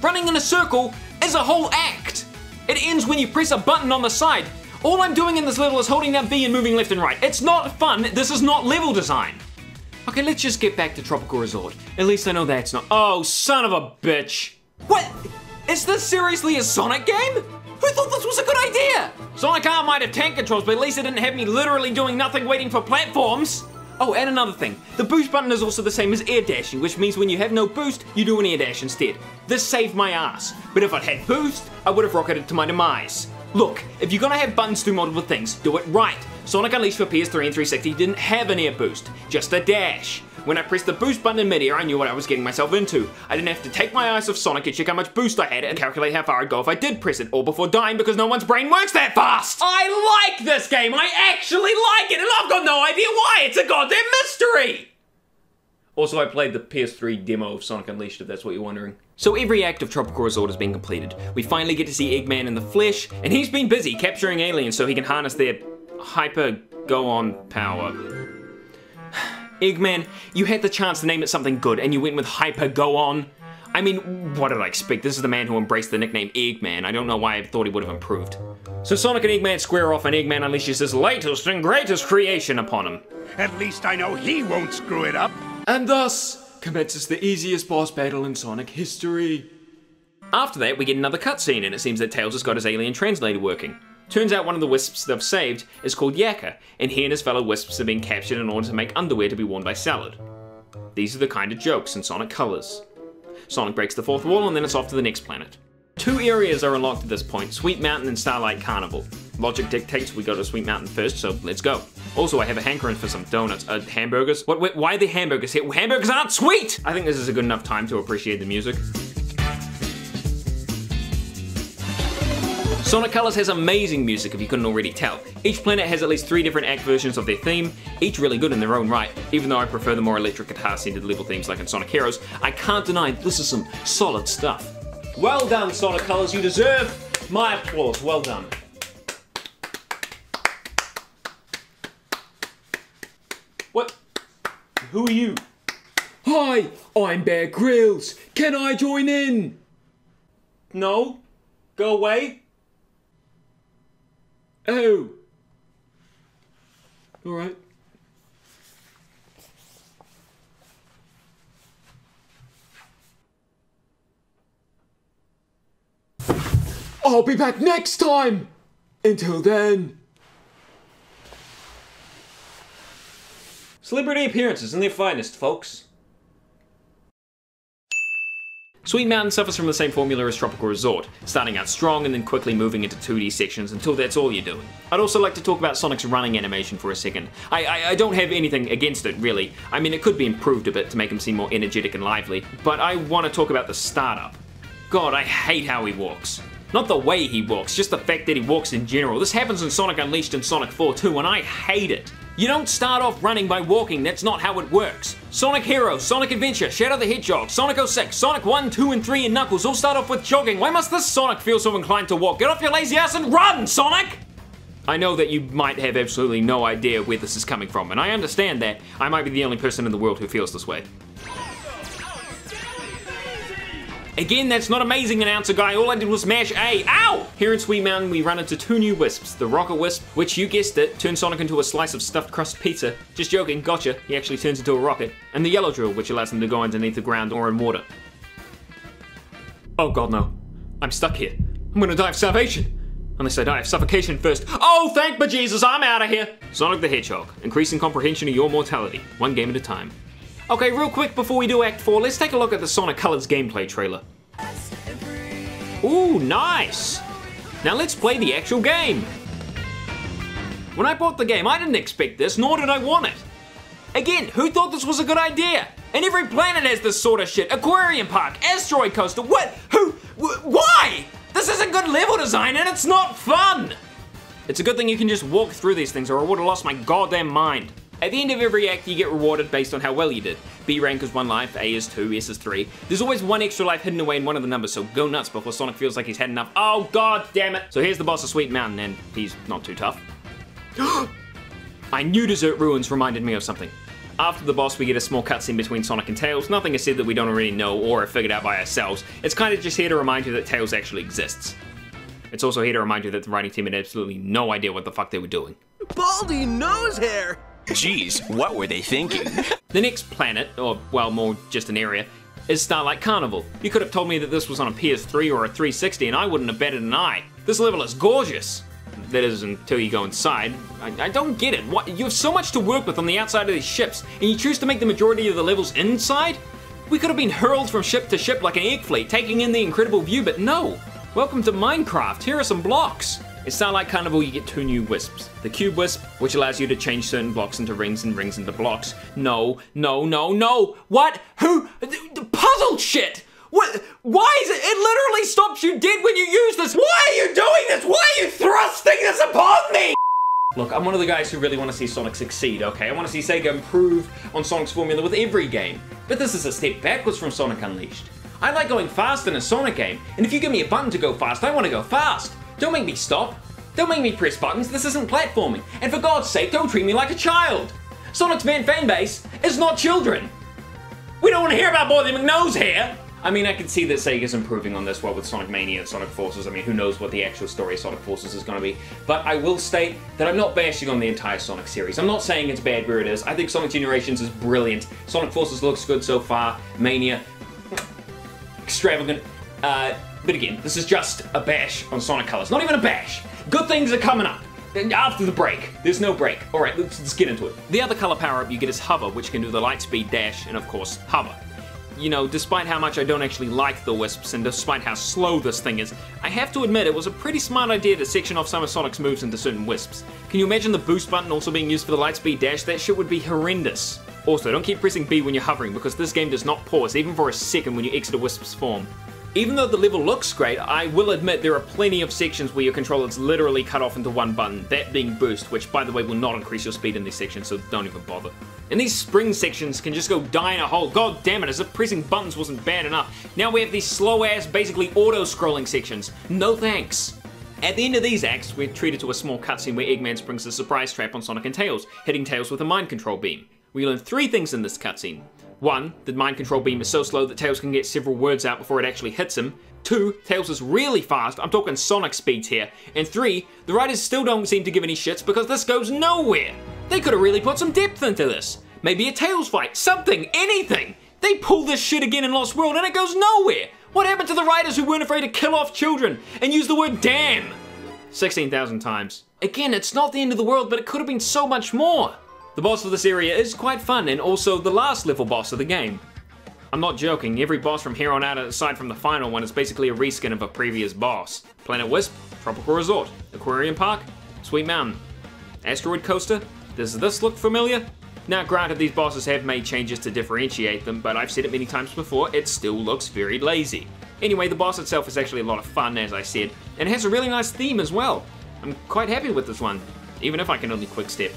Running in a circle is a whole act! It ends when you press a button on the side. All I'm doing in this level is holding down B and moving left and right. It's not fun, this is not level design. Okay, let's just get back to Tropical Resort. At least I know that's not- Oh, son of a bitch! What? Is this seriously a Sonic game? Who thought this was a good idea? Sonic R might have tank controls, but at least it didn't have me literally doing nothing waiting for platforms. Oh, and another thing. The boost button is also the same as air dashing, which means when you have no boost, you do an air dash instead. This saved my ass. But if I'd had boost, I would have rocketed to my demise. Look, if you're gonna have buttons do multiple things, do it right. Sonic Unleashed for PS3 and 360 didn't have an air boost, just a dash. When I pressed the boost button in midair, I knew what I was getting myself into. I didn't have to take my eyes off Sonic and check how much boost I had and calculate how far I'd go if I did press it, all before dying because no one's brain works that fast! I like this game! I actually like it, and I've got no idea why! It's a goddamn mystery! Also, I played the PS3 demo of Sonic Unleashed, if that's what you're wondering. So every act of Tropical Resort has been completed. We finally get to see Eggman in the flesh, and he's been busy capturing aliens so he can harness their hyper go-on power. Eggman, you had the chance to name it something good, and you went with hyper go-on. I mean, what did I expect? This is the man who embraced the nickname Eggman. I don't know why I thought he would have improved. So Sonic and Eggman square off and Eggman unleashes his latest and greatest creation upon him. At least I know he won't screw it up. And thus commences the easiest boss battle in Sonic history. After that, we get another cutscene, and it seems that Tails has got his alien translator working. Turns out one of the wisps they've saved is called Yakka, and he and his fellow wisps have been captured in order to make underwear to be worn by Salad. These are the kind of jokes in Sonic Colors. Sonic breaks the fourth wall, and then it's off to the next planet. Two areas are unlocked at this point, Sweet Mountain and Starlight Carnival. Logic dictates we go to Sweet Mountain first, so let's go. Also, I have a hankering for some donuts. Uh, hamburgers? What, wait, why are the hamburgers here? Hamburgers aren't sweet! I think this is a good enough time to appreciate the music. Sonic Colors has amazing music if you couldn't already tell. Each planet has at least three different act versions of their theme, each really good in their own right. Even though I prefer the more electric guitar centered level themes like in Sonic Heroes, I can't deny this is some solid stuff. Well done, Sonic Colors, you deserve my applause. Well done. What? Who are you? Hi, I'm Bear Grylls. Can I join in? No. Go away. Oh. Alright. I'll be back next time! Until then. Celebrity appearances in their finest, folks. Sweet Mountain suffers from the same formula as Tropical Resort, starting out strong and then quickly moving into 2D sections until that's all you're doing. I'd also like to talk about Sonic's running animation for a second. I, I, I, don't have anything against it, really. I mean, it could be improved a bit to make him seem more energetic and lively, but I want to talk about the startup. God, I hate how he walks. Not the way he walks, just the fact that he walks in general. This happens in Sonic Unleashed and Sonic 4 too, and I hate it. You don't start off running by walking, that's not how it works. Sonic Hero, Sonic Adventure, Shadow the Hedgehog, Sonic 06, Sonic 1, 2, and 3, and Knuckles all start off with jogging. Why must this Sonic feel so inclined to walk? Get off your lazy ass and run, Sonic! I know that you might have absolutely no idea where this is coming from, and I understand that. I might be the only person in the world who feels this way. Again, that's not amazing, announcer guy. All I did was mash A. Ow! Here in Sweet Mountain, we run into two new wisps. The Rocket Wisp, which you guessed it, turns Sonic into a slice of stuffed crust pizza. Just joking, gotcha. He actually turns into a rocket. And the Yellow Drill, which allows him to go underneath the ground or in water. Oh god, no. I'm stuck here. I'm gonna die of starvation. Unless I die of suffocation first. Oh, thank bejesus, I'm out of here! Sonic the Hedgehog, increasing comprehension of your mortality, one game at a time. Okay, real quick before we do Act 4, let's take a look at the Sonic Colors gameplay trailer. Ooh, nice! Now let's play the actual game. When I bought the game, I didn't expect this, nor did I want it. Again, who thought this was a good idea? And every planet has this sort of shit. Aquarium Park, Asteroid Coaster, what? Who? Wh why? This isn't good level design and it's not fun! It's a good thing you can just walk through these things or I would have lost my goddamn mind. At the end of every act, you get rewarded based on how well you did. B rank is one life, A is two, S is three. There's always one extra life hidden away in one of the numbers, so go nuts before Sonic feels like he's had enough. Oh god damn it! So here's the boss of Sweet Mountain, and he's not too tough. I knew Desert Ruins reminded me of something. After the boss, we get a small cutscene between Sonic and Tails. Nothing is said that we don't already know or have figured out by ourselves. It's kind of just here to remind you that Tails actually exists. It's also here to remind you that the writing team had absolutely no idea what the fuck they were doing. Baldy nose hair! Jeez, what were they thinking? the next planet, or well, more just an area, is Starlight Carnival. You could have told me that this was on a PS3 or a 360 and I wouldn't have batted an eye. This level is gorgeous. That is until you go inside. I, I, don't get it. What, you have so much to work with on the outside of these ships, and you choose to make the majority of the levels inside? We could have been hurled from ship to ship like an egg fleet, taking in the incredible view, but no. Welcome to Minecraft. Here are some blocks. In like Carnival, you get two new wisps. The Cube Wisp, which allows you to change certain blocks into rings and rings into blocks. No, no, no, no! What? Who? The puzzle shit! What? Why is it? It literally stops you dead when you use this! Why are you doing this? Why are you thrusting this upon me? Look, I'm one of the guys who really want to see Sonic succeed, okay? I want to see Sega improve on Sonic's formula with every game. But this is a step backwards from Sonic Unleashed. I like going fast in a Sonic game, and if you give me a button to go fast, I want to go fast. Don't make me stop. Don't make me press buttons, this isn't platforming. And for God's sake, don't treat me like a child. Sonic's fan fanbase is not children. We don't want to hear about Baldy McNose here. I mean, I can see that Sega's improving on this, what with Sonic Mania and Sonic Forces. I mean, who knows what the actual story of Sonic Forces is going to be. But I will state that I'm not bashing on the entire Sonic series. I'm not saying it's bad where it is. I think Sonic Generations is brilliant. Sonic Forces looks good so far. Mania, extravagant. Uh, but again, this is just a bash on Sonic Colors. Not even a bash. Good things are coming up. After the break. There's no break. Alright, let's, let's get into it. The other color power-up you get is Hover, which can do the light speed dash, and of course, Hover you know, despite how much I don't actually like the Wisps and despite how slow this thing is, I have to admit it was a pretty smart idea to section off some of Sonic's moves into certain Wisps. Can you imagine the boost button also being used for the lightspeed dash? That shit would be horrendous. Also, don't keep pressing B when you're hovering because this game does not pause even for a second when you exit a Wisp's form. Even though the level looks great, I will admit there are plenty of sections where your controller is literally cut off into one button, that being boost, which by the way will not increase your speed in these sections, so don't even bother. And these spring sections can just go die in a hole. God damn it, as if pressing buttons wasn't bad enough. Now we have these slow ass, basically auto-scrolling sections. No thanks. At the end of these acts, we're treated to a small cutscene where Eggman springs a surprise trap on Sonic and Tails, hitting Tails with a mind control beam. We learn three things in this cutscene. One, the mind control beam is so slow that Tails can get several words out before it actually hits him. Two, Tails is really fast, I'm talking Sonic speeds here. And three, the writers still don't seem to give any shits because this goes nowhere. They could have really put some depth into this. Maybe a Tails fight, something, anything. They pull this shit again in Lost World and it goes nowhere. What happened to the writers who weren't afraid to kill off children and use the word damn? 16,000 times. Again, it's not the end of the world, but it could have been so much more. The boss of this area is quite fun and also the last level boss of the game. I'm not joking, every boss from here on out aside from the final one is basically a reskin of a previous boss. Planet Wisp, Tropical Resort, Aquarium Park, Sweet Mountain. Asteroid Coaster? Does this look familiar? Now granted these bosses have made changes to differentiate them, but I've said it many times before, it still looks very lazy. Anyway, the boss itself is actually a lot of fun as I said, and it has a really nice theme as well. I'm quite happy with this one, even if I can only quick step.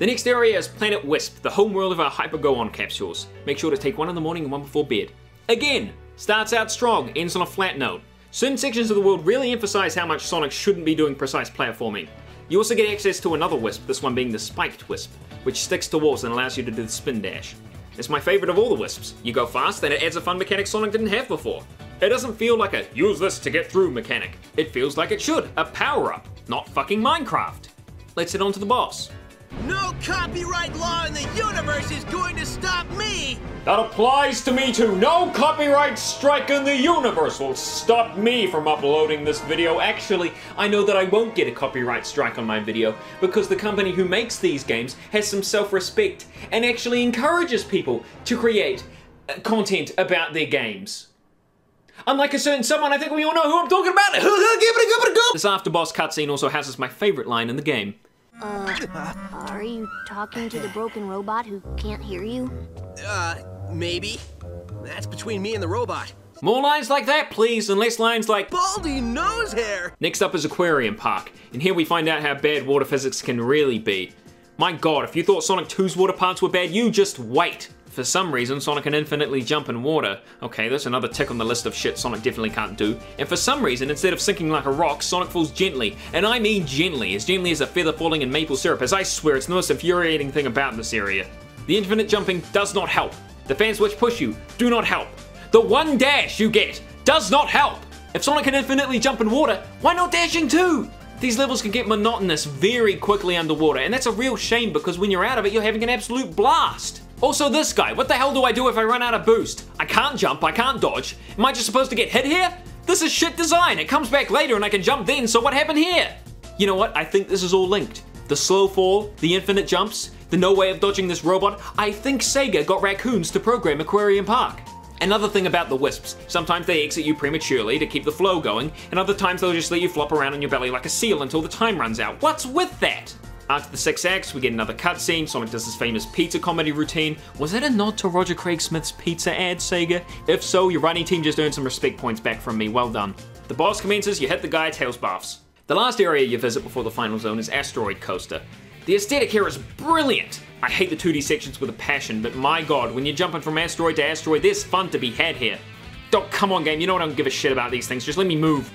The next area is Planet Wisp, the home world of our Hyper Go-On capsules. Make sure to take one in the morning and one before bed. Again, starts out strong, ends on a flat note. Certain sections of the world really emphasize how much Sonic shouldn't be doing precise platforming. You also get access to another Wisp, this one being the Spiked Wisp, which sticks to walls and allows you to do the spin dash. It's my favorite of all the Wisps. You go fast, and it adds a fun mechanic Sonic didn't have before. It doesn't feel like a use this to get through mechanic. It feels like it should, a power-up, not fucking Minecraft. Let's head on to the boss. No copyright law in the universe is going to stop me! That applies to me too. No copyright strike in the universe will stop me from uploading this video. Actually, I know that I won't get a copyright strike on my video because the company who makes these games has some self-respect and actually encourages people to create uh, content about their games. Unlike a certain someone, I think we all know who I'm talking about. this after boss cutscene also houses my favorite line in the game. Uh, are you talking to the broken robot who can't hear you? Uh, maybe. That's between me and the robot. More lines like that, please, and less lines like Baldy nose hair! Next up is Aquarium Park, and here we find out how bad water physics can really be. My god, if you thought Sonic 2's water parts were bad, you just wait. For some reason, Sonic can infinitely jump in water. Okay, that's another tick on the list of shit Sonic definitely can't do. And for some reason, instead of sinking like a rock, Sonic falls gently. And I mean gently, as gently as a feather falling in maple syrup, as I swear it's the most infuriating thing about this area. The infinite jumping does not help. The fans which push you do not help. The one dash you get does not help. If Sonic can infinitely jump in water, why not dashing too? These levels can get monotonous very quickly underwater, and that's a real shame because when you're out of it, you're having an absolute blast. Also this guy, what the hell do I do if I run out of boost? I can't jump, I can't dodge. Am I just supposed to get hit here? This is shit design. It comes back later and I can jump then, so what happened here? You know what, I think this is all linked. The slow fall, the infinite jumps, the no way of dodging this robot. I think Sega got raccoons to program Aquarium Park. Another thing about the Wisps, sometimes they exit you prematurely to keep the flow going, and other times they'll just let you flop around on your belly like a seal until the time runs out. What's with that? After the 6X, we get another cutscene. Sonic does his famous pizza comedy routine. Was that a nod to Roger Craig Smith's pizza ad, Sega? If so, your writing team just earned some respect points back from me. Well done. The boss commences, you hit the guy, tails buffs. The last area you visit before the final zone is Asteroid Coaster. The aesthetic here is brilliant. I hate the 2D sections with a passion, but my god, when you're jumping from asteroid to asteroid, there's fun to be had here. Don't, come on game, you know I don't give a shit about these things, just let me move.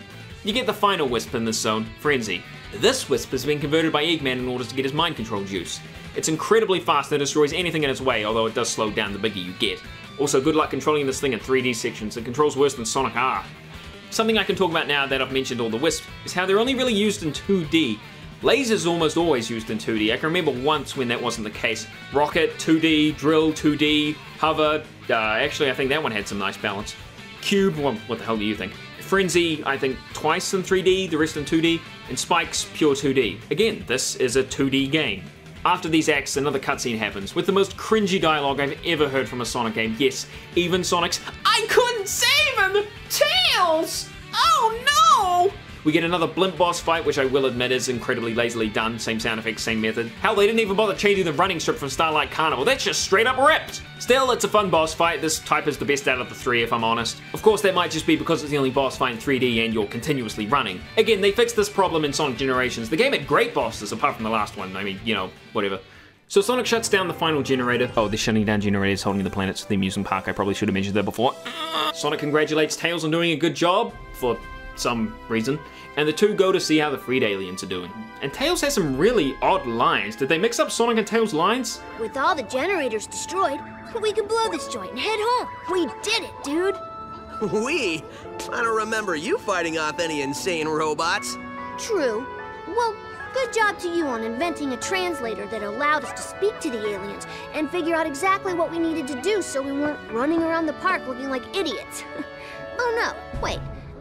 You get the final Wisp in this zone, Frenzy. This Wisp has been converted by Eggman in order to get his mind control juice. It's incredibly fast and destroys anything in its way, although it does slow down the bigger you get. Also, good luck controlling this thing in 3D sections. It controls worse than Sonic R. Something I can talk about now that I've mentioned all the wisps is how they're only really used in 2D. Lasers almost always used in 2D. I can remember once when that wasn't the case. Rocket 2D, Drill 2D, Hover. Uh, actually, I think that one had some nice balance. Cube, well, what the hell do you think? Frenzy, I think twice in 3D, the rest in 2D, and Spikes, pure 2D. Again, this is a 2D game. After these acts, another cutscene happens, with the most cringy dialogue I've ever heard from a Sonic game. Yes, even Sonic's I couldn't save him! Tails! Oh no! We get another blimp boss fight, which I will admit is incredibly lazily done. Same sound effects, same method. Hell, they didn't even bother changing the running strip from Starlight Carnival. That's just straight up ripped! Still, it's a fun boss fight. This type is the best out of the three, if I'm honest. Of course, that might just be because it's the only boss fight in 3D and you're continuously running. Again, they fixed this problem in Sonic Generations. The game had great bosses, apart from the last one. I mean, you know, whatever. So Sonic shuts down the final generator. Oh, they're shutting down generators holding the planets to the amusement park. I probably should have mentioned that before. Sonic congratulates Tails on doing a good job, for some reason, and the two go to see how the freed aliens are doing. And Tails has some really odd lines. Did they mix up Sonic and Tails' lines? With all the generators destroyed, we can blow this joint and head home. We did it, dude. We? I don't remember you fighting off any insane robots. True. Well, good job to you on inventing a translator that allowed us to speak to the aliens and figure out exactly what we needed to do so we weren't running around the park looking like idiots. oh no, wait.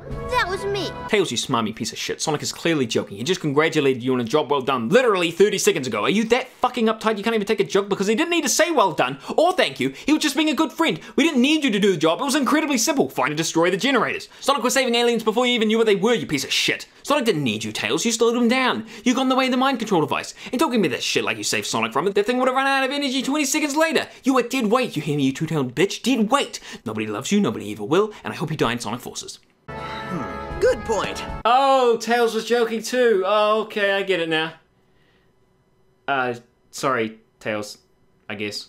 That was me. Tails, you smarmy piece of shit. Sonic is clearly joking. He just congratulated you on a job well done literally 30 seconds ago. Are you that fucking uptight you can't even take a joke? Because he didn't need to say well done or thank you. He was just being a good friend. We didn't need you to do the job. It was incredibly simple. Find and destroy the generators. Sonic was saving aliens before you even knew what they were, you piece of shit. Sonic didn't need you, Tails. You slowed him down. You got in the way of the mind control device. And don't give me that shit like you saved Sonic from it. That thing would have run out of energy 20 seconds later. You were dead weight. You hear me, you two-tailed bitch? Dead weight. Nobody loves you, nobody ever will, and I hope you die in Sonic Forces. Good point. Oh, Tails was joking too. Oh, okay, I get it now. Uh, sorry, Tails, I guess.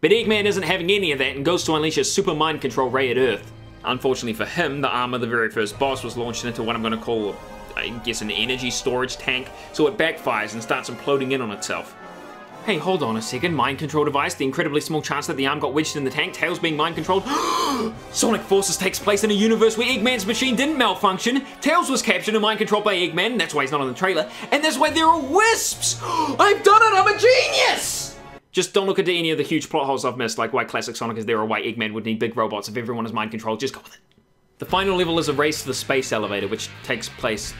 But Eggman isn't having any of that and goes to unleash his super mind control ray at Earth. Unfortunately for him, the arm of the very first boss was launched into what I'm going to call, I guess, an energy storage tank, so it backfires and starts imploding in on itself. Hey, hold on a second. Mind control device, the incredibly small chance that the arm got wedged in the tank, Tails being mind controlled. Sonic Forces takes place in a universe where Eggman's machine didn't malfunction. Tails was captured and mind controlled by Eggman, that's why he's not on the trailer. And that's why there are wisps! I've done it, I'm a genius! Just don't look into any of the huge plot holes I've missed, like why Classic Sonic is there or why Eggman would need big robots if everyone is mind controlled. Just go with it. The final level is a race to the space elevator, which takes place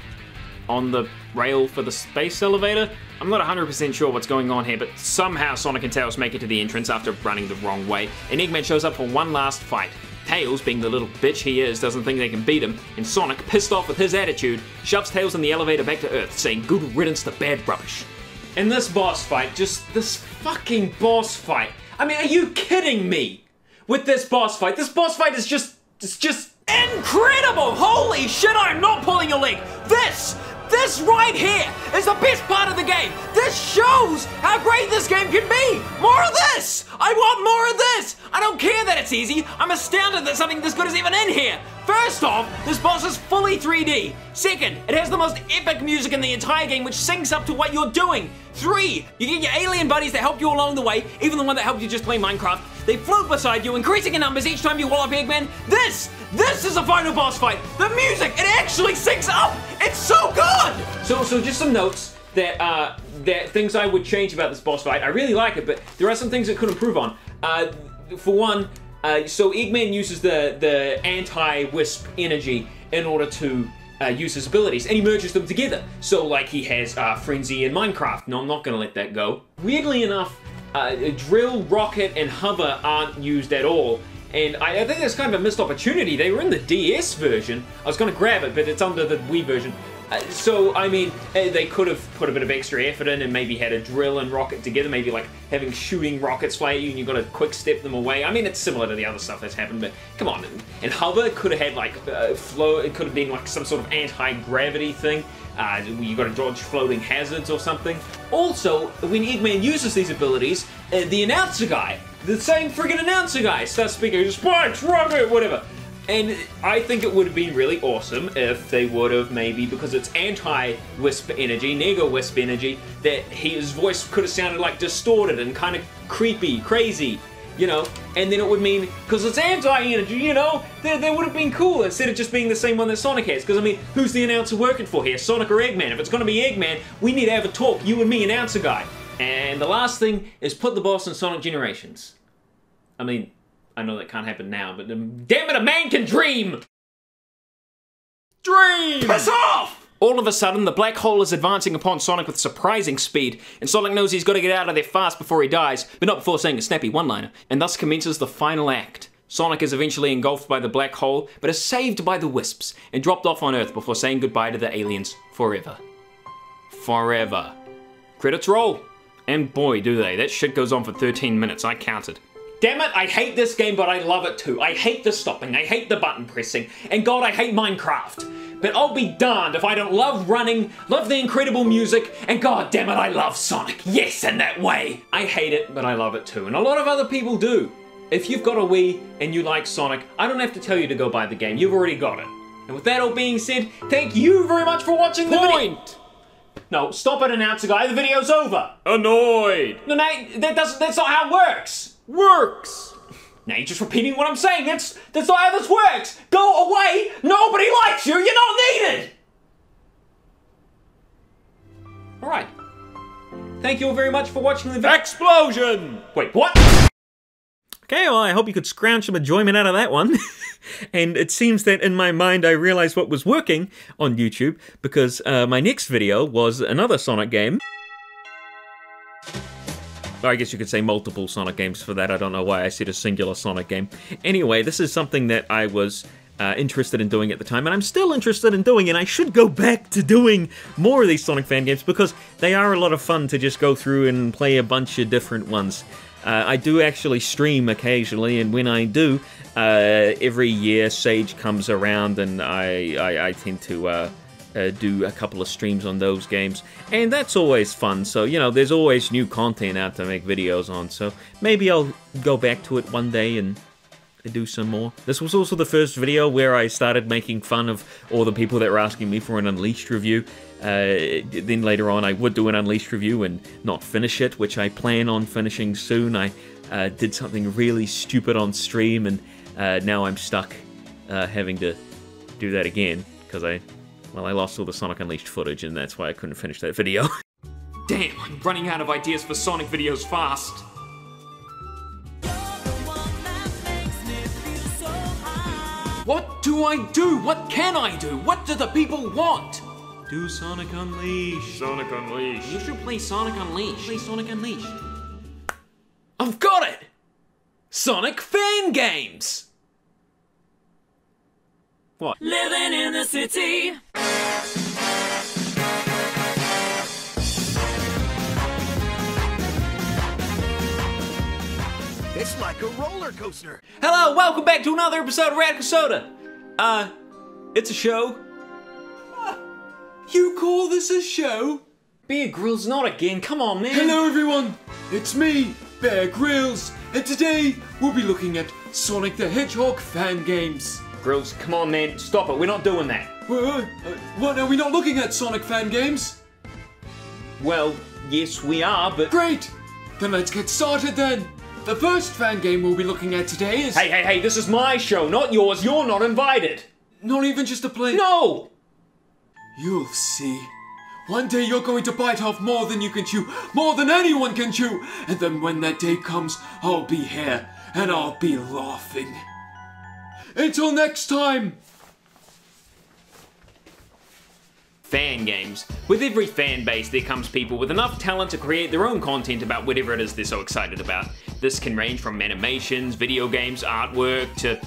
on the rail for the space elevator. I'm not 100% sure what's going on here, but somehow Sonic and Tails make it to the entrance after running the wrong way, and Eggman shows up for one last fight. Tails, being the little bitch he is, doesn't think they can beat him, and Sonic, pissed off with his attitude, shoves Tails in the elevator back to Earth, saying good riddance to bad rubbish. In this boss fight, just this fucking boss fight. I mean, are you kidding me? With this boss fight, this boss fight is just, it's just incredible! Holy shit, I'm not pulling your leg! This this right here is the best part of the game. This shows how great this game can be. More of this. I want more of this. I don't care that it's easy. I'm astounded that something this good is even in here. First off, this boss is fully 3D. Second, it has the most epic music in the entire game which syncs up to what you're doing. Three, you get your alien buddies that help you along the way, even the one that helped you just play Minecraft. They float beside you, increasing in numbers each time you wall up Eggman. This, this is a final boss fight. The music, it actually syncs up. It's so good. So, so just some notes that uh, that things I would change about this boss fight. I really like it, but there are some things it could improve on. Uh, for one, uh, so Eggman uses the the anti-wisp energy in order to uh, use his abilities, and he merges them together. So like he has uh, Frenzy in Minecraft. No, I'm not gonna let that go. Weirdly enough, uh, Drill, Rocket, and Hover aren't used at all. And I, I think that's kind of a missed opportunity. They were in the DS version. I was gonna grab it, but it's under the Wii version. Uh, so, I mean, uh, they could have put a bit of extra effort in and maybe had a drill and rocket together, maybe like having shooting rockets fly at you and you've got to quick step them away. I mean, it's similar to the other stuff that's happened, but come on. And Hover could have had like uh, flow, it could have been like some sort of anti-gravity thing. Uh, you got to dodge floating hazards or something. Also, when Eggman uses these abilities, uh, the announcer guy, the same friggin' announcer guy, starts speaking, Spikes, Rocket, whatever. And I think it would have been really awesome if they would have maybe, because it's anti-Wisp energy, Nega-Wisp energy, that his voice could have sounded like distorted and kind of creepy, crazy. you know, and then it would mean, because it's anti-energy, you know, that, that would have been cool instead of just being the same one that Sonic has. Because, I mean, who's the announcer working for here, Sonic or Eggman? If it's going to be Eggman, we need to have a talk, you and me, announcer guy. And the last thing is put the boss in Sonic Generations. I mean, I know that can't happen now, but um, damn it, a man can dream! Dream! Piss off! All of a sudden, the black hole is advancing upon Sonic with surprising speed, and Sonic knows he's got to get out of there fast before he dies, but not before saying a snappy one-liner, and thus commences the final act. Sonic is eventually engulfed by the black hole, but is saved by the Wisps, and dropped off on Earth before saying goodbye to the aliens forever. Forever. Credits roll. And boy, do they. That shit goes on for 13 minutes, I counted. Damn it, I hate this game, but I love it too. I hate the stopping, I hate the button pressing, and God, I hate Minecraft. But I'll be darned if I don't love running, love the incredible music, and god damn it, I love Sonic. Yes, in that way. I hate it, but I love it too, and a lot of other people do. If you've got a Wii and you like Sonic, I don't have to tell you to go buy the game. You've already got it. And with that all being said, thank you very much for watching the Point. No, stop it, announcer guy. The video's over. Annoyed. No, no, that doesn't. That's not how it works. Works. Now you're just repeating what I'm saying. That's that's not how this works. Go away. Nobody likes you. You're not needed. All right. Thank you all very much for watching the. Explosion. Wait, what? Okay, well, I hope you could scrounge some enjoyment out of that one. and it seems that in my mind I realized what was working on YouTube because uh, my next video was another Sonic game. I guess you could say multiple Sonic games for that. I don't know why I said a singular Sonic game. Anyway, this is something that I was uh, interested in doing at the time, and I'm still interested in doing, and I should go back to doing more of these Sonic fan games because they are a lot of fun to just go through and play a bunch of different ones. Uh, I do actually stream occasionally, and when I do, uh, every year Sage comes around, and I, I, I tend to uh, do a couple of streams on those games, and that's always fun. So, you know, there's always new content out to make videos on, so maybe I'll go back to it one day and do some more. This was also the first video where I started making fun of all the people that were asking me for an Unleashed review. Uh, then later on I would do an Unleashed review and not finish it, which I plan on finishing soon. I uh, did something really stupid on stream and uh, now I'm stuck uh, having to do that again because I well, I lost all the Sonic Unleashed footage, and that's why I couldn't finish that video. Damn, I'm running out of ideas for Sonic videos fast. What do I do? What can I do? What do the people want? Do Sonic Unleashed. Sonic Unleashed. You should play Sonic Unleashed. Play Sonic Unleashed. I've got it! Sonic Fan Games! What? Living in the city. It's like a roller coaster. Hello, welcome back to another episode of Radical Soda. Uh, it's a show. You call this a show? Bear Grylls, not again. Come on, man. Hello, everyone. It's me, Bear Grylls, and today we'll be looking at Sonic the Hedgehog fan games. Grylls, come on, man. Stop it. We're not doing that. What? Uh, what? Are we not looking at Sonic fan games? Well, yes, we are, but. Great! Then let's get started then. The first fan game we'll be looking at today is. Hey, hey, hey, this is my show, not yours. You're not invited. Not even just to play. No! You'll see. One day you're going to bite off more than you can chew, more than anyone can chew, and then when that day comes, I'll be here, and I'll be laughing. Until next time! Fan games. With every fan base, there comes people with enough talent to create their own content about whatever it is they're so excited about. This can range from animations, video games, artwork, to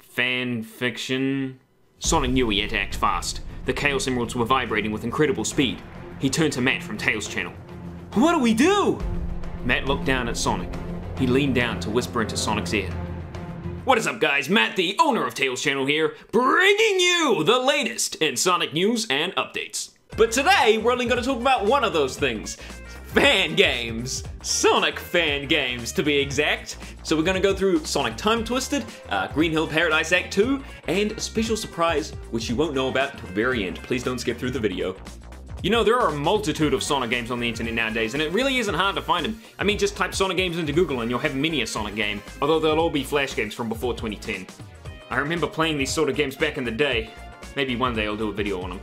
fan fiction. Sonic knew he had to act fast. The Chaos Emeralds were vibrating with incredible speed. He turned to Matt from Tails Channel. What do we do? Matt looked down at Sonic. He leaned down to whisper into Sonic's ear. What is up guys, Matt the owner of Tails Channel here, bringing you the latest in Sonic news and updates. But today, we're only going to talk about one of those things. Fan games! Sonic fan games, to be exact. So we're going to go through Sonic Time Twisted, uh, Green Hill Paradise Act 2, and a special surprise which you won't know about until the very end. Please don't skip through the video. You know, there are a multitude of Sonic games on the internet nowadays, and it really isn't hard to find them. I mean, just type Sonic games into Google and you'll have many a Sonic game, although they'll all be Flash games from before 2010. I remember playing these sort of games back in the day. Maybe one day I'll do a video on them.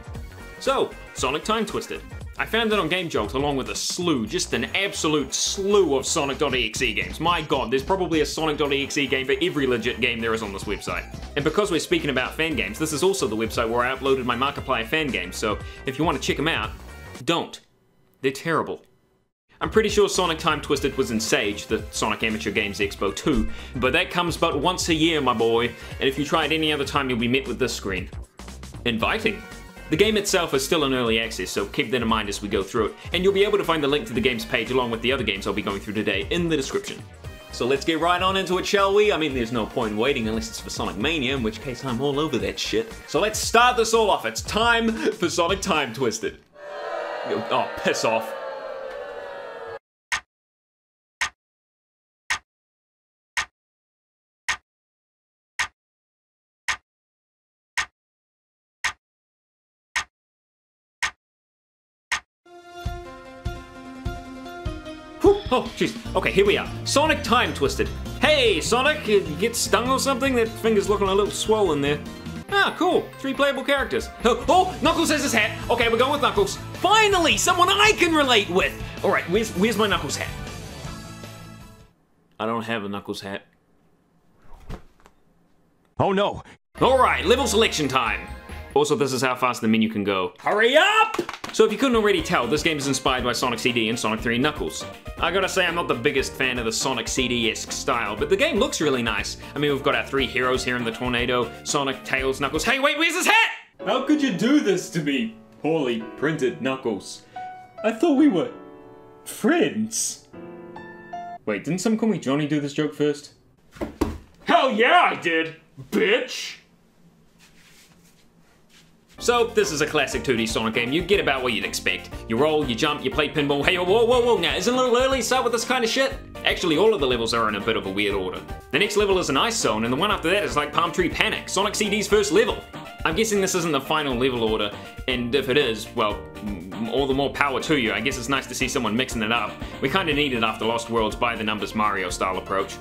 So, Sonic Time Twisted. I found it on Game Jolt along with a slew, just an absolute slew of Sonic.exe games. My god, there's probably a Sonic.exe game for every legit game there is on this website. And because we're speaking about fan games, this is also the website where I uploaded my Markiplier fan games, so if you want to check them out, don't. They're terrible. I'm pretty sure Sonic Time Twisted was in Sage, the Sonic Amateur Games Expo 2, but that comes but once a year, my boy, and if you try it any other time, you'll be met with this screen. Inviting. The game itself is still in early access, so keep that in mind as we go through it, and you'll be able to find the link to the game's page along with the other games I'll be going through today in the description. So let's get right on into it, shall we? I mean, there's no point in waiting unless it's for Sonic Mania, in which case I'm all over that shit. So let's start this all off. It's time for Sonic Time Twisted. Oh, piss off. Oh, jeez. Okay, here we are. Sonic Time Twisted. Hey, Sonic, you get stung or something? That finger's looking a little swollen there. Ah, cool. Three playable characters. Oh, oh, Knuckles has his hat. Okay, we're going with Knuckles. Finally, someone I can relate with. All right, where's where's my Knuckles hat? I don't have a Knuckles hat. Oh no. All right, level selection time. Also, this is how fast the menu can go. Hurry up! So if you couldn't already tell, this game is inspired by Sonic CD and Sonic 3 Knuckles. I gotta say, I'm not the biggest fan of the Sonic CD-esque style, but the game looks really nice. I mean, we've got our three heroes here in the Tornado, Sonic, Tails, Knuckles. Hey, wait, where's his hat? How could you do this to me, poorly printed Knuckles? I thought we were friends. Wait, didn't someone call me Johnny do this joke first? Hell yeah, I did, bitch! So, this is a classic 2D Sonic game. You get about what you'd expect. You roll, you jump, you play pinball. Hey, whoa, whoa, whoa, now, isn't it a little early to start with this kind of shit? Actually, all of the levels are in a bit of a weird order. The next level is an ice zone, and the one after that is like Palm Tree Panic, Sonic CD's first level. I'm guessing this isn't the final level order, and if it is, well, all the more power to you. I guess it's nice to see someone mixing it up. We kinda need it after Lost World's by the numbers Mario style approach.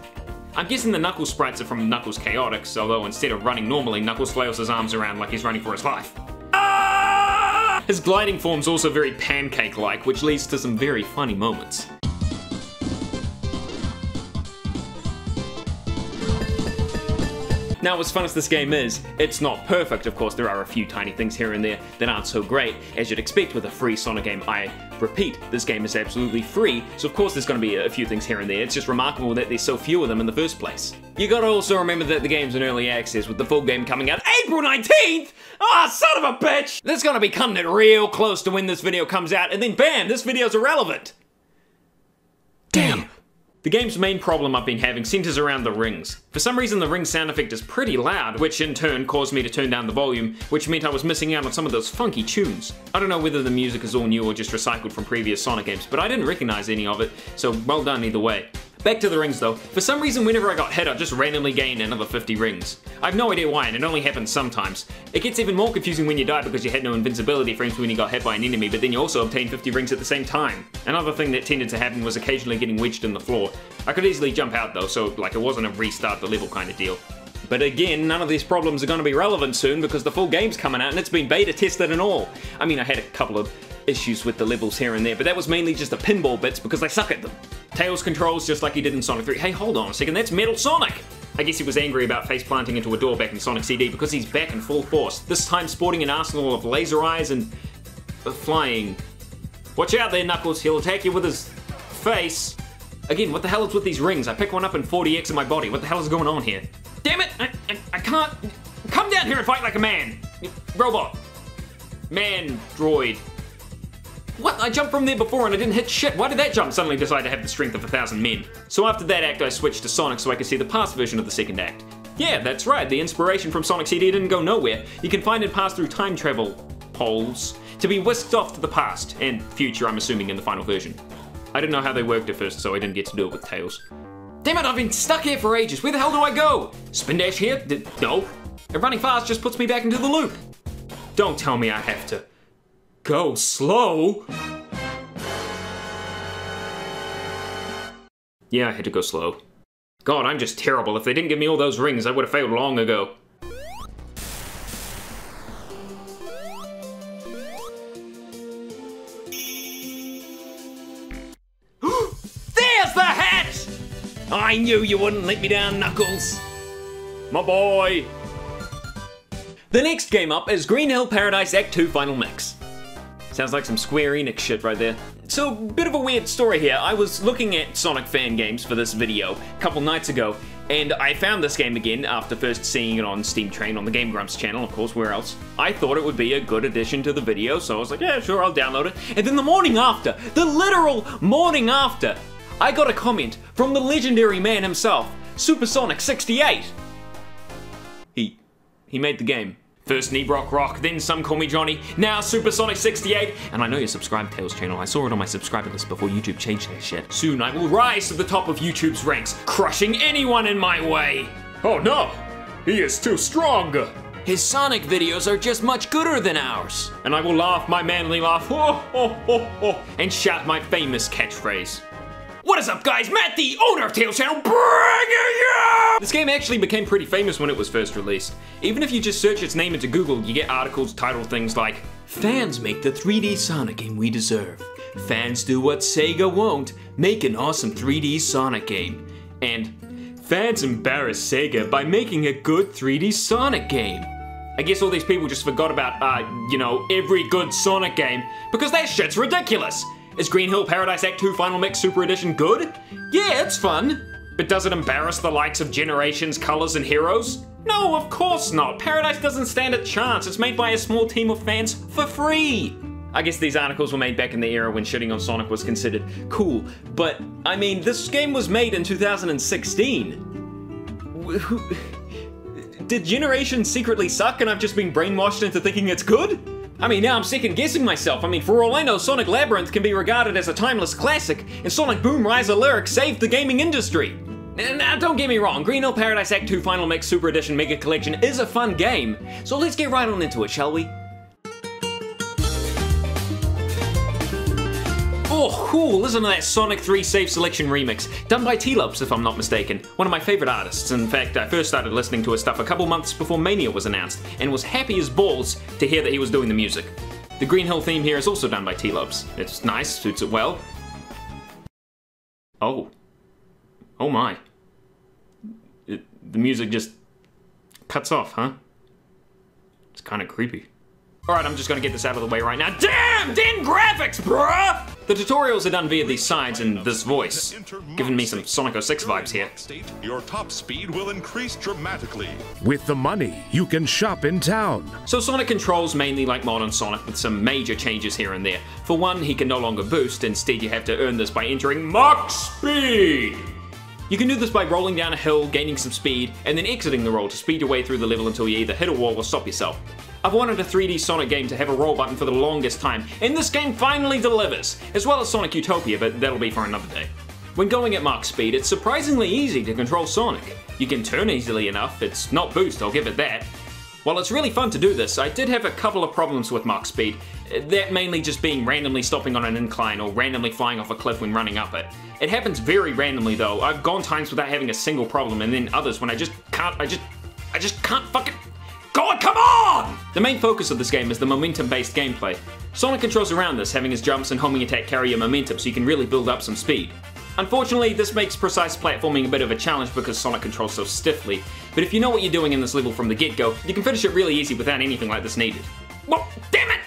I'm guessing the Knuckles sprites are from Knuckles Chaotix, although instead of running normally, Knuckles flails his arms around like he's running for his life. Ah! His gliding form's also very pancake-like, which leads to some very funny moments. Now, as fun as this game is, it's not perfect. Of course, there are a few tiny things here and there that aren't so great, as you'd expect with a free Sonic game. I repeat, this game is absolutely free, so of course there's going to be a few things here and there. It's just remarkable that there's so few of them in the first place. You gotta also remember that the game's in early access, with the full game coming out April 19th! Ah, oh, son of a bitch! That's gonna be cutting it real close to when this video comes out, and then bam, this video's irrelevant! Damn! The game's main problem I've been having centers around the rings. For some reason the ring sound effect is pretty loud, which in turn caused me to turn down the volume, which meant I was missing out on some of those funky tunes. I don't know whether the music is all new or just recycled from previous Sonic games, but I didn't recognize any of it, so well done either way. Back to the rings though. For some reason whenever I got hit I just randomly gained another 50 rings. I have no idea why and it only happens sometimes. It gets even more confusing when you die because you had no invincibility frames when you got hit by an enemy but then you also obtained 50 rings at the same time. Another thing that tended to happen was occasionally getting wedged in the floor. I could easily jump out though so like it wasn't a restart the level kind of deal. But again, none of these problems are going to be relevant soon because the full game's coming out and it's been beta tested and all. I mean, I had a couple of issues with the levels here and there, but that was mainly just the pinball bits because they suck at them. Tails controls just like he did in Sonic 3. Hey, hold on a second, that's Metal Sonic! I guess he was angry about face planting into a door back in Sonic CD because he's back in full force, this time sporting an arsenal of laser eyes and... Flying. Watch out there, Knuckles, he'll attack you with his face. Again, what the hell is with these rings? I pick one up in 40x in my body. What the hell is going on here? Damn it! I, I, I can't... Come down here and fight like a man! Robot. Man. Droid. What? I jumped from there before and I didn't hit shit. Why did that jump suddenly decide to have the strength of a thousand men? So after that act, I switched to Sonic so I could see the past version of the second act. Yeah, that's right, the inspiration from Sonic CD didn't go nowhere. You can find it passed through time travel poles to be whisked off to the past, and future I'm assuming in the final version. I didn't know how they worked at first, so I didn't get to do it with Tails. Damn it, I've been stuck here for ages. Where the hell do I go? Spin dash here? D no. And running fast just puts me back into the loop. Don't tell me I have to Go slow? Yeah, I had to go slow. God, I'm just terrible. If they didn't give me all those rings, I would have failed long ago. There's the hat! I knew you wouldn't let me down, Knuckles. My boy. The next game up is Green Hill Paradise Act 2 Final Mix. Sounds like some Square Enix shit right there. So, bit of a weird story here. I was looking at Sonic fan games for this video a couple nights ago, and I found this game again after first seeing it on Steam Train on the Game Grumps channel, of course, where else. I thought it would be a good addition to the video, so I was like, yeah, sure, I'll download it. And then the morning after, the literal morning after, I got a comment from the legendary man himself, Supersonic 68. He, he made the game. First Nibroc-Rock, then Some Call Me Johnny, now Supersonic 68, and I know you're subscribed to Tails channel, I saw it on my subscriber list before YouTube changed that shit. Soon I will rise to the top of YouTube's ranks, crushing anyone in my way! Oh no! He is too strong! His Sonic videos are just much gooder than ours. And I will laugh my manly laugh, and shout my famous catchphrase. What is up guys, Matt the owner of Tails Channel bringing you! This game actually became pretty famous when it was first released. Even if you just search its name into Google, you get articles titled things like, Fans make the 3D Sonic game we deserve. Fans do what Sega won't, make an awesome 3D Sonic game. And, Fans embarrass Sega by making a good 3D Sonic game. I guess all these people just forgot about, uh, you know, every good Sonic game, because that shit's ridiculous! Is Green Hill Paradise Act 2 Final Mix Super Edition good? Yeah, it's fun. But does it embarrass the likes of Generations, Colors, and Heroes? No, of course not. Paradise doesn't stand a chance. It's made by a small team of fans for free. I guess these articles were made back in the era when shitting on Sonic was considered cool, but I mean, this game was made in 2016. Did Generations secretly suck and I've just been brainwashed into thinking it's good? I mean, now I'm second guessing myself. I mean, for all I know, Sonic Labyrinth can be regarded as a timeless classic, and Sonic Boom Rise of Lyric saved the gaming industry. Now, don't get me wrong, Green Hill Paradise Act 2 Final Mix Super Edition Mega Collection is a fun game, so let's get right on into it, shall we? Oh, cool, listen to that Sonic 3 Safe Selection remix, done by Tee Lopes if I'm not mistaken, one of my favorite artists. In fact, I first started listening to his stuff a couple months before Mania was announced, and was happy as balls to hear that he was doing the music. The Green Hill theme here is also done by Tee Lopes. It's nice, suits it well. Oh. Oh my. It, the music just cuts off, huh? It's kind of creepy. Alright, I'm just gonna get this out of the way right now. Damn! Damn graphics, bruh! The tutorials are done via these signs and this voice, giving me some Sonic 06 vibes here. Your top speed will increase dramatically. With the money, you can shop in town. So Sonic controls mainly like modern Sonic with some major changes here and there. For one, he can no longer boost, instead you have to earn this by entering Mach Speed! You can do this by rolling down a hill, gaining some speed, and then exiting the roll to speed your way through the level until you either hit a wall or stop yourself. I've wanted a 3D Sonic game to have a roll button for the longest time, and this game finally delivers, as well as Sonic Utopia, but that'll be for another day. When going at Mach speed, it's surprisingly easy to control Sonic. You can turn easily enough, it's not boost, I'll give it that. While it's really fun to do this, I did have a couple of problems with Mach speed, that mainly just being randomly stopping on an incline or randomly flying off a cliff when running up it. It happens very randomly though, I've gone times without having a single problem and then others when I just can't, I just, I just can't fucking God, come on! The main focus of this game is the momentum-based gameplay. Sonic controls around this, having his jumps and homing attack carry your momentum so you can really build up some speed. Unfortunately, this makes precise platforming a bit of a challenge because Sonic controls so stiffly, but if you know what you're doing in this level from the get-go, you can finish it really easy without anything like this needed. Well, damn it!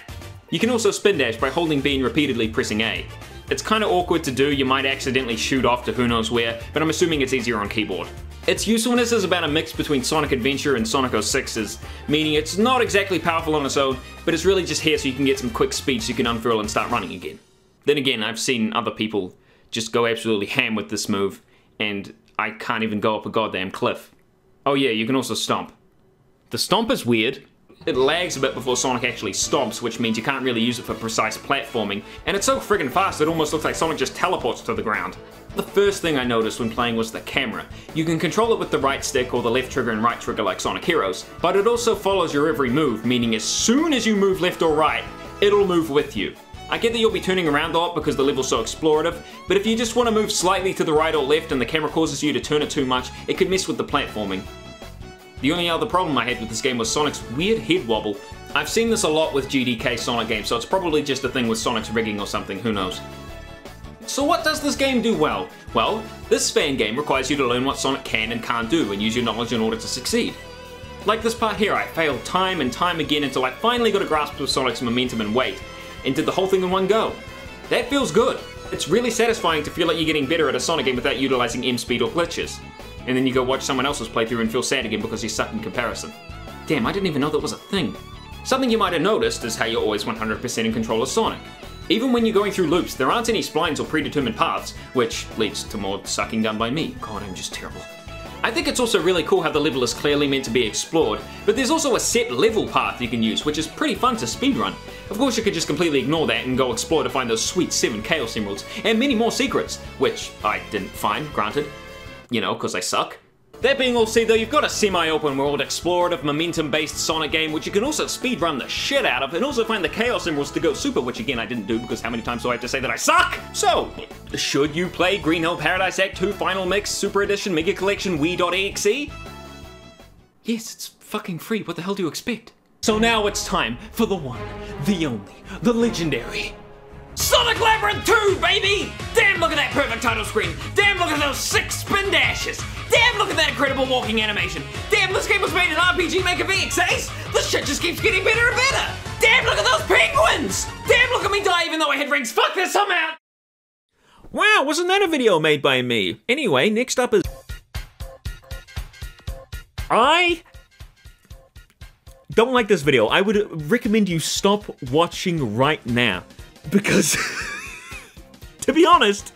You can also spin dash by holding B and repeatedly pressing A. It's kinda awkward to do, you might accidentally shoot off to who knows where, but I'm assuming it's easier on keyboard. Its usefulness is about a mix between Sonic Adventure and Sonic 06's, meaning it's not exactly powerful on its own, but it's really just here so you can get some quick speed so you can unfurl and start running again. Then again, I've seen other people just go absolutely ham with this move, and I can't even go up a goddamn cliff. Oh yeah, you can also stomp. The stomp is weird, it lags a bit before Sonic actually stomps, which means you can't really use it for precise platforming, and it's so friggin' fast it almost looks like Sonic just teleports to the ground. The first thing I noticed when playing was the camera. You can control it with the right stick or the left trigger and right trigger like Sonic Heroes, but it also follows your every move, meaning as soon as you move left or right, it'll move with you. I get that you'll be turning around a lot because the level's so explorative, but if you just want to move slightly to the right or left and the camera causes you to turn it too much, it could mess with the platforming. The only other problem I had with this game was Sonic's weird head wobble. I've seen this a lot with GDK Sonic games, so it's probably just a thing with Sonic's rigging or something, who knows. So what does this game do well? Well, this fan game requires you to learn what Sonic can and can't do and use your knowledge in order to succeed. Like this part here, I failed time and time again until I finally got a grasp of Sonic's momentum and weight, and did the whole thing in one go. That feels good. It's really satisfying to feel like you're getting better at a Sonic game without utilizing M-speed or glitches. And then you go watch someone else's playthrough and feel sad again because you suck in comparison. Damn, I didn't even know that was a thing. Something you might have noticed is how you're always 100% in control of Sonic. Even when you're going through loops, there aren't any splines or predetermined paths, which leads to more sucking done by me. God, I'm just terrible. I think it's also really cool how the level is clearly meant to be explored, but there's also a set level path you can use, which is pretty fun to speedrun. Of course, you could just completely ignore that and go explore to find those sweet 7 Chaos Emeralds, and many more secrets, which I didn't find, granted. You know, because I suck. That being all said though, you've got a semi-open world, explorative, momentum-based Sonic game, which you can also speedrun the shit out of, and also find the Chaos Emeralds to go super, which again I didn't do because how many times do I have to say that I suck? So, should you play Green Hill Paradise Act 2 Final Mix, Super Edition, Mega Collection, Wii.exe? Yes, it's fucking free, what the hell do you expect? So now it's time for the one, the only, the legendary, Sonic Labyrinth 2, baby! Damn, look at that perfect title screen! Damn, look at those six spin dashes! Damn, look at that incredible walking animation! Damn, this game was made in RPG Maker VX Ace! This shit just keeps getting better and better! Damn, look at those penguins! Damn, look at me die even though I had rings! Fuck this, I'm out! Wow, wasn't that a video made by me? Anyway, next up is... I don't like this video. I would recommend you stop watching right now because, to be honest,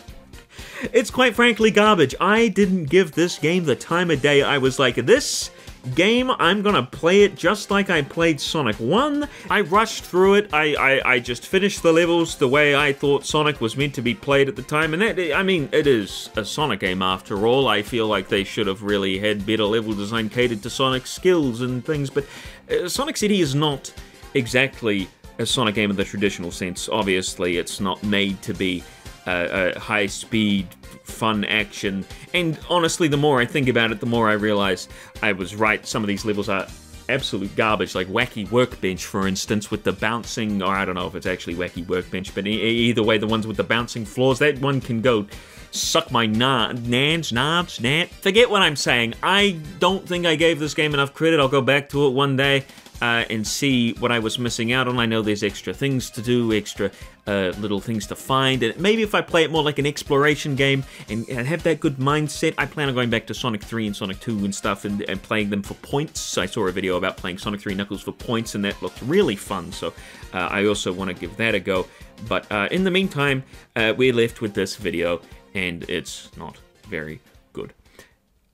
it's quite frankly garbage. I didn't give this game the time of day. I was like, this game, I'm gonna play it just like I played Sonic 1. I rushed through it, I, I, I just finished the levels the way I thought Sonic was meant to be played at the time, and that, I mean, it is a Sonic game after all. I feel like they should have really had better level design catered to Sonic's skills and things, but uh, Sonic CD is not exactly a Sonic game in the traditional sense. Obviously, it's not made to be uh, a high speed, fun action. And honestly, the more I think about it, the more I realize I was right. Some of these levels are absolute garbage, like Wacky Workbench, for instance, with the bouncing, or I don't know if it's actually Wacky Workbench, but either way, the ones with the bouncing floors, that one can go suck my na- nans, knobs, nat. Forget what I'm saying. I don't think I gave this game enough credit. I'll go back to it one day uh, and see what I was missing out on. I know there's extra things to do, extra uh, little things to find, and maybe if I play it more like an exploration game and, and, have that good mindset, I plan on going back to Sonic 3 and Sonic 2 and stuff and, and, playing them for points. I saw a video about playing Sonic 3 Knuckles for points, and that looked really fun, so uh, I also want to give that a go. But uh, in the meantime, uh, we're left with this video, and it's not very good.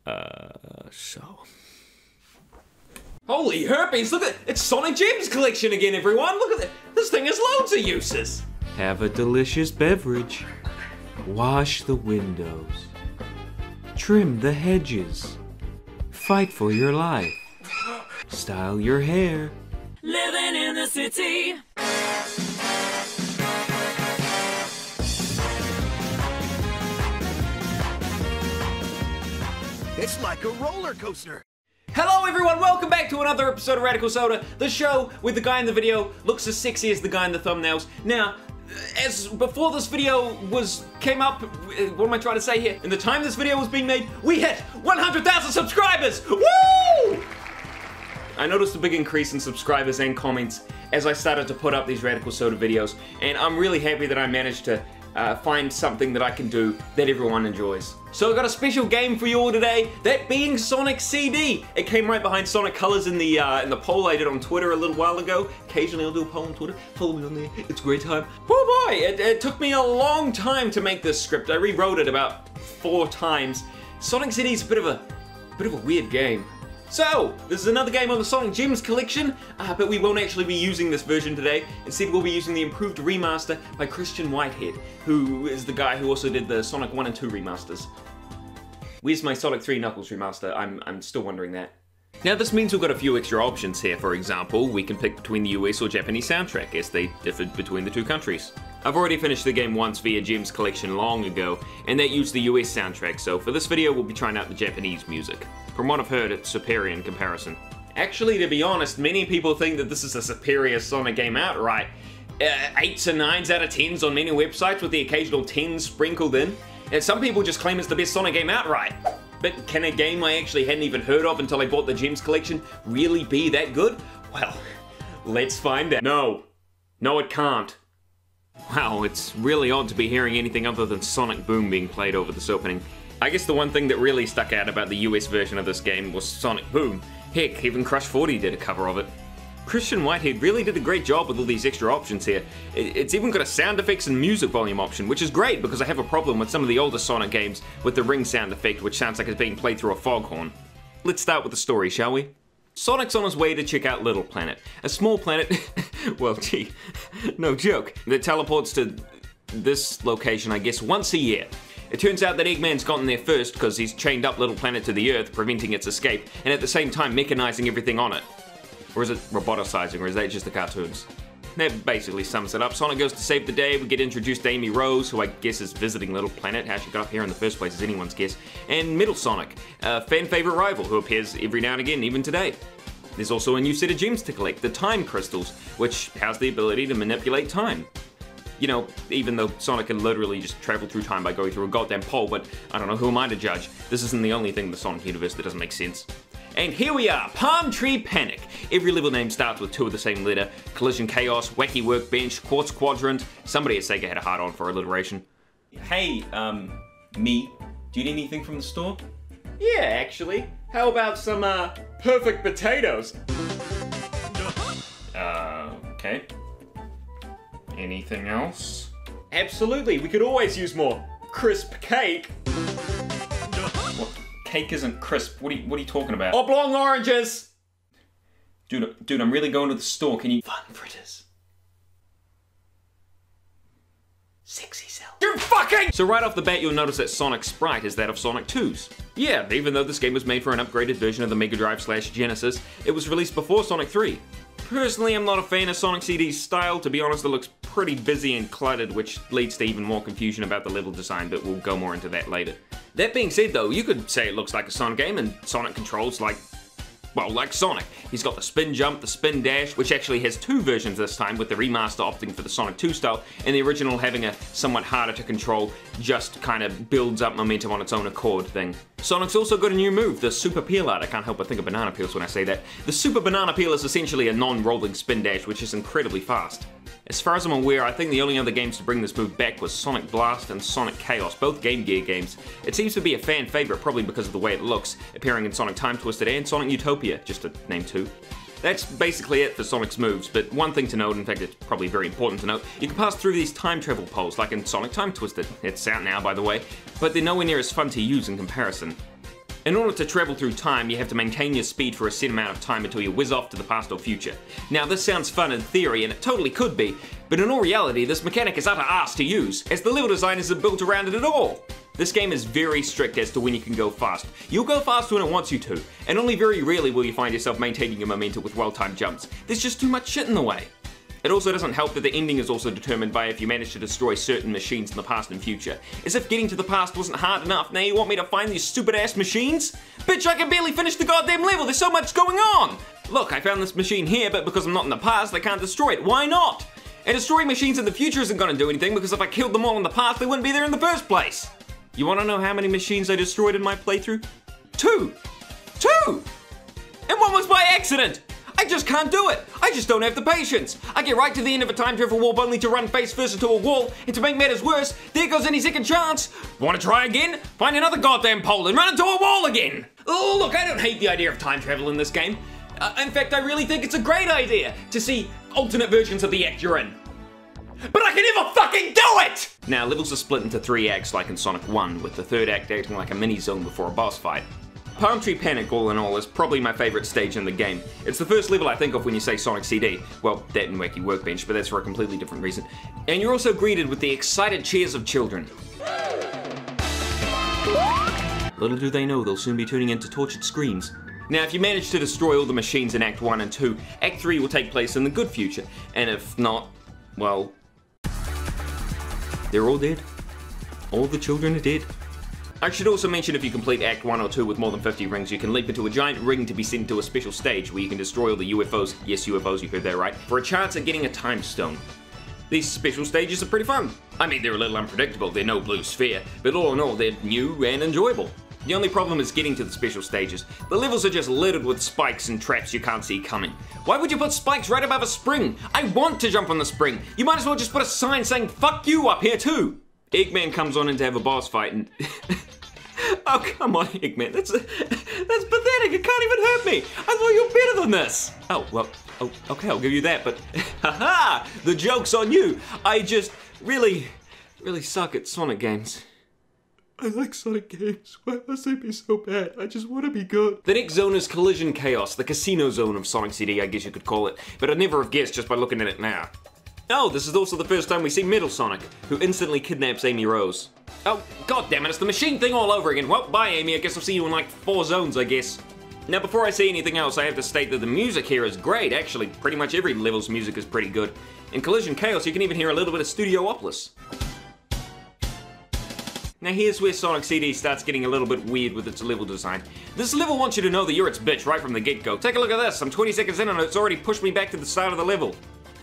Uh, so... Holy herpes, look at it's Sonic Gems collection again, everyone. Look at that. This thing has loads of uses. Have a delicious beverage. Wash the windows. Trim the hedges. Fight for your life. Style your hair. Living in the city. It's like a roller coaster. Hello everyone, welcome back to another episode of Radical Soda, the show with the guy in the video looks as sexy as the guy in the thumbnails. Now, as before this video was came up, uh, what am I trying to say here? In the time this video was being made, we hit 100,000 subscribers! Woo! I noticed a big increase in subscribers and comments as I started to put up these Radical Soda videos, and I'm really happy that I managed to uh, find something that I can do that everyone enjoys. So I've got a special game for you all today, that being Sonic CD. It came right behind Sonic Colors in the uh, in the poll I did on Twitter a little while ago. Occasionally I'll do a poll on Twitter, follow me on there, it's a great time. Oh boy, it, it took me a long time to make this script. I rewrote it about four times. Sonic CD is a bit of a, bit of a weird game. So, this is another game on the Sonic Gems collection, uh, but we won't actually be using this version today. Instead, we'll be using the improved remaster by Christian Whitehead, who is the guy who also did the Sonic 1 and 2 remasters. Where's my Sonic 3 Knuckles remaster? I'm, I'm still wondering that. Now this means we've got a few extra options here. For example, we can pick between the US or Japanese soundtrack as they differed between the two countries. I've already finished the game once via Gems Collection long ago, and that used the US soundtrack, so for this video we'll be trying out the Japanese music. From what I've heard, it's superior in comparison. Actually, to be honest, many people think that this is a superior Sonic game outright. Uh, 8s and 9s out of 10s on many websites with the occasional 10s sprinkled in. And some people just claim it's the best Sonic game outright. But can a game I actually hadn't even heard of until I bought the Gems collection really be that good? Well, let's find out. No. No, it can't. Wow, it's really odd to be hearing anything other than Sonic Boom being played over this opening. I guess the one thing that really stuck out about the US version of this game was Sonic Boom. Heck, even Crush 40 did a cover of it. Christian Whitehead really did a great job with all these extra options here. It's even got a sound effects and music volume option, which is great because I have a problem with some of the older Sonic games with the ring sound effect, which sounds like it's being played through a foghorn. Let's start with the story, shall we? Sonic's on his way to check out Little Planet, a small planet, well, gee, no joke, that teleports to this location, I guess, once a year. It turns out that Eggman's gotten there first because he's chained up Little Planet to the Earth, preventing its escape, and at the same time mechanizing everything on it. Or is it roboticizing, or is that just the cartoons? That basically sums it up. Sonic goes to save the day. We get introduced to Amy Rose, who I guess is visiting Little Planet. How she got up here in the first place is anyone's guess. And Metal Sonic, a fan favorite rival who appears every now and again, even today. There's also a new set of gems to collect, the Time Crystals, which has the ability to manipulate time. You know, even though Sonic can literally just travel through time by going through a goddamn pole, but I don't know, who am I to judge? This isn't the only thing in the Sonic universe that doesn't make sense. And here we are, Palm Tree Panic. Every level name starts with two of the same letter. Collision Chaos, Wacky Workbench, Quartz Quadrant. Somebody at Sega had a hard on for alliteration. Hey, um, me, do you need anything from the store? Yeah, actually. How about some, uh, perfect potatoes? Uh, okay. Anything else? Absolutely, we could always use more crisp cake. What? Cake isn't crisp. What are you, what are you talking about? Oblong oranges! Dude, dude, I'm really going to the store. Can you... Fun fritters. Sexy cell. You're fucking! So right off the bat, you'll notice that Sonic's sprite is that of Sonic 2's. Yeah, even though this game was made for an upgraded version of the Mega Drive slash Genesis, it was released before Sonic 3. Personally, I'm not a fan of Sonic CD's style. To be honest, it looks pretty busy and cluttered, which leads to even more confusion about the level design, but we'll go more into that later. That being said though, you could say it looks like a Sonic game and Sonic controls like well, like Sonic. He's got the spin jump, the spin dash, which actually has two versions this time, with the remaster opting for the Sonic 2 style, and the original having a somewhat harder to control, just kind of builds up momentum on its own accord thing. Sonic's also got a new move, the Super Peel Out. I can't help but think of banana peels when I say that. The Super Banana Peel is essentially a non-rolling spin dash, which is incredibly fast. As far as I'm aware, I think the only other games to bring this move back was Sonic Blast and Sonic Chaos, both Game Gear games. It seems to be a fan favorite probably because of the way it looks, appearing in Sonic Time Twisted and Sonic Utopia, just to name two. That's basically it for Sonic's moves, but one thing to note, in fact it's probably very important to note, you can pass through these time travel poles like in Sonic Time Twisted. It's out now by the way, but they're nowhere near as fun to use in comparison. In order to travel through time, you have to maintain your speed for a set amount of time until you whiz off to the past or future. Now this sounds fun in theory, and it totally could be, but in all reality this mechanic is utter ass to use, as the level design isn't built around it at all. This game is very strict as to when you can go fast. You'll go fast when it wants you to, and only very rarely will you find yourself maintaining your momentum with well-timed jumps. There's just too much shit in the way. It also doesn't help that the ending is also determined by if you manage to destroy certain machines in the past and future. As if getting to the past wasn't hard enough, now you want me to find these stupid ass machines? Bitch, I can barely finish the goddamn level, there's so much going on! Look, I found this machine here, but because I'm not in the past, I can't destroy it. Why not? And destroying machines in the future isn't gonna do anything because if I killed them all in the past, they wouldn't be there in the first place. You wanna know how many machines I destroyed in my playthrough? Two! Two! And one was by accident! I just can't do it. I just don't have the patience. I get right to the end of a time travel warp only to run face first into a wall, and to make matters worse, there goes any second chance. Want to try again? Find another goddamn pole and run into a wall again. Oh, look, I don't hate the idea of time travel in this game. Uh, in fact, I really think it's a great idea to see alternate versions of the act you're in. But I can never fucking do it! Now, levels are split into three acts like in Sonic 1, with the third act acting like a mini zone before a boss fight. Palm Tree Panic, all in all, is probably my favourite stage in the game. It's the first level I think of when you say Sonic CD. Well, that and Wacky Workbench, but that's for a completely different reason. And you're also greeted with the excited cheers of children. Little do they know they'll soon be turning into tortured screams. Now, if you manage to destroy all the machines in Act 1 and 2, Act 3 will take place in the good future, and if not, well, they're all dead. All the children are dead. I should also mention if you complete Act 1 or 2 with more than 50 rings, you can leap into a giant ring to be sent to a special stage where you can destroy all the UFOs, yes UFOs, you heard that right, for a chance at getting a time stone. These special stages are pretty fun. I mean, they're a little unpredictable, they're no blue sphere, but all in all, they're new and enjoyable. The only problem is getting to the special stages. The levels are just littered with spikes and traps you can't see coming. Why would you put spikes right above a spring? I want to jump on the spring. You might as well just put a sign saying fuck you up here too. Eggman comes on in to have a boss fight and... oh, come on, Eggman. That's, that's pathetic. It can't even hurt me. I thought you were better than this. Oh, well, oh, okay, I'll give you that, but... Haha! the joke's on you. I just really, really suck at Sonic games. I like Sonic games. Why must they be so bad? I just want to be good. The next zone is Collision Chaos, the casino zone of Sonic CD, I guess you could call it. But I'd never have guessed just by looking at it now. Oh, this is also the first time we see Metal Sonic, who instantly kidnaps Amy Rose. Oh, god damn it, it's the machine thing all over again. Well, bye Amy, I guess I'll see you in like four zones, I guess. Now, before I say anything else, I have to state that the music here is great. Actually, pretty much every level's music is pretty good. In Collision Chaos, you can even hear a little bit of Studiopolis. Now here's where Sonic CD starts getting a little bit weird with its level design. This level wants you to know that you're its bitch right from the get-go. Take a look at this, I'm 20 seconds in and it's already pushed me back to the start of the level.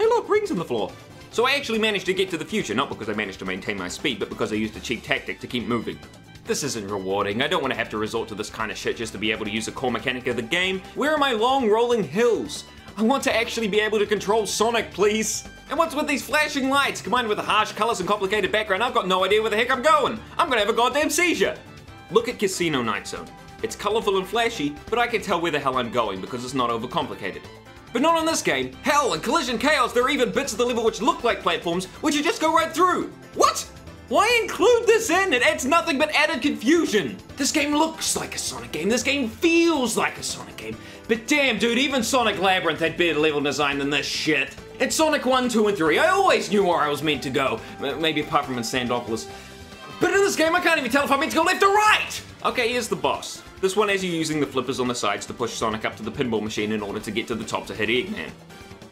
Hey look, rings on the floor. So I actually managed to get to the future, not because I managed to maintain my speed, but because I used a cheap tactic to keep moving. This isn't rewarding. I don't want to have to resort to this kind of shit just to be able to use a core mechanic of the game. Where are my long rolling hills? I want to actually be able to control Sonic, please. And what's with these flashing lights? Combined with the harsh colors and complicated background, I've got no idea where the heck I'm going. I'm gonna have a goddamn seizure. Look at Casino Night Zone. It's colorful and flashy, but I can tell where the hell I'm going because it's not overcomplicated. But not on this game. Hell, in Collision Chaos, there are even bits of the level which look like platforms, which you just go right through. What? Why include this in? It adds nothing but added confusion. This game looks like a Sonic game. This game feels like a Sonic game. But damn, dude, even Sonic Labyrinth had better level design than this shit. It's Sonic 1, 2, and 3. I always knew where I was meant to go. Maybe apart from in Sandopolis. But in this game, I can't even tell if I'm meant to go left or right! Okay, here's the boss. This one has you using the flippers on the sides to push Sonic up to the pinball machine in order to get to the top to hit Eggman.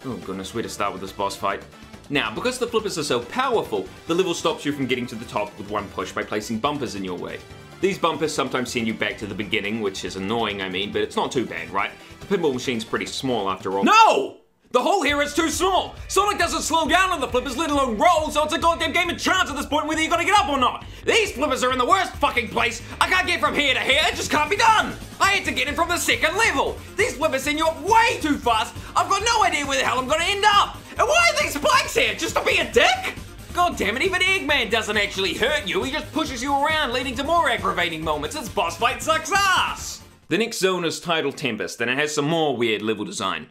Oh goodness, where to start with this boss fight? Now, because the flippers are so powerful, the level stops you from getting to the top with one push by placing bumpers in your way. These bumpers sometimes send you back to the beginning, which is annoying, I mean, but it's not too bad, right? The pinball machine's pretty small after all. No! The hole here is too small! Sonic doesn't slow down on the flippers, let alone roll, so it's a goddamn game of chance at this point whether you're gonna get up or not! These flippers are in the worst fucking place! I can't get from here to here, it just can't be done! I had to get in from the second level! These flippers send you up way too fast! I've got no idea where the hell I'm gonna end up! And why are these spikes here? Just to be a dick? God damn it, even Eggman doesn't actually hurt you, he just pushes you around, leading to more aggravating moments. This boss fight sucks ass! The next zone is Tidal Tempest, and it has some more weird level design.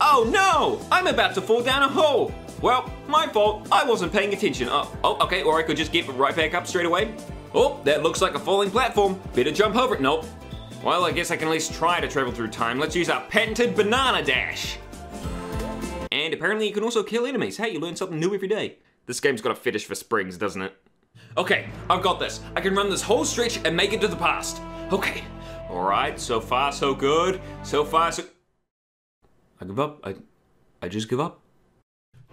Oh no! I'm about to fall down a hole! Well, my fault. I wasn't paying attention. Oh, oh, okay, or I could just get right back up straight away. Oh, that looks like a falling platform. Better jump over it. Nope. Well, I guess I can at least try to travel through time. Let's use our patented banana dash. And apparently you can also kill enemies. Hey, you learn something new every day. This game's got a fetish for springs, doesn't it? Okay, I've got this. I can run this whole stretch and make it to the past. Okay. Alright, so far so good. So far so... I give up. I, I just give up.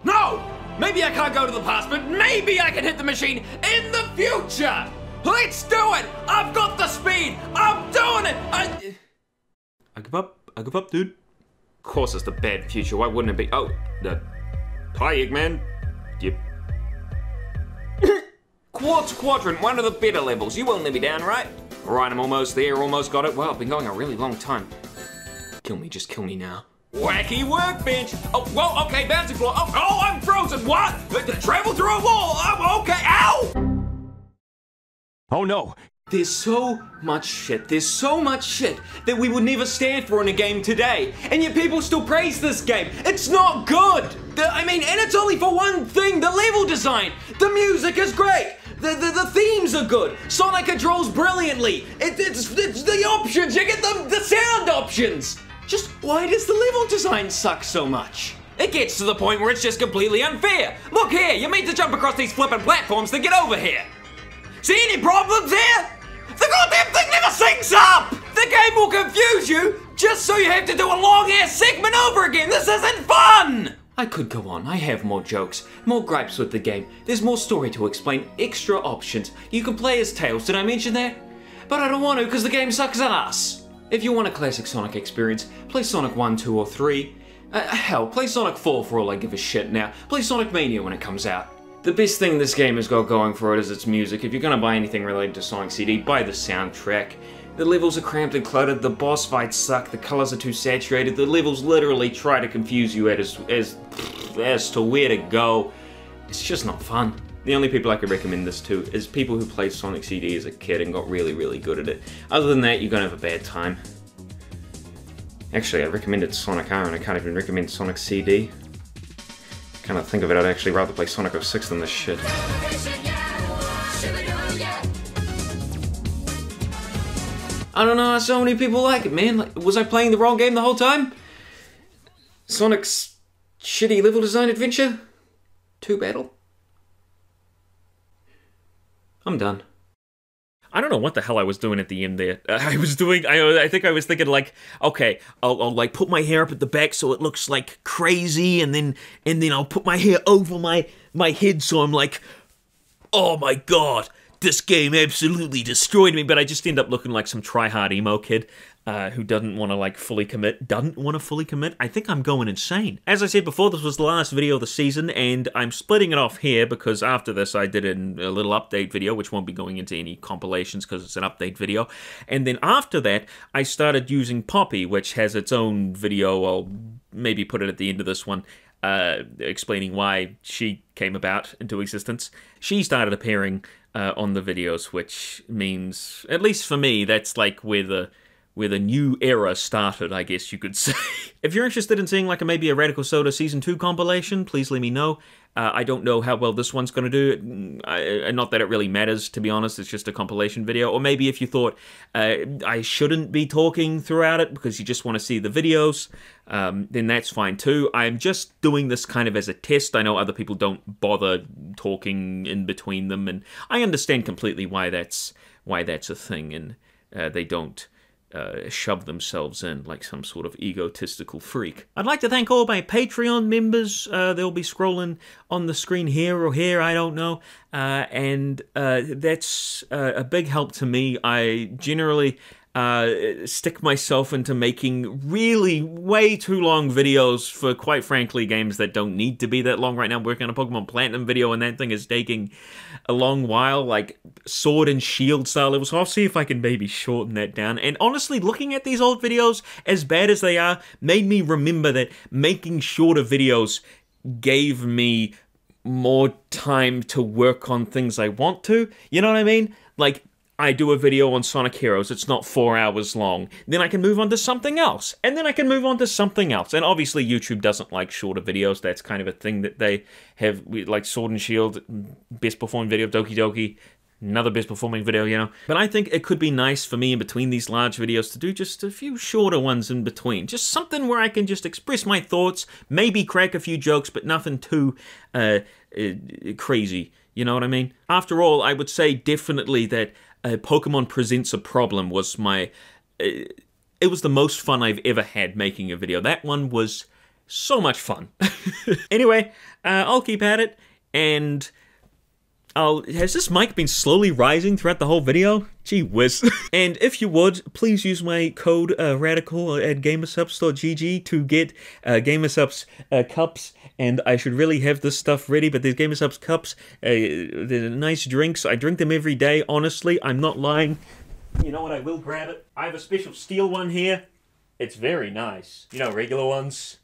No! Maybe I can't go to the past, but maybe I can hit the machine in the future! Let's do it! I've got the speed! I'm doing it! I... I give up. I give up, dude. Of course it's the bad future. Why wouldn't it be? Oh, the... Hi, Eggman. Yep. Quartz Quadrant, one of the better levels. You won't let me down, right? Alright, I'm almost there. Almost got it. Well, I've been going a really long time. Kill me. Just kill me now. Wacky workbench! Oh, whoa, okay, bouncing floor. Oh, oh, I'm frozen. What? Travel through a wall. I'm okay. Ow! Oh no! There's so much shit, there's so much shit that we would never stand for in a game today. And yet people still praise this game. It's not good! The, I mean, and it's only for one thing, the level design. The music is great. The, the, the themes are good. Sonic controls brilliantly. It, it's, it's the options, you get the, the sound options. Just why does the level design suck so much? It gets to the point where it's just completely unfair. Look here, you mean to jump across these flippin' platforms to get over here. See any problems here? The goddamn thing never syncs up! The game will confuse you, Just so you have to do a long ass segment over again. This isn't fun! I could go on. I have more jokes, more gripes with the game. There's more story to explain, extra options. You can play as Tails. Did I mention that? But I don't want to because the game sucks ass. If you want a classic Sonic experience, play Sonic 1, 2, or 3. Uh, hell, play Sonic 4 for all I give a shit now. Play Sonic Mania when it comes out. The best thing this game has got going for it is its music. If you're gonna buy anything related to Sonic CD, buy the soundtrack. The levels are cramped and cluttered, the boss fights suck, the colors are too saturated, the levels literally try to confuse you as, as, as to where to go. It's just not fun. The only people I could recommend this to is people who played Sonic CD as a kid and got really, really good at it. Other than that, you're gonna have a bad time. Actually, I recommended Sonic R and I can't even recommend Sonic CD. Kind of think of it, I'd actually rather play Sonic 06 than this shit. I don't know so many people like it, man. Like, was I playing the wrong game the whole time? Sonic's shitty level design adventure? Two battle? I'm done. I don't know what the hell I was doing at the end there. I was doing, I, I think I was thinking like, okay, I'll, I'll, like put my hair up at the back so it looks like crazy, and then and then I'll put my hair over my my head so I'm like, oh my god, this game absolutely destroyed me. But I just end up looking like some try-hard emo kid uh, who doesn't want to like fully commit. Doesn't want to fully commit. I think I'm going insane. As I said before, this was the last video of the season, and I'm splitting it off here because after this I did a little update video, which won't be going into any compilations because it's an update video. And then after that, I started using Poppy, which has its own video. I'll maybe put it at the end of this one uh, explaining why she came about into existence. She started appearing uh, on the videos, which means, at least for me, that's like where the where the new era started, I guess you could say. if you're interested in seeing like a, maybe a Radical Soda Season 2 compilation, please let me know. Uh, I don't know how well this one's going to do. I, not that it really matters, to be honest. It's just a compilation video. Or maybe if you thought uh, I shouldn't be talking throughout it because you just want to see the videos, um, then that's fine too. I'm just doing this kind of as a test. I know other people don't bother talking in between them, and I understand completely why that's why that's a thing, and uh, they don't uh, shove themselves in like some sort of egotistical freak. I'd like to thank all my Patreon members. Uh, they'll be scrolling on the screen here or here, I don't know. Uh, and uh, that's uh, a big help to me. I generally uh, stick myself into making really way too long videos for, quite frankly, games that don't need to be that long. Right now, I'm working on a Pokemon Platinum video, and that thing is taking a long while, like Sword and Shield style levels. So I'll see if I can maybe shorten that down. And honestly, looking at these old videos, as bad as they are, made me remember that making shorter videos gave me more time to work on things I want to. You know what I mean? Like, I do a video on Sonic Heroes, it's not four hours long. Then I can move on to something else. And then I can move on to something else. And obviously YouTube doesn't like shorter videos. That's kind of a thing that they have, like Sword and Shield, best performing video Doki Doki, another best performing video, you know. But I think it could be nice for me in between these large videos to do just a few shorter ones in between. Just something where I can just express my thoughts, maybe crack a few jokes, but nothing too uh, uh, crazy. You know what I mean? After all, I would say definitely that uh, Pokemon Presents a Problem was my. Uh, it was the most fun I've ever had making a video. That one was so much fun. anyway, uh, I'll keep at it, and I'll, has this mic been slowly rising throughout the whole video? Gee whiz. and if you would, please use my code uh, radical at gamersupps.gg to get uh, Gamersupps uh, cups. And I should really have this stuff ready, but these Gamersupps cups, uh, they're nice drinks. I drink them every day, honestly. I'm not lying. You know what? I will grab it. I have a special steel one here. It's very nice. You know, regular ones.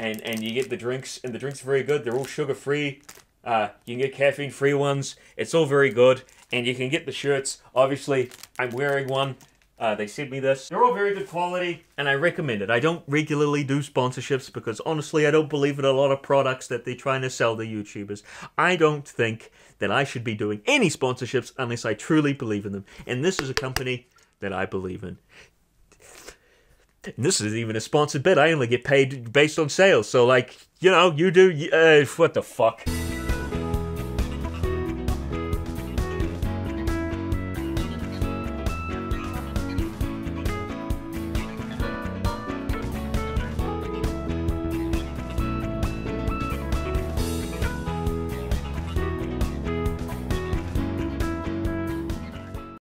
And, and you get the drinks, and the drinks are very good. They're all sugar-free. Uh, you can get caffeine free ones. It's all very good. And you can get the shirts. Obviously, I'm wearing one. Uh, they sent me this. They're all very good quality, and I recommend it. I don't regularly do sponsorships because honestly, I don't believe in a lot of products that they're trying to sell to YouTubers. I don't think that I should be doing any sponsorships unless I truly believe in them. And this is a company that I believe in. And this isn't even a sponsored bit. I only get paid based on sales. So, like, you know, you do. Uh, what the fuck?